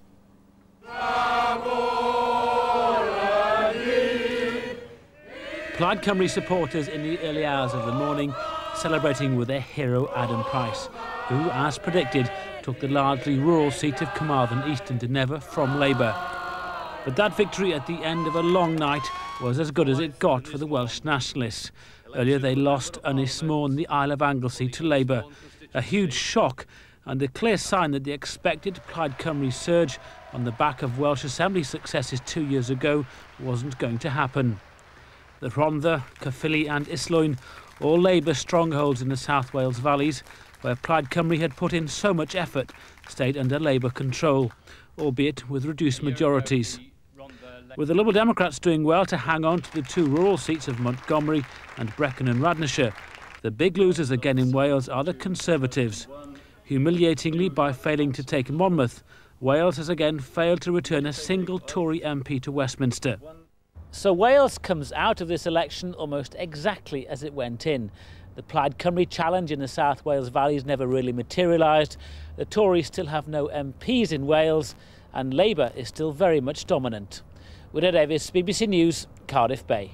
Plaid Cymru supporters in the early hours of the morning celebrating with their hero Adam Price, who, as predicted, took the largely rural seat of Carmarthen East and Dinefwr from Labour. But that victory at the end of a long night was as good as it got for the Welsh nationalists. Earlier they lost Ynys Môn, the Isle of Anglesey, to Labour. A huge shock and a clear sign that the expected Plaid Cymru surge on the back of Welsh Assembly successes two years ago wasn't going to happen. The Rhondda, Caerphilly and Islwyn, all Labour strongholds in the South Wales valleys, where Plaid Cymru had put in so much effort, stayed under Labour control, albeit with reduced majorities with the Liberal Democrats doing well to hang on to the two rural seats of Montgomery and Brecon and Radnorshire. The big losers again in Wales are the Conservatives. Humiliatingly, by failing to take Monmouth, Wales has again failed to return a single Tory MP to Westminster. So Wales comes out of this election almost exactly as it went in. The Plaid Cymru challenge in the South Wales valleys never really materialised. The Tories still have no MPs in Wales, and Labour is still very much dominant. Wyre Davies, BBC News, Cardiff Bay.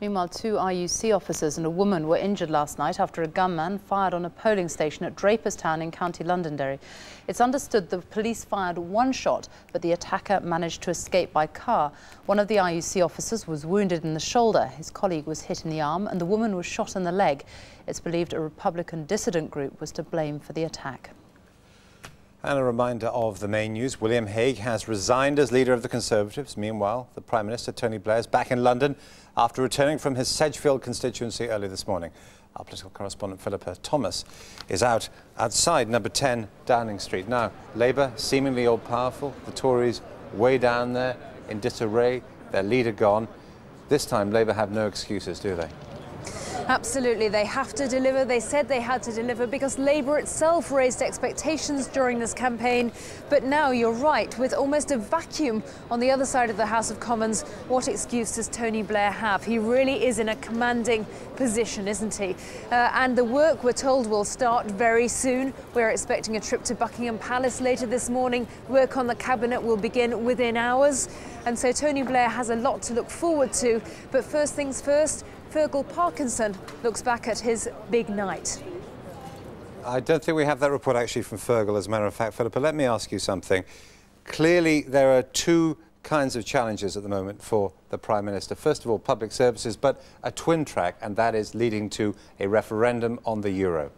Meanwhile, two RUC officers and a woman were injured last night after a gunman fired on a polling station at Draperstown in County Londonderry. It's understood the police fired one shot, but the attacker managed to escape by car. One of the RUC officers was wounded in the shoulder. His colleague was hit in the arm and the woman was shot in the leg. It's believed a Republican dissident group was to blame for the attack. And a reminder of the main news. William Hague has resigned as leader of the Conservatives. Meanwhile, the Prime Minister, Tony Blair, is back in London after returning from his Sedgefield constituency early this morning. Our political correspondent, Philippa Thomas, is out outside number 10 Downing Street. Now, Labour seemingly all-powerful, the Tories way down there in disarray, their leader gone. This time, Labour have no excuses, do they? Absolutely, they have to deliver. They said they had to deliver because Labour itself raised expectations during this campaign. But now you're right, with almost a vacuum on the other side of the House of Commons, what excuse does Tony Blair have? He really is in a commanding position, isn't he? Uh, and the work, we're told, will start very soon. We're expecting a trip to Buckingham Palace later this morning. Work on the cabinet will begin within hours. And so Tony Blair has a lot to look forward to. But first things first, Fergal Parkinson looks back at his big night. I don't think we have that report actually from Fergal, as a matter of fact, Philippa. Let me ask you something. Clearly, there are two kinds of challenges at the moment for the Prime Minister. First of all, public services, but a twin track, and that is leading to a referendum on the euro.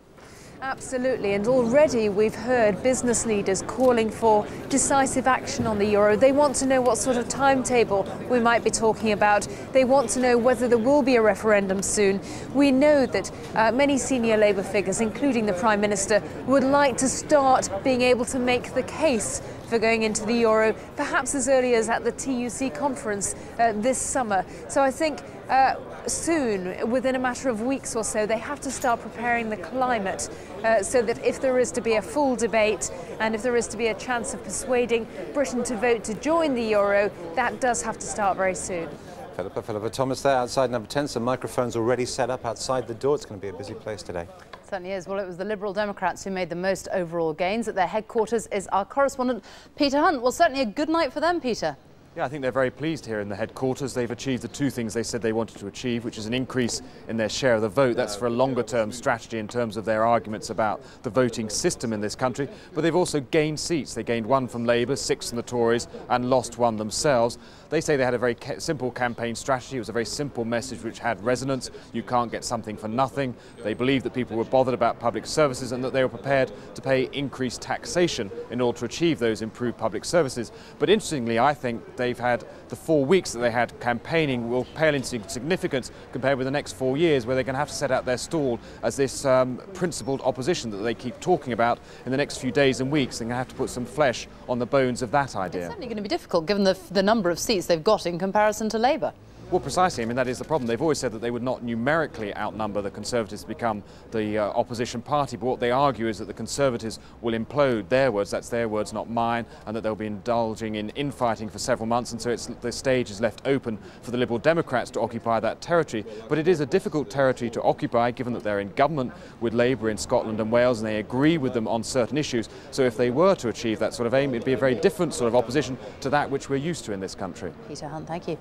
Absolutely, and already we've heard business leaders calling for decisive action on the euro. They want to know what sort of timetable we might be talking about. They want to know whether there will be a referendum soon. We know that uh, many senior Labour figures, including the Prime Minister, would like to start being able to make the case for going into the euro, perhaps as early as at the TUC conference uh, this summer. So I think uh, soon, within a matter of weeks or so, they have to start preparing the climate uh, so that if there is to be a full debate and if there is to be a chance of persuading Britain to vote to join the euro, that does have to start very soon. Philippa, Philippa Thomas there outside number 10. Some microphones already set up outside the door. It's going to be a busy place today. Certainly is. Well, it was the Liberal Democrats who made the most overall gains. At their headquarters is our correspondent, Peter Hunt. Well, certainly a good night for them, Peter. Yeah, I think they're very pleased here in the headquarters. They've achieved the two things they said they wanted to achieve, which is an increase in their share of the vote. That's for a longer term strategy in terms of their arguments about the voting system in this country. But they've also gained seats. They gained one from Labour, six from the Tories, and lost one themselves. They say they had a very ca simple campaign strategy. It was a very simple message which had resonance. You can't get something for nothing. They believed that people were bothered about public services and that they were prepared to pay increased taxation in order to achieve those improved public services. But interestingly, I think they've had the four weeks that they had campaigning will pale into significance compared with the next four years, where they're going to have to set out their stall as this um, principled opposition that they keep talking about in the next few days and weeks. They're going to have to put some flesh on the bones of that idea. It's certainly going to be difficult given the, the number of seats they've got in comparison to Labour. Well, precisely. I mean, that is the problem. They've always said that they would not numerically outnumber the Conservatives to become the uh, opposition party. But what they argue is that the Conservatives will implode. Their words, that's their words, not mine, and that they'll be indulging in infighting for several months. And so the stage is left open for the Liberal Democrats to occupy that territory. But it is a difficult territory to occupy, given that they're in government with Labour in Scotland and Wales, and they agree with them on certain issues. So if they were to achieve that sort of aim, it'd be a very different sort of opposition to that which we're used to in this country. Peter Hunt, thank you.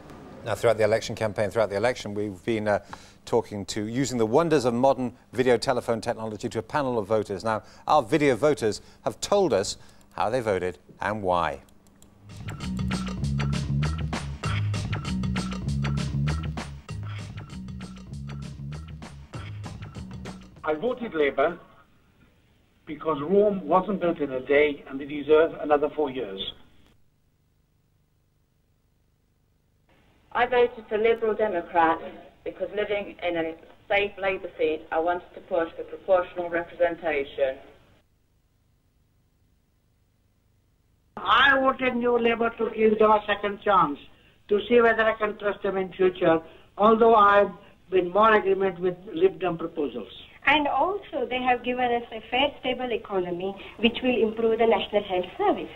Now, throughout the election campaign, throughout the election, we've been uh, talking to using the wonders of modern video telephone technology to a panel of voters. Now, our video voters have told us how they voted and why. I voted Labour because Rome wasn't built in a day and they deserve another four years. I voted for Liberal Democrats because living in a safe Labour seat, I wanted to push for proportional representation. I voted New Labour to give them a second chance to see whether I can trust them in future, although I've been more agreement with Lib Dem proposals. And also, they have given us a fair, stable economy which will improve the National Health Service.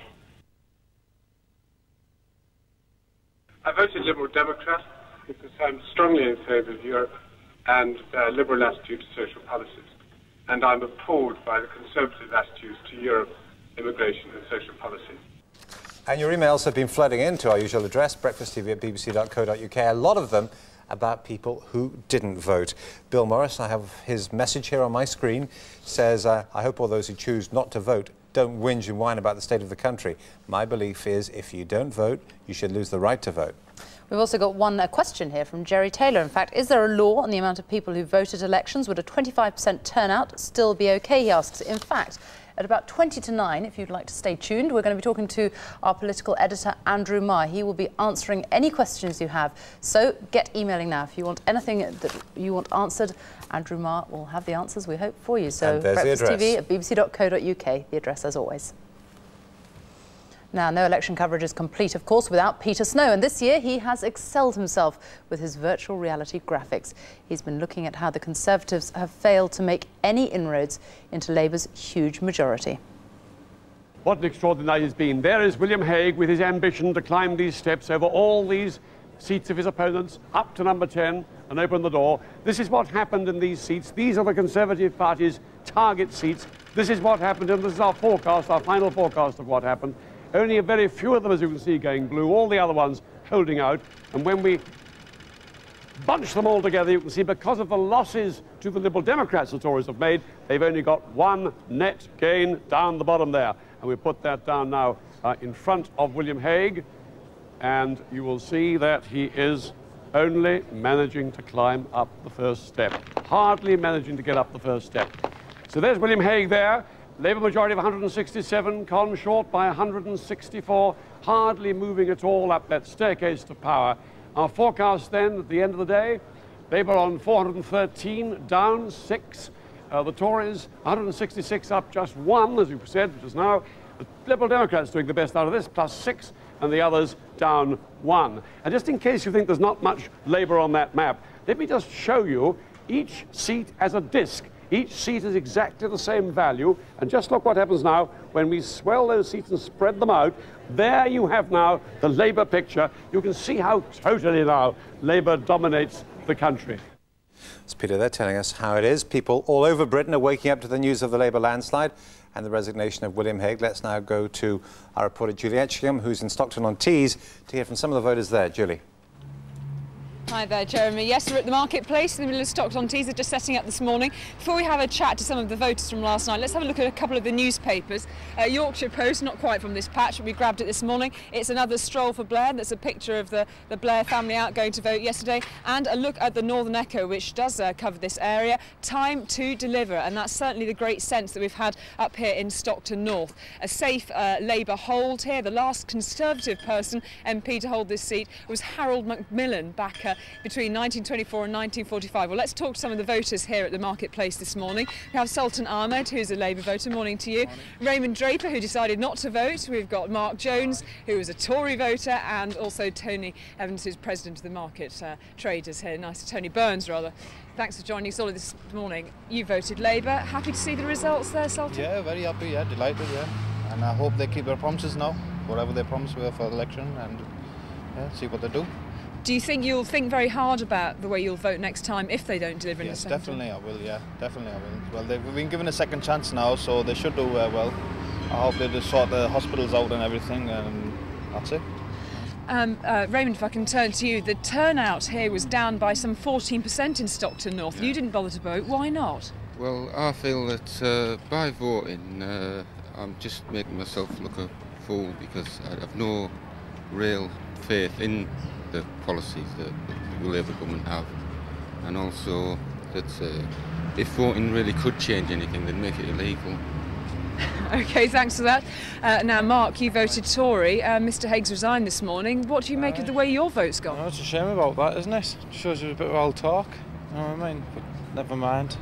I voted Liberal Democrat because I'm strongly in favour of Europe and uh, liberal attitude to social policies. And I'm appalled by the conservative attitudes to Europe, immigration and social policy. And your emails have been flooding into our usual address, breakfasttv at bbc.co.uk, a lot of them about people who didn't vote. Bill Morris, I have his message here on my screen, says, uh, I hope all those who choose not to vote don't whinge and whine about the state of the country. My belief is if you don't vote, you should lose the right to vote. We've also got one question here from Jerry Taylor. In fact, is there a law on the amount of people who vote at elections? Would a 25% turnout still be OK, he asks. In fact, at about 20 to 9, if you'd like to stay tuned, we're going to be talking to our political editor, Andrew Marr. He will be answering any questions you have. So get emailing now. If you want anything that you want answered, Andrew Marr will have the answers, we hope, for you. So Breakfast TV at bbc.co.uk, the address as always. Now, no election coverage is complete, of course, without Peter Snow, and this year he has excelled himself with his virtual reality graphics. He's been looking at how the Conservatives have failed to make any inroads into Labour's huge majority. What an extraordinary night has been. There is William Hague with his ambition to climb these steps over all these seats of his opponents, up to number 10 and open the door. This is what happened in these seats. These are the Conservative Party's target seats. This is what happened, and this is our forecast, our final forecast of what happened. Only a very few of them, as you can see, going blue, all the other ones holding out. And when we bunch them all together, you can see because of the losses to the Liberal Democrats the Tories have made, they've only got one net gain down the bottom there. And we put that down now uh, in front of William Hague. And you will see that he is only managing to climb up the first step. Hardly managing to get up the first step. So there's William Hague there. Labour majority of 167, Con short by 164, hardly moving at all up that staircase to power. Our forecast then, at the end of the day, Labour on 413, down six. Uh, the Tories 166 up just one, as you said just now. The Liberal Democrats doing the best out of this, plus six, and the others down one. And just in case you think there's not much Labour on that map, let me just show you each seat as a disc. Each seat is exactly the same value. And just look what happens now when we swell those seats and spread them out. There you have now the Labour picture. You can see how totally now Labour dominates the country. It's Peter there telling us how it is. People all over Britain are waking up to the news of the Labour landslide. and the resignation of William Hague. Let's now go to our reporter Julie Etchingham, who's in Stockton-on-Tees, to hear from some of the voters there. Julie. Hi there, Jeremy. Yes, we're at the marketplace in the middle of Stockton-on-Tees. They're just setting up this morning. Before we have a chat to some of the voters from last night, let's have a look at a couple of the newspapers. Uh, Yorkshire Post, not quite from this patch, but we grabbed it this morning. It's another stroll for Blair. That's a picture of the, the Blair family out going to vote yesterday. And a look at the Northern Echo, which does uh, cover this area. Time to deliver. And that's certainly the great sense that we've had up here in Stockton North. A safe uh, Labour hold here. The last Conservative person MP to hold this seat was Harold Macmillan back uh, between 1924 and 1945. Well, let's talk to some of the voters here at the marketplace this morning. We have Sultan Ahmed, who's a Labour voter. Morning to you. Morning. Raymond Draper, who decided not to vote. We've got Mark Jones, who was a Tory voter, and also Tony Evans, who's president of the market uh, traders here. Nice, Tony Burns, rather. Thanks for joining us all this morning. You voted Labour. Happy to see the results there, Sultan? Yeah, very happy. Yeah, delighted. Yeah, and I hope they keep their promises now, whatever they promised were for the election, and yeah, see what they do. Do you think you'll think very hard about the way you'll vote next time if they don't deliver yes, in the definitely time? I will. Yeah, definitely I will. Well, they've been given a second chance now, so they should do uh, well. I hope they just sort the hospitals out and everything, and that's it. Um, uh, Raymond, if I can turn to you, the turnout here was down by some 14% in Stockton North. Yeah. You didn't bother to vote. Why not? Well, I feel that uh, by voting, uh, I'm just making myself look a fool because I have no real faith in the policies that the Labour government have, and also that uh, if voting really could change anything, they'd make it illegal. okay, thanks for that. Uh, now, Mark, you voted Tory. Uh, Mr Hague's resigned this morning. What do you make of the way your vote's gone? Well, it's a shame about that, isn't it? it shows you a bit of old talk. You know what I mean? But never mind.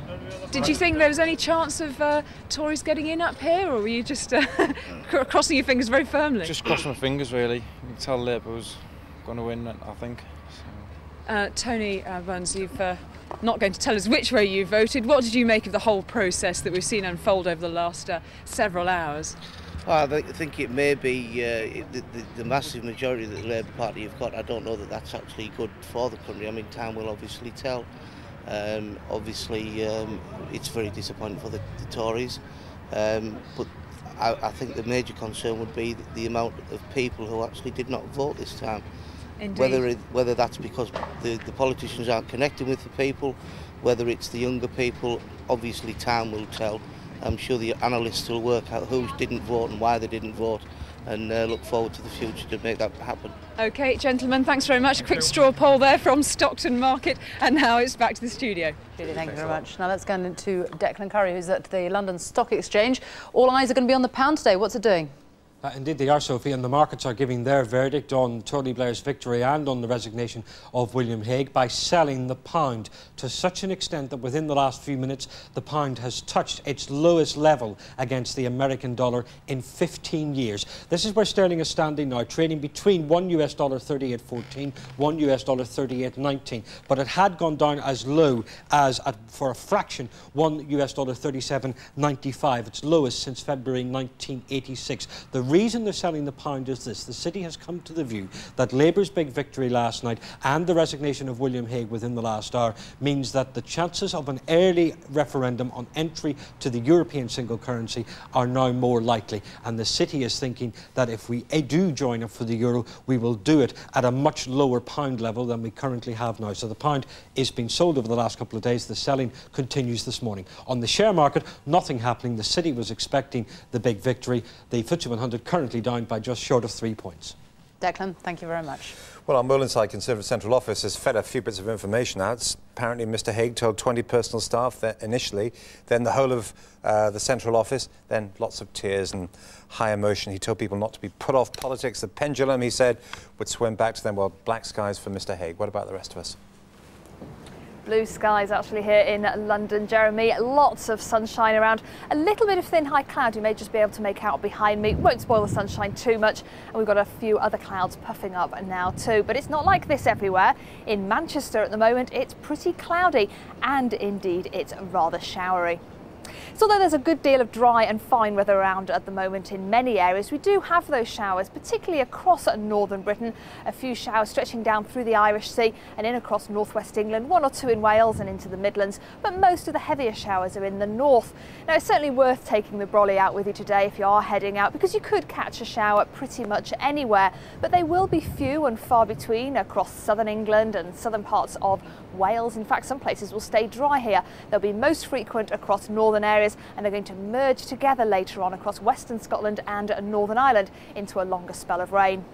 Did you think there was any chance of uh, Tories getting in up here, or were you just uh, crossing your fingers very firmly? Just crossing my fingers, really. You can tell Labour was going to win, I think. So. Uh, Tony uh, Burns, you've uh, not going to tell us which way you voted. What did you make of the whole process that we've seen unfold over the last uh, several hours? Well, I think it may be uh, the, the, the, massive majority that the Labour Party have got. I don't know that that's actually good for the country. I mean, time will obviously tell. Um, obviously, um, it's very disappointing for the, the Tories. Um, but I, I, think the major concern would be the, the amount of people who actually did not vote this time. Indeed. Whether it, whether that's because the, the politicians aren't connecting with the people, whether it's the younger people, obviously time will tell. I'm sure the analysts will work out who didn't vote and why they didn't vote and uh, look forward to the future to make that happen. OK, gentlemen, thanks very much. A quick straw poll there from Stockton Market and now it's back to the studio. Julie, thank you very much. Now let's go into Declan Curry, who's at the London Stock Exchange. All eyes are going to be on the pound today. What's it doing? Uh, indeed, they are, Sophie, and the markets are giving their verdict on Tony Blair's victory and on the resignation of William Hague by selling the pound to such an extent that within the last few minutes, the pound has touched its lowest level against the American dollar in 15 years. This is where sterling is standing now, trading between one US dollar 38.14, one US dollar 38.19, but it had gone down as low as, for a fraction, one US dollar 37.95, its lowest since February 1986. The reason they're selling the pound is this. The city has come to the view that Labour's big victory last night and the resignation of William Hague within the last hour means that the chances of an early referendum on entry to the European single currency are now more likely. And the city is thinking that if we eh, do join up for the euro, we will do it at a much lower pound level than we currently have now. So the pound is being sold over the last couple of days. The selling continues this morning. On the share market, nothing happening. The city was expecting the big victory. The FTSE 100 currently down by just short of three points. Declan, thank you very much. Well, our Merlinside Conservative Central Office has fed a few bits of information out. Apparently, Mr Hague told 20 personal staff that initially, then the whole of uh, the Central Office, then lots of tears and high emotion. He told people not to be put off politics. The pendulum, he said, would swim back to them. Well, black skies for Mr Hague. What about the rest of us? Blue skies actually here in London, Jeremy. Lots of sunshine around. A little bit of thin high cloud you may just be able to make out behind me. Won't spoil the sunshine too much. And we've got a few other clouds puffing up now too. But it's not like this everywhere. In Manchester at the moment, it's pretty cloudy and indeed it's rather showery. So although there's a good deal of dry and fine weather around at the moment in many areas, we do have those showers, particularly across northern Britain. A few showers stretching down through the Irish Sea and in across northwest England, one or two in Wales and into the Midlands, but most of the heavier showers are in the north. Now it's certainly worth taking the brolly out with you today if you are heading out because you could catch a shower pretty much anywhere, but they will be few and far between across southern England and southern parts of Wales. In fact, some places will stay dry here. They'll be most frequent across northern areas and they're going to merge together later on across western Scotland and Northern Ireland into a longer spell of rain.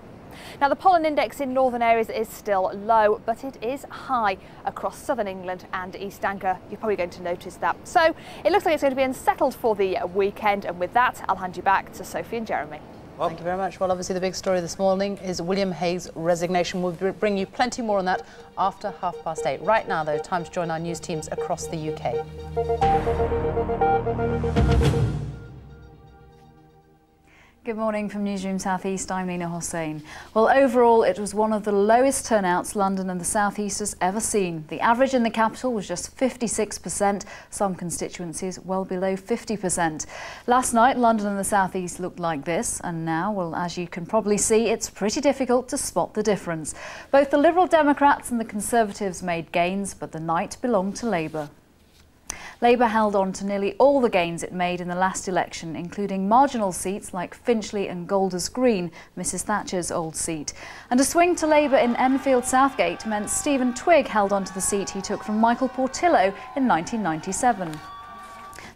Now the pollen index in northern areas is still low, but it is high across southern England and East Anglia. You're probably going to notice that. So it looks like it's going to be unsettled for the weekend. And with that, I'll hand you back to Sophie and Jeremy. Well, Thank you very much. Well, obviously the big story this morning is William Hague's resignation. We'll bring you plenty more on that after half past eight. Right now, though, time to join our news teams across the UK. Good morning from Newsroom South East. I'm Nina Hossain. Well, overall, it was one of the lowest turnouts London and the South East has ever seen. The average in the capital was just 56%, some constituencies well below 50%. Last night, London and the South East looked like this, and now, well, as you can probably see, it's pretty difficult to spot the difference. Both the Liberal Democrats and the Conservatives made gains, but the night belonged to Labour. Labour held on to nearly all the gains it made in the last election, including marginal seats like Finchley and Golders Green, Mrs Thatcher's old seat. And a swing to Labour in Enfield Southgate meant Stephen Twigg held on to the seat he took from Michael Portillo in 1997.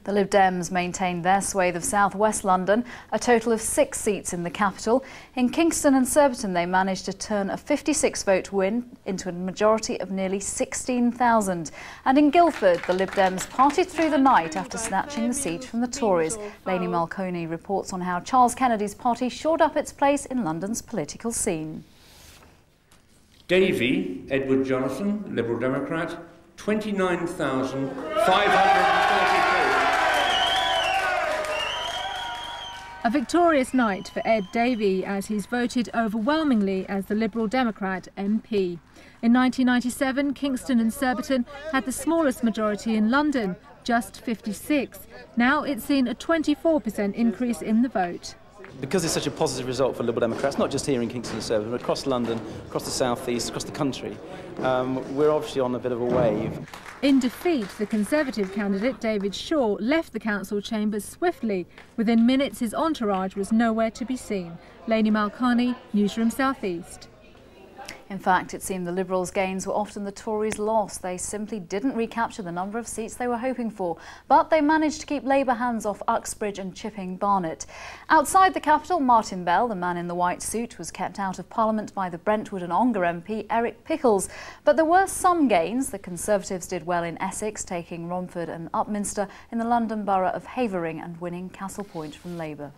The Lib Dems maintained their swathe of southwest London, a total of six seats in the capital. In Kingston and Surbiton, they managed to turn a 56-vote win into a majority of nearly 16,000. And in Guildford, the Lib Dems partied through the night after snatching the seat from the Tories. Lainey Malconi reports on how Charles Kennedy's party shored up its place in London's political scene. Davey, Edward Jonathan, Liberal Democrat, 29,544. A victorious night for Ed Davey as he's voted overwhelmingly as the Liberal Democrat MP. In 1997, Kingston and Surbiton had the smallest majority in London, just 56. Now it's seen a 24% increase in the vote because it's such a positive result for Liberal Democrats, not just here in Kingston and Surbiton, but across London, across the South East, across the country, um, we're obviously on a bit of a wave. In defeat, the Conservative candidate David Shaw left the council chambers swiftly. Within minutes, his entourage was nowhere to be seen. Lainey Malcani, Newsroom South East. In fact, it seemed the Liberals' gains were often the Tories' loss. They simply didn't recapture the number of seats they were hoping for, but they managed to keep Labour hands off Uxbridge and Chipping Barnet. Outside the capital, Martin Bell, the man in the white suit, was kept out of Parliament by the Brentwood and Ongar MP Eric Pickles. But there were some gains. The Conservatives did well in Essex, taking Romford and Upminster in the London borough of Havering and winning Castle Point from Labour.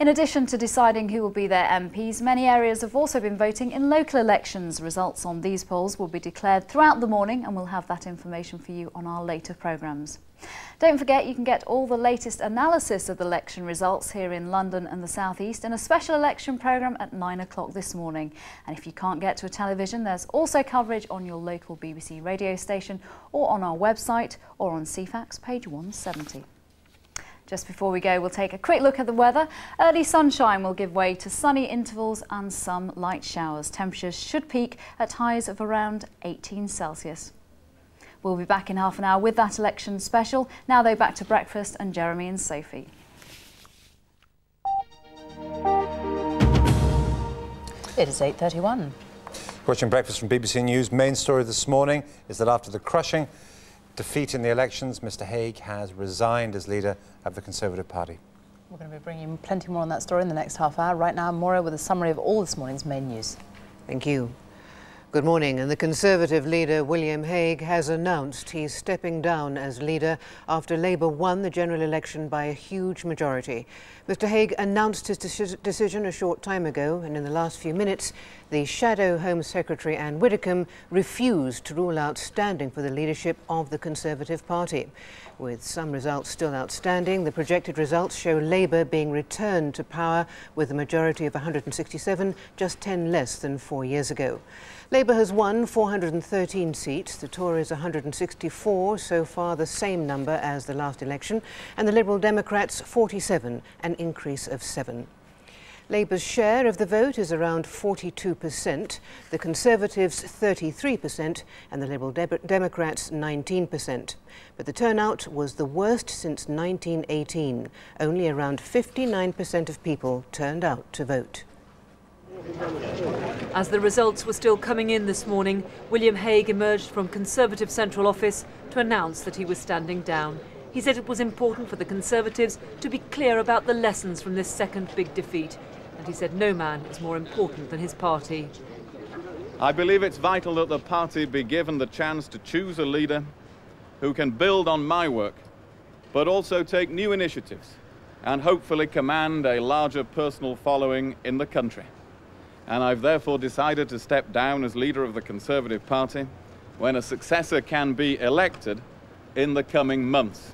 In addition to deciding who will be their MPs, many areas have also been voting in local elections. Results on these polls will be declared throughout the morning and we'll have that information for you on our later programmes. Don't forget you can get all the latest analysis of the election results here in London and the South East in a special election programme at 9 o'clock this morning. And if you can't get to a television, there's also coverage on your local BBC radio station or on our website or on Ceefax page 170. Just before we go, we'll take a quick look at the weather. Early sunshine will give way to sunny intervals and some light showers. Temperatures should peak at highs of around 18 Celsius. We'll be back in half an hour with that election special. Now though, back to breakfast and Jeremy and Sophie. It is 8.31. Watching breakfast from BBC News. Main story this morning is that after the crushing defeat in the elections, Mr Hague has resigned as leader of the Conservative Party. We're going to be bringing plenty more on that story in the next half hour. Right now, Moira with a summary of all this morning's main news. Thank you. Good morning. And the Conservative leader, William Hague, has announced he's stepping down as leader after Labour won the general election by a huge majority. Mr Hague announced his decision a short time ago, and in the last few minutes, the Shadow Home Secretary, Ann Widdecombe, refused to rule out standing for the leadership of the Conservative Party. With some results still outstanding, the projected results show Labour being returned to power with a majority of 167, just 10 less than four years ago. Labour has won 413 seats, the Tories 164, so far the same number as the last election, and the Liberal Democrats 47, an increase of seven. Labour's share of the vote is around 42%, the Conservatives 33%, and the Liberal De Democrats 19%. But the turnout was the worst since 1918. Only around 59% of people turned out to vote. As the results were still coming in this morning, William Hague emerged from Conservative Central Office to announce that he was standing down. He said it was important for the Conservatives to be clear about the lessons from this second big defeat and he said no man is more important than his party. I believe it's vital that the party be given the chance to choose a leader who can build on my work, but also take new initiatives and hopefully command a larger personal following in the country. And I've therefore decided to step down as leader of the Conservative Party when a successor can be elected in the coming months.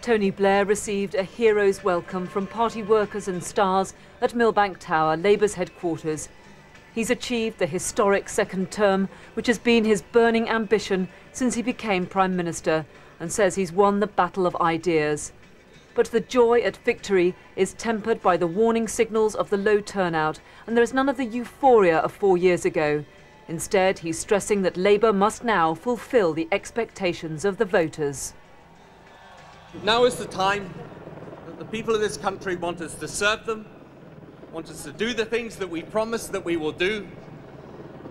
Tony Blair received a hero's welcome from party workers and stars at Millbank Tower, Labour's headquarters. He's achieved the historic second term, which has been his burning ambition since he became Prime Minister, and says he's won the battle of ideas. But the joy at victory is tempered by the warning signals of the low turnout, and there is none of the euphoria of four years ago. Instead, he's stressing that Labour must now fulfil the expectations of the voters. Now is the time that the people of this country want us to serve them, want us to do the things that we promise that we will do,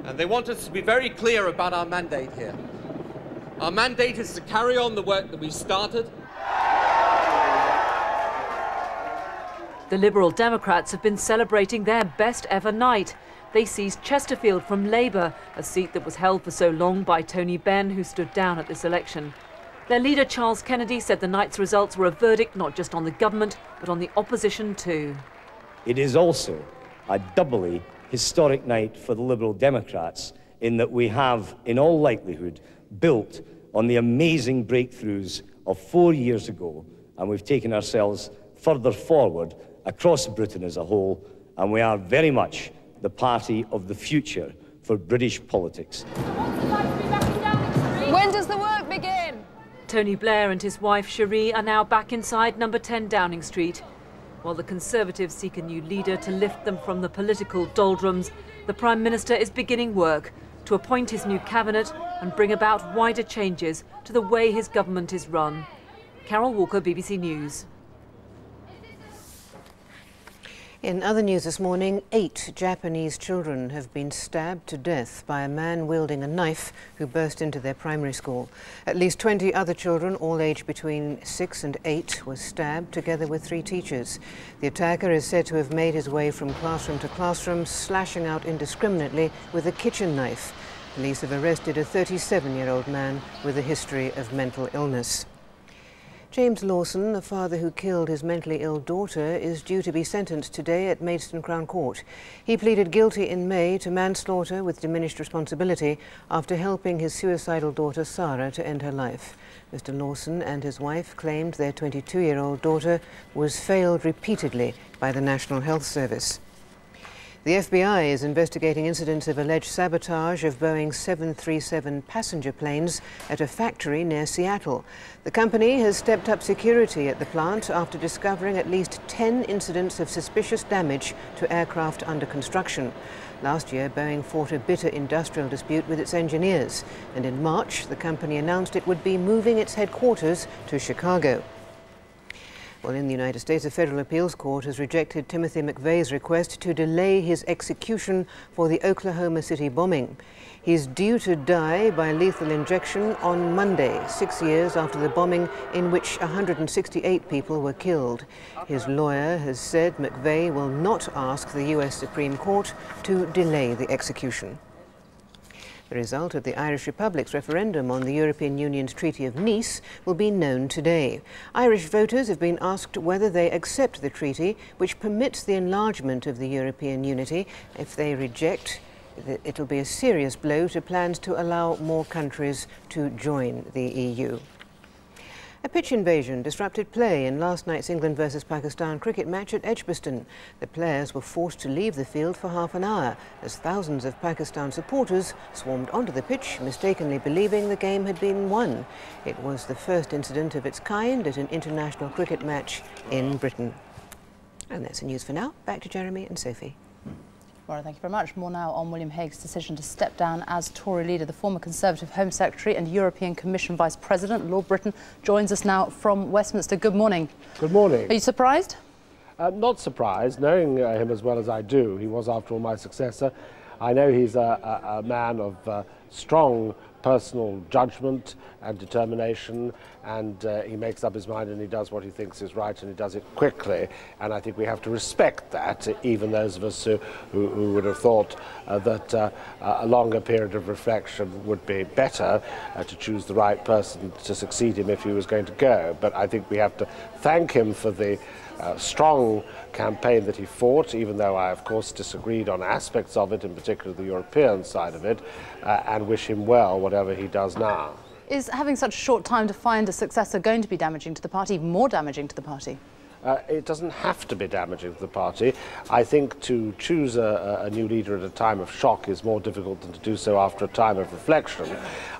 and they want us to be very clear about our mandate here. Our mandate is to carry on the work that we started. The Liberal Democrats have been celebrating their best ever night. They seized Chesterfield from Labour, a seat that was held for so long by Tony Benn, who stood down at this election. Their leader, Charles Kennedy, said the night's results were a verdict not just on the government, but on the opposition too. It is also a doubly historic night for the Liberal Democrats in that we have, in all likelihood, built on the amazing breakthroughs of four years ago, and we've taken ourselves further forward across Britain as a whole, and we are very much the party of the future for British politics. When does the work begin? Tony Blair and his wife Cherie are now back inside number 10 Downing Street. While the Conservatives seek a new leader to lift them from the political doldrums, the Prime Minister is beginning work to appoint his new cabinet and bring about wider changes to the way his government is run. Carol Walker, BBC News. In other news this morning, eight Japanese children have been stabbed to death by a man wielding a knife who burst into their primary school. At least 20 other children, all aged between six and eight, were stabbed together with three teachers. The attacker is said to have made his way from classroom to classroom, slashing out indiscriminately with a kitchen knife. Police have arrested a 37-year-old man with a history of mental illness. James Lawson, the father who killed his mentally ill daughter, is due to be sentenced today at Maidstone Crown Court. He pleaded guilty in May to manslaughter with diminished responsibility after helping his suicidal daughter Sarah to end her life. Mr Lawson and his wife claimed their 22-year-old daughter was failed repeatedly by the National Health Service. The FBI is investigating incidents of alleged sabotage of Boeing 737 passenger planes at a factory near Seattle. The company has stepped up security at the plant after discovering at least 10 incidents of suspicious damage to aircraft under construction. Last year, Boeing fought a bitter industrial dispute with its engineers, and in March, the company announced it would be moving its headquarters to Chicago. Well, in the United States, a federal appeals court has rejected Timothy McVeigh's request to delay his execution for the Oklahoma City bombing. He's due to die by lethal injection on Monday, six years after the bombing in which 168 people were killed. His lawyer has said McVeigh will not ask the U.S. Supreme Court to delay the execution. The result of the Irish Republic's referendum on the European Union's Treaty of Nice will be known today. Irish voters have been asked whether they accept the treaty, which permits the enlargement of the European unity. If they reject, it'll be a serious blow to plans to allow more countries to join the EU. A pitch invasion disrupted play in last night's England versus Pakistan cricket match at Edgbaston. The players were forced to leave the field for half an hour as thousands of Pakistan supporters swarmed onto the pitch, mistakenly believing the game had been won. It was the first incident of its kind at an international cricket match in Britain. And that's the news for now. Back to Jeremy and Sophie. Laura, thank you very much. More now on William Hague's decision to step down as Tory leader. The former Conservative Home Secretary and European Commission Vice President, Lord Brittan, joins us now from Westminster. Good morning. Good morning. Are you surprised? Uh, not surprised, knowing uh, him as well as I do. He was, after all, my successor. I know he's a, a, a man of uh, strong personal judgment and determination, and uh, he makes up his mind and he does what he thinks is right and he does it quickly. And I think we have to respect that, even those of us who, who, who would have thought uh, that uh, a longer period of reflection would be better uh, to choose the right person to succeed him if he was going to go. But I think we have to thank him for the uh, strong campaign that he fought, even though I, of course, disagreed on aspects of it, in particular the European side of it, uh, and wish him well, whatever he does now. Is having such a short time to find a successor going to be damaging to the party, more damaging to the party? Uh, it doesn't have to be damaging to the party. I think to choose a, a, new leader at a time of shock is more difficult than to do so after a time of reflection.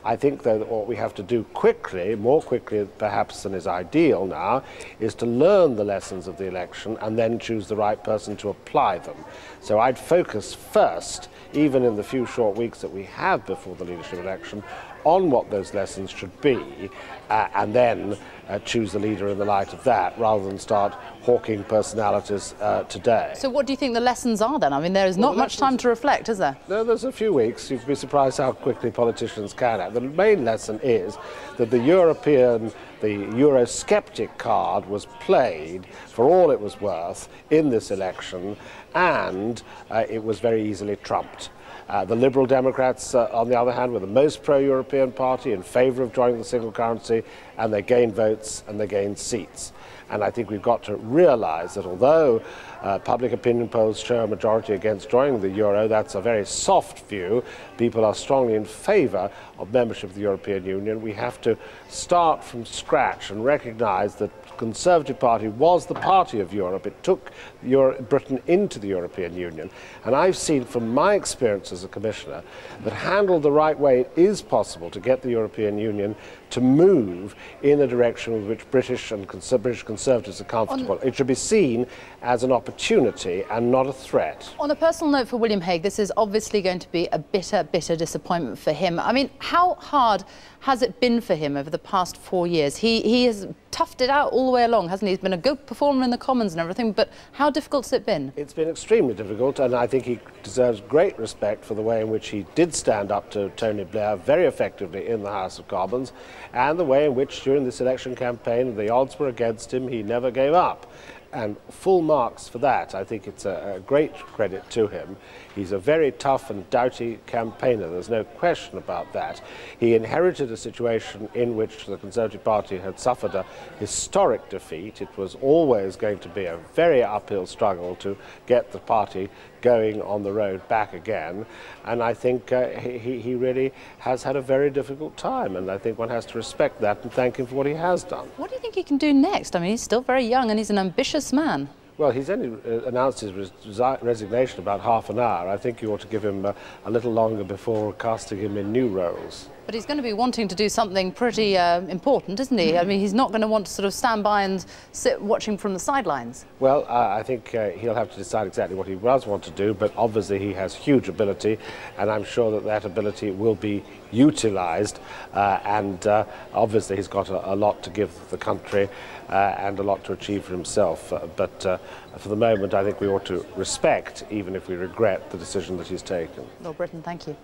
I think that what we have to do quickly, more quickly perhaps than is ideal now, is to learn the lessons of the election and then choose the right person to apply them. So I'd focus first, even in the few short weeks that we have before the leadership election, on what those lessons should be uh, and then uh, choose the leader in the light of that rather than start hawking personalities uh, today. So what do you think the lessons are then? I mean, there is not well, much time to reflect, is there? No, there's a few weeks. You'd be surprised how quickly politicians can act. The main lesson is that the European, the Eurosceptic card was played for all it was worth in this election and uh, it was very easily trumped. Uh, the Liberal Democrats, uh, on the other hand, were the most pro-European party in favour of joining the single currency, and they gained votes and they gained seats. And I think we've got to realise that although uh, public opinion polls show a majority against joining the euro, that's a very soft view. People are strongly in favour of membership of the European Union. We have to start from scratch and recognise that Conservative Party was the party of Europe. It took Euro Britain into the European Union. And I've seen from my experience as a commissioner that handled the right way, it is possible to get the European Union to move in a direction with which British and British Conservatives are comfortable. On it should be seen as an opportunity and not a threat. On a personal note for William Hague, this is obviously going to be a bitter, bitter disappointment for him. I mean, how hard has it been for him over the past four years? He, he has toughed it out all the way along, hasn't he? He's been a good performer in the Commons and everything, but how difficult has it been? It's been extremely difficult, and I think he deserves great respect for the way in which he did stand up to Tony Blair very effectively in the House of Commons, and the way in which during this election campaign the odds were against him, he never gave up and full marks for that. I think it's a, a, great credit to him. He's a very tough and doughty campaigner, there's no question about that. He inherited a situation in which the Conservative Party had suffered a historic defeat. It was always going to be a very uphill struggle to get the party going on the road back again. And I think uh, he, he really has had a very difficult time. And I think one has to respect that and thank him for what he has done. What do you think he can do next? I mean, he's still very young and he's an ambitious man. Well, he's only uh, announced his res resignation about half an hour. I think you ought to give him uh, a little longer before casting him in new roles. But he's going to be wanting to do something pretty uh, important, isn't he? I mean, he's not going to want to sort of stand by and sit watching from the sidelines. Well, uh, I think uh, he'll have to decide exactly what he does want to do, but obviously he has huge ability, and I'm sure that that ability will be utilised, uh, and uh, obviously he's got a, a, lot to give the country uh, and a lot to achieve for himself. but for the moment, I think we ought to respect, even if we regret, the decision that he's taken. Lord Brittan, thank you.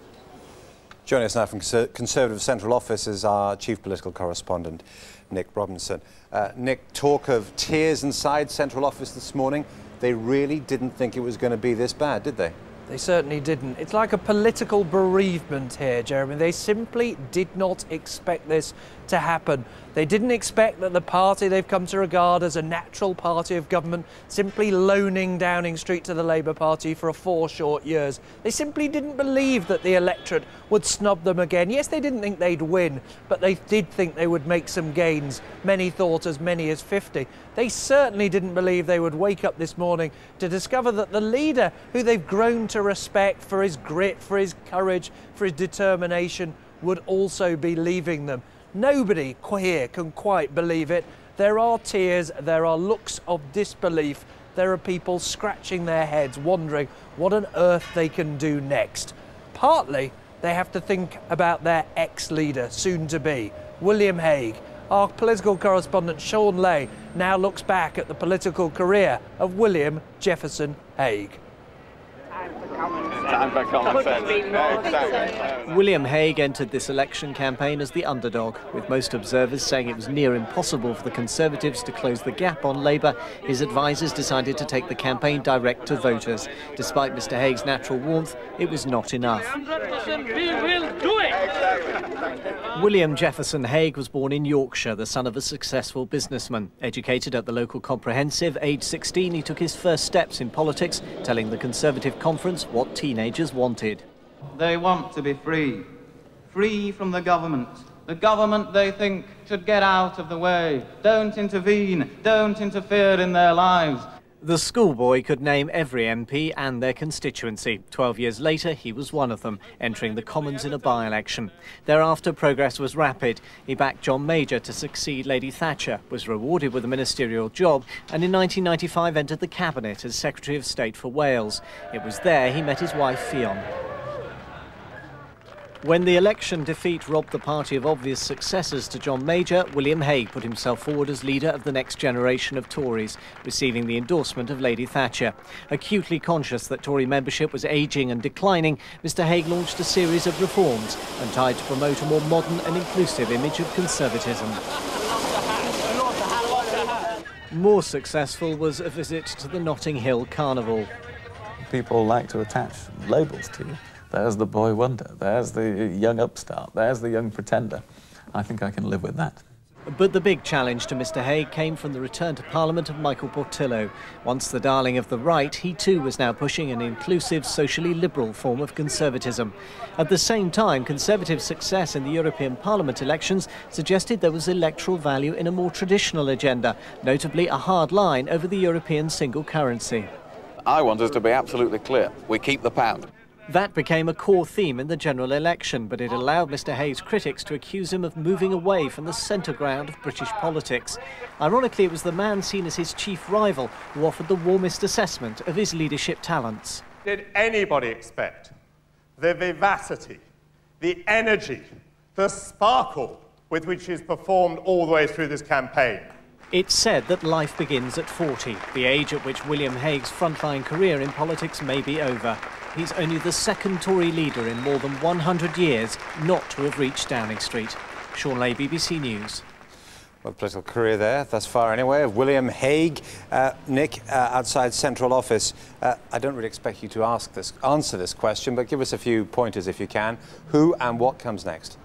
Joining us now from Conservative Central Office is our chief political correspondent, Nick Robinson. Uh, Nick, talk of tears inside Central Office this morning. They really didn't think it was going to be this bad, did they? They certainly didn't. It's like a political bereavement here, Jeremy. They simply did not expect this to happen. They didn't expect that the party they've come to regard as a natural party of government simply loaning Downing Street to the Labour Party for four short years. They simply didn't believe that the electorate would snub them again. Yes, they didn't think they'd win, but they did think they would make some gains. Many thought as many as 50. They certainly didn't believe they would wake up this morning to discover that the leader, who they've grown to respect for his grit, for his courage, for his determination, would also be leaving them. Nobody here can quite believe it. There are tears, there are looks of disbelief, there are people scratching their heads, wondering what on earth they can do next. Partly, they have to think about their ex leader, soon to be, William Hague. Our political correspondent Shaun Ley now looks back at the political career of William Jefferson Hague. Time for common sense. William Hague entered this election campaign as the underdog, with most observers saying it was near impossible for the Conservatives to close the gap on Labour. His advisers decided to take the campaign direct to voters. Despite Mr Hague's natural warmth, it was not enough. We will do it! William Jefferson Hague was born in Yorkshire, the son of a successful businessman. Educated at the local comprehensive, aged 16, he took his first steps in politics, telling the Conservative Conference what teenagers wanted. They want to be free, free from the government. The government, they think, should get out of the way. Don't intervene, don't interfere in their lives. The schoolboy could name every MP and their constituency. Twelve years later, he was one of them, entering the Commons in a by-election. Thereafter, progress was rapid. He backed John Major to succeed Lady Thatcher, was rewarded with a ministerial job, and in 1995 entered the Cabinet as Secretary of State for Wales. It was there he met his wife, Ffion. When the election defeat robbed the party of obvious successors to John Major, William Hague put himself forward as leader of the next generation of Tories, receiving the endorsement of Lady Thatcher. Acutely conscious that Tory membership was ageing and declining, Mr Hague launched a series of reforms and tried to promote a more modern and inclusive image of conservatism. More successful was a visit to the Notting Hill Carnival. People like to attach labels to you. There's the boy wonder. There's the young upstart. There's the young pretender. I think I can live with that. But the big challenge to Mr Hague came from the return to Parliament of Michael Portillo. Once the darling of the right, he too was now pushing an inclusive, socially liberal form of conservatism. At the same time, Conservative success in the European Parliament elections suggested there was electoral value in a more traditional agenda, notably a hard line over the European single currency. I want us to be absolutely clear. We keep the pound. That became a core theme in the general election, but it allowed Mr Hague's critics to accuse him of moving away from the centre ground of British politics. Ironically, it was the man seen as his chief rival who offered the warmest assessment of his leadership talents. Did anybody expect the vivacity, the energy, the sparkle with which he's performed all the way through this campaign? It's said that life begins at 40, the age at which William Hague's frontline career in politics may be over. He's only the second Tory leader in more than 100 years not to have reached Downing Street. Shaun Ley, BBC News. Well, political career there, thus far anyway, of William Hague. Uh, Nick, uh, outside Central Office, uh, I don't really expect you to ask this, answer this question, but give us a few pointers if you can. Who and what comes next?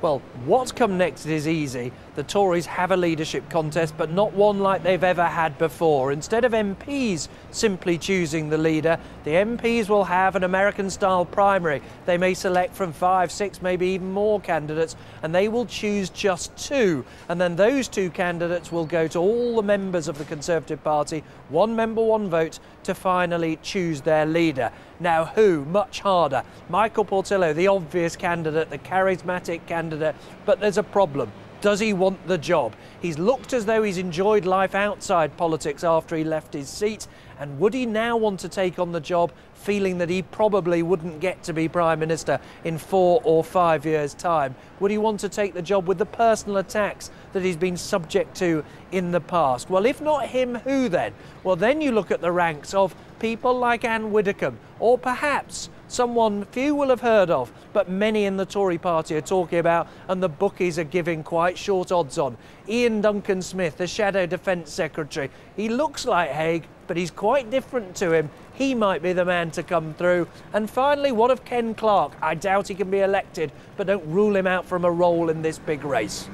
Well, what's come next is easy. The Tories have a leadership contest, but not one like they've ever had before. Instead of MPs simply choosing the leader, the MPs will have an American style primary. They may select from five, six, maybe even more candidates, and they will choose just two. And then those two candidates will go to all the members of the Conservative Party, one member, one vote, to finally choose their leader. Now, who? Much harder. Michael Portillo, the obvious candidate, the charismatic candidate, but there's a problem. Does he want the job? He's looked as though he's enjoyed life outside politics after he left his seat, and would he now want to take on the job feeling that he probably wouldn't get to be Prime Minister in four or five years' time? Would he want to take the job with the personal attacks that he's been subject to in the past? Well, if not him, who then? Well, then you look at the ranks of people like Ann Widdecombe, or perhaps someone few will have heard of, but many in the Tory party are talking about, and the bookies are giving quite short odds on. Iain Duncan Smith, the Shadow Defence Secretary. He looks like Hague, but he's quite different to him. He might be the man to come through. And finally, what of Ken Clarke? I doubt he can be elected, but don't rule him out from a role in this big race.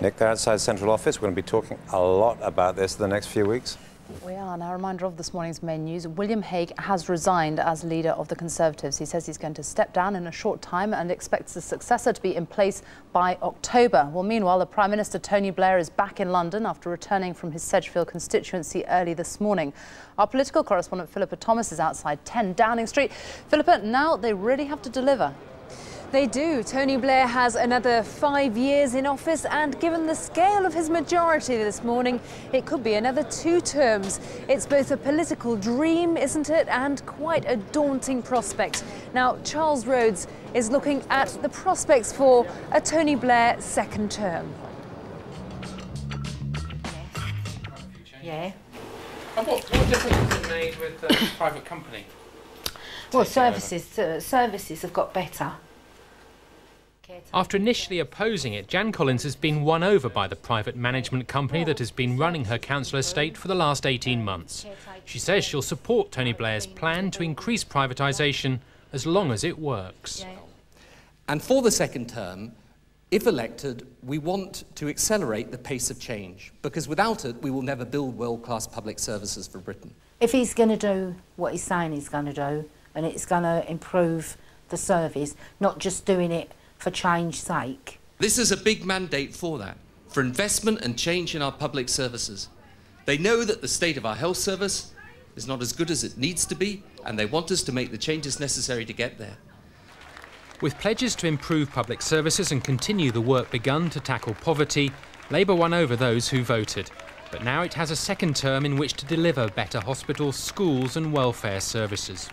Nick, they're outside Central Office. We're going to be talking a lot about this in the next few weeks. We are. Now, a reminder of this morning's main news. William Hague has resigned as leader of the Conservatives. He says he's going to step down in a short time and expects a successor to be in place by October. Well, meanwhile, the Prime Minister Tony Blair is back in London after returning from his Sedgefield constituency early this morning. Our political correspondent Philippa Thomas is outside 10 Downing Street. Philippa, now they really have to deliver. They do. Tony Blair has another five years in office, and given the scale of his majority this morning, it could be another two terms. It's both a political dream, isn't it, and quite a daunting prospect. Now, Charles Rhodes is looking at the prospects for a Tony Blair second term. Yeah. And what, what difference has it made with the private company? Well, services uh, services have got better. After initially opposing it, Jan Collins has been won over by the private management company that has been running her council estate for the last 18 months. She says she'll support Tony Blair's plan to increase privatisation as long as it works. And for the second term, if elected, we want to accelerate the pace of change because without it, we will never build world class public services for Britain. If he's going to do what he's saying he's going to do, and it's going to improve the service, not just doing it for change's sake. This is a big mandate for that, for investment and change in our public services. They know that the state of our health service is not as good as it needs to be, and they want us to make the changes necessary to get there. With pledges to improve public services and continue the work begun to tackle poverty, Labour won over those who voted. But now it has a second term in which to deliver better hospitals, schools and welfare services.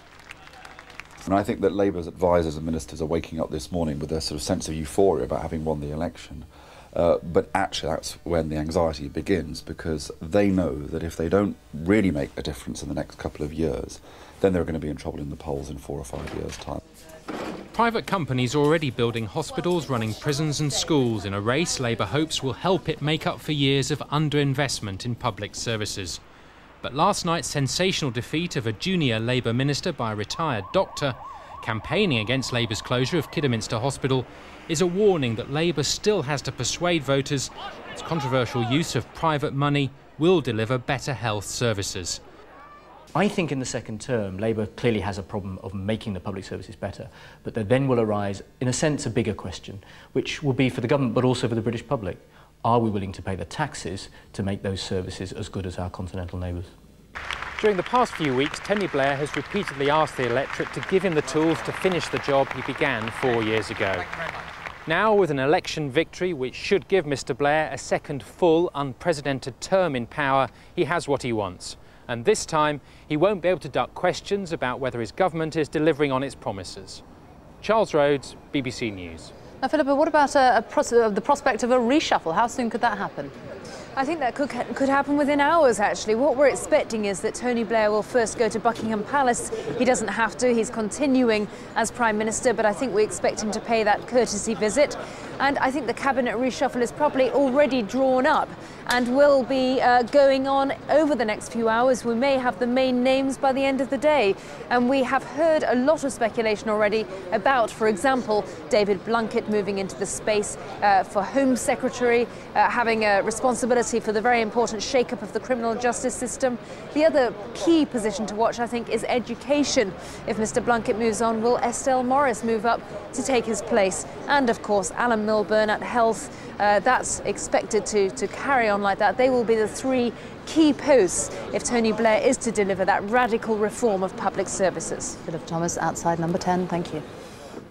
And I think that Labour's advisers and ministers are waking up this morning with a sort of sense of euphoria about having won the election. Uh, but actually, that's when the anxiety begins because they know that if they don't really make a difference in the next couple of years, then they're going to be in trouble in the polls in four or five years' time. Private companies are already building hospitals, running prisons and schools in a race Labour hopes will help it make up for years of underinvestment in public services. But last night's sensational defeat of a junior Labour minister by a retired doctor, campaigning against Labour's closure of Kidderminster Hospital, is a warning that Labour still has to persuade voters its controversial use of private money will deliver better health services. I think in the second term, Labour clearly has a problem of making the public services better, but there then will arise, in a sense, a bigger question, which will be for the government but also for the British public. Are we willing to pay the taxes to make those services as good as our continental neighbours? During the past few weeks, Tony Blair has repeatedly asked the electorate to give him the tools to finish the job he began four years ago. Now, with an election victory which should give Mr Blair a second full, unprecedented term in power, he has what he wants. And this time, he won't be able to duck questions about whether his government is delivering on its promises. Charles Rhodes, BBC News. Now, Philippa, what about a, a pros uh, the prospect of a reshuffle? How soon could that happen? I think that could, could happen within hours, actually. What we're expecting is that Tony Blair will first go to Buckingham Palace. He doesn't have to, he's continuing as Prime Minister, but I think we expect him to pay that courtesy visit. And I think the cabinet reshuffle is probably already drawn up and will be uh, going on over the next few hours. We may have the main names by the end of the day. And we have heard a lot of speculation already about, for example, David Blunkett moving into the space uh, for Home Secretary, uh, having a responsibility for the very important shake-up of the criminal justice system. The other key position to watch, I think, is education. If Mr Blunkett moves on, will Estelle Morris move up to take his place? And, of course, Alan Milburn at Health. Uh, that's expected to, to carry on like that. They will be the three key posts if Tony Blair is to deliver that radical reform of public services. Philippa Thomas, outside number 10. Thank you.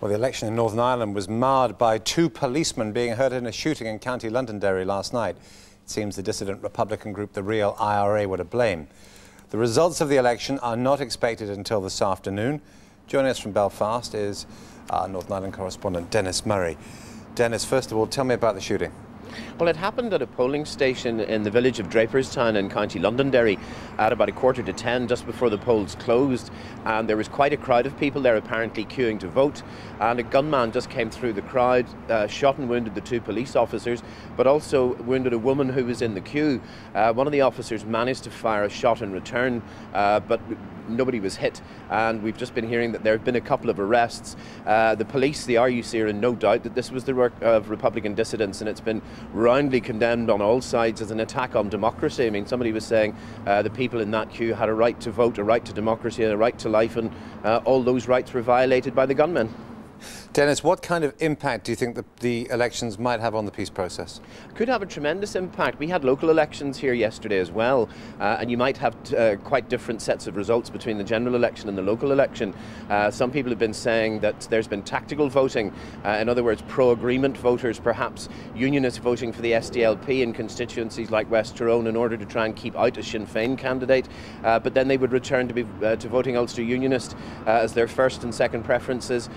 Well, the election in Northern Ireland was marred by two policemen being hurt in a shooting in County Londonderry last night. It seems the dissident Republican group, the Real IRA, were to blame. The results of the election are not expected until this afternoon. Joining us from Belfast is our Northern Ireland correspondent, Dennis Murray. Dennis, first of all, tell me about the shooting. Well, it happened at a polling station in the village of Draperstown in County Londonderry at about a quarter to ten, just before the polls closed. And there was quite a crowd of people there apparently queuing to vote. And a gunman just came through the crowd, uh, shot and wounded the two police officers, but also wounded a woman who was in the queue. Uh, one of the officers managed to fire a shot in return, uh, but nobody was hit. And we've just been hearing that there have been a couple of arrests. Uh, the police, the RUC, are in no doubt that this was the work of Republican dissidents, and it's been roundly condemned on all sides as an attack on democracy. I mean, somebody was saying uh, the people in that queue had a right to vote, a right to democracy, a right to life, and uh, all those rights were violated by the gunmen. Dennis, what kind of impact do you think the, the elections might have on the peace process? Could have a tremendous impact. We had local elections here yesterday as well, uh, and you might have uh, quite different sets of results between the general election and the local election. Uh, some people have been saying that there's been tactical voting, uh, in other words, pro agreement voters, perhaps unionists voting for the SDLP in constituencies like West Tyrone in order to try and keep out a Sinn Féin candidate, uh, but then they would return to, be, uh, to voting Ulster Unionist as their first and second preferences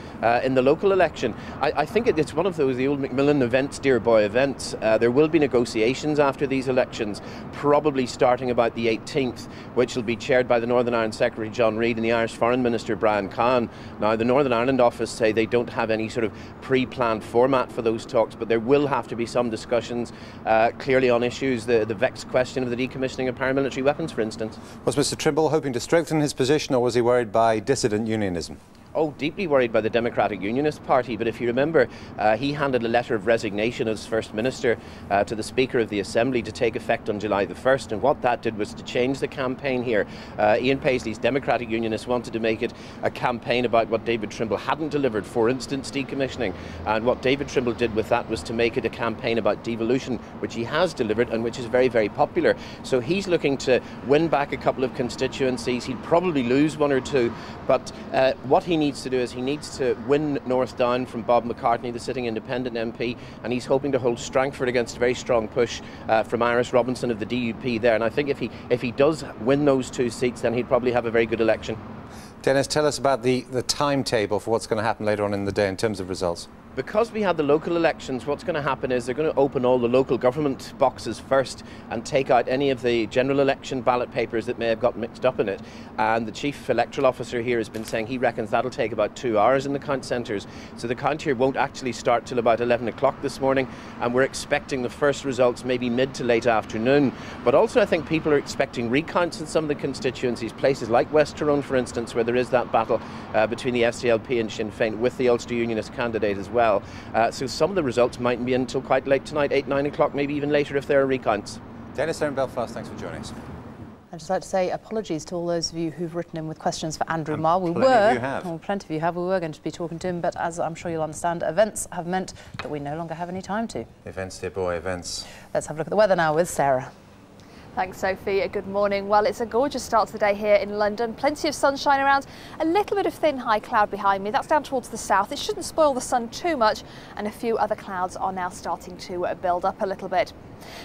in the local election. I, I think it, it's one of those the old Macmillan events, dear boy events. Uh, there will be negotiations after these elections, probably starting about the 18th, which will be chaired by the Northern Ireland Secretary John Reid and the Irish Foreign Minister Brian Cowen. Now, the Northern Ireland office say they don't have any sort of pre-planned format for those talks, but there will have to be some discussions, uh, clearly on issues, the, the vexed question of the decommissioning of paramilitary weapons, for instance. Was Mr Trimble hoping to strengthen his position, or was he worried by dissident unionism? Oh, deeply worried by the Democratic Unionist Party. But if you remember, uh, he handed a letter of resignation as First Minister uh, to the Speaker of the Assembly to take effect on July the 1st. And what that did was to change the campaign here. Uh, Ian Paisley's Democratic Unionists wanted to make it a campaign about what David Trimble hadn't delivered, for instance, decommissioning. And what David Trimble did with that was to make it a campaign about devolution, which he has delivered and which is very, very popular. So he's looking to win back a couple of constituencies. He'd probably lose one or two. But uh, what he needs to do is he needs to win North Down from Bob McCartney, the sitting independent MP, and he's hoping to hold Strangford against a very strong push uh, from Iris Robinson of the DUP there. And I think if he if he does win those two seats, then he'd probably have a very good election. Dennis, tell us about the, the timetable for what's going to happen later on in the day in terms of results because we had the local elections, what's going to happen is they're going to open all the local government boxes first and take out any of the general election ballot papers that may have got mixed up in it. And the chief electoral officer here has been saying he reckons that'll take about two hours in the count centres. So the count here won't actually start till about 11 o'clock this morning, and we're expecting the first results maybe mid to late afternoon. But also, I think people are expecting recounts in some of the constituencies, places like West Tyrone, for instance, where there is that battle uh, between the SDLP and Sinn Féin with the Ulster Unionist candidate as well well. Uh, so some of the results mightn't be until quite late tonight, 8, 9 o'clock, maybe even later if there are recounts. Dennis in Belfast, thanks for joining us. I'd just like to say apologies to all those of you who've written in with questions for Andrew and Marr. We plenty were, of you have. Well, plenty of you have. We were going to be talking to him, but as I'm sure you'll understand, events have meant that we no longer have any time to. Events, dear boy, events. Let's have a look at the weather now with Sarah. Thanks, Sophie. Good morning. Well, it's a gorgeous start to the day here in London. Plenty of sunshine around, a little bit of thin high cloud behind me. That's down towards the south. It shouldn't spoil the sun too much, and a few other clouds are now starting to build up a little bit.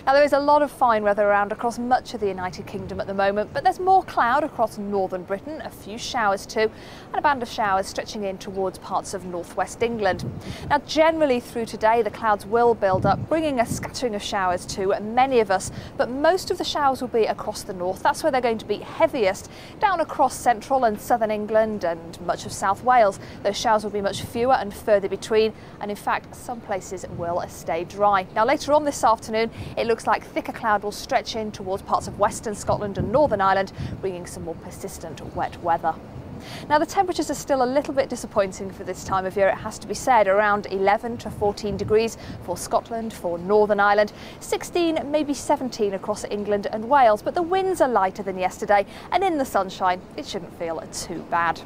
Now there is a lot of fine weather around across much of the United Kingdom at the moment, but there's more cloud across northern Britain, a few showers too, and a band of showers stretching in towards parts of northwest England. Now generally through today the clouds will build up, bringing a scattering of showers to many of us, but most of the showers will be across the north. That's where they're going to be heaviest, down across central and southern England and much of South Wales. Those showers will be much fewer and further between, and in fact some places will stay dry. Now later on this afternoon it looks like thicker cloud will stretch in towards parts of western Scotland and Northern Ireland, bringing some more persistent wet weather. Now the temperatures are still a little bit disappointing for this time of year, it has to be said, around 11 to 14 degrees for Scotland, for Northern Ireland, 16, maybe 17 across England and Wales, but the winds are lighter than yesterday and in the sunshine it shouldn't feel too bad.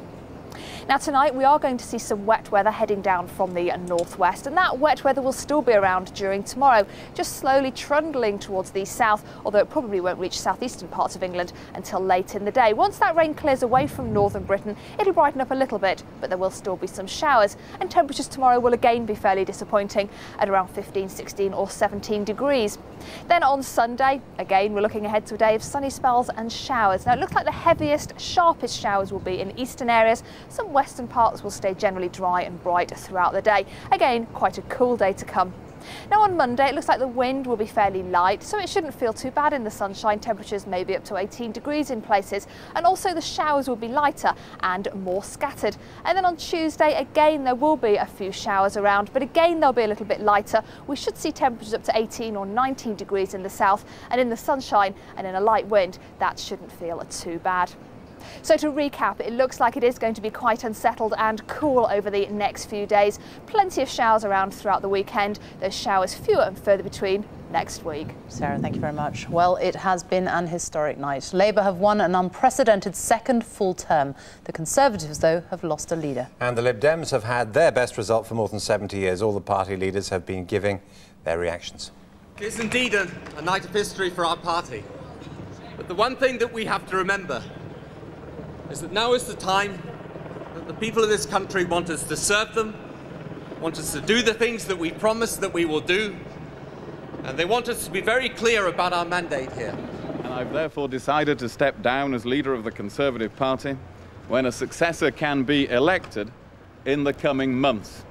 Now tonight we are going to see some wet weather heading down from the northwest and that wet weather will still be around during tomorrow, just slowly trundling towards the south, although it probably won't reach southeastern parts of England until late in the day. Once that rain clears away from northern Britain, it'll brighten up a little bit, but there will still be some showers and temperatures tomorrow will again be fairly disappointing at around 15, 16 or 17 degrees. Then on Sunday, again we're looking ahead to a day of sunny spells and showers. Now it looks like the heaviest, sharpest showers will be in eastern areas, some western parts will stay generally dry and bright throughout the day. Again, quite a cool day to come. Now on Monday, it looks like the wind will be fairly light, so it shouldn't feel too bad in the sunshine. Temperatures may be up to 18 degrees in places, and also the showers will be lighter and more scattered. And then on Tuesday, again, there will be a few showers around, but again, they'll be a little bit lighter. We should see temperatures up to 18 or 19 degrees in the south, and in the sunshine and in a light wind, that shouldn't feel too bad. So to recap, it looks like it is going to be quite unsettled and cool over the next few days. Plenty of showers around throughout the weekend. Those showers fewer and further between next week. Sarah, thank you very much. Well, it has been an historic night. Labour have won an unprecedented second full term. The Conservatives, though, have lost a leader. And the Lib Dems have had their best result for more than 70 years. All the party leaders have been giving their reactions. It's indeed a, a night of history for our party. But the one thing that we have to remember is that now is the time that the people of this country want us to serve them, want us to do the things that we promise that we will do, and they want us to be very clear about our mandate here. And I've therefore decided to step down as leader of the Conservative Party when a successor can be elected in the coming months.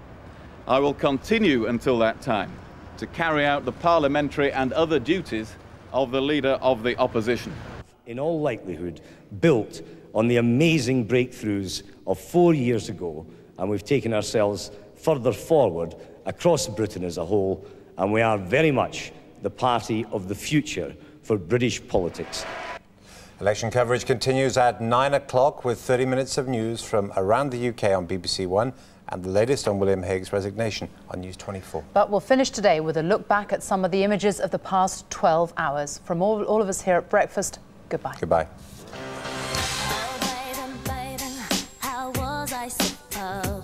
I will continue until that time to carry out the parliamentary and other duties of the leader of the opposition. In all likelihood, built on the amazing breakthroughs of four years ago, and we've taken ourselves further forward across Britain as a whole, and we are very much the party of the future for British politics. Election coverage continues at 9 o'clock with 30 minutes of news from around the UK on BBC One and the latest on William Hague's resignation on News 24. But we'll finish today with a look back at some of the images of the past 12 hours. From all, all of us here at Breakfast, goodbye. Goodbye. Oh.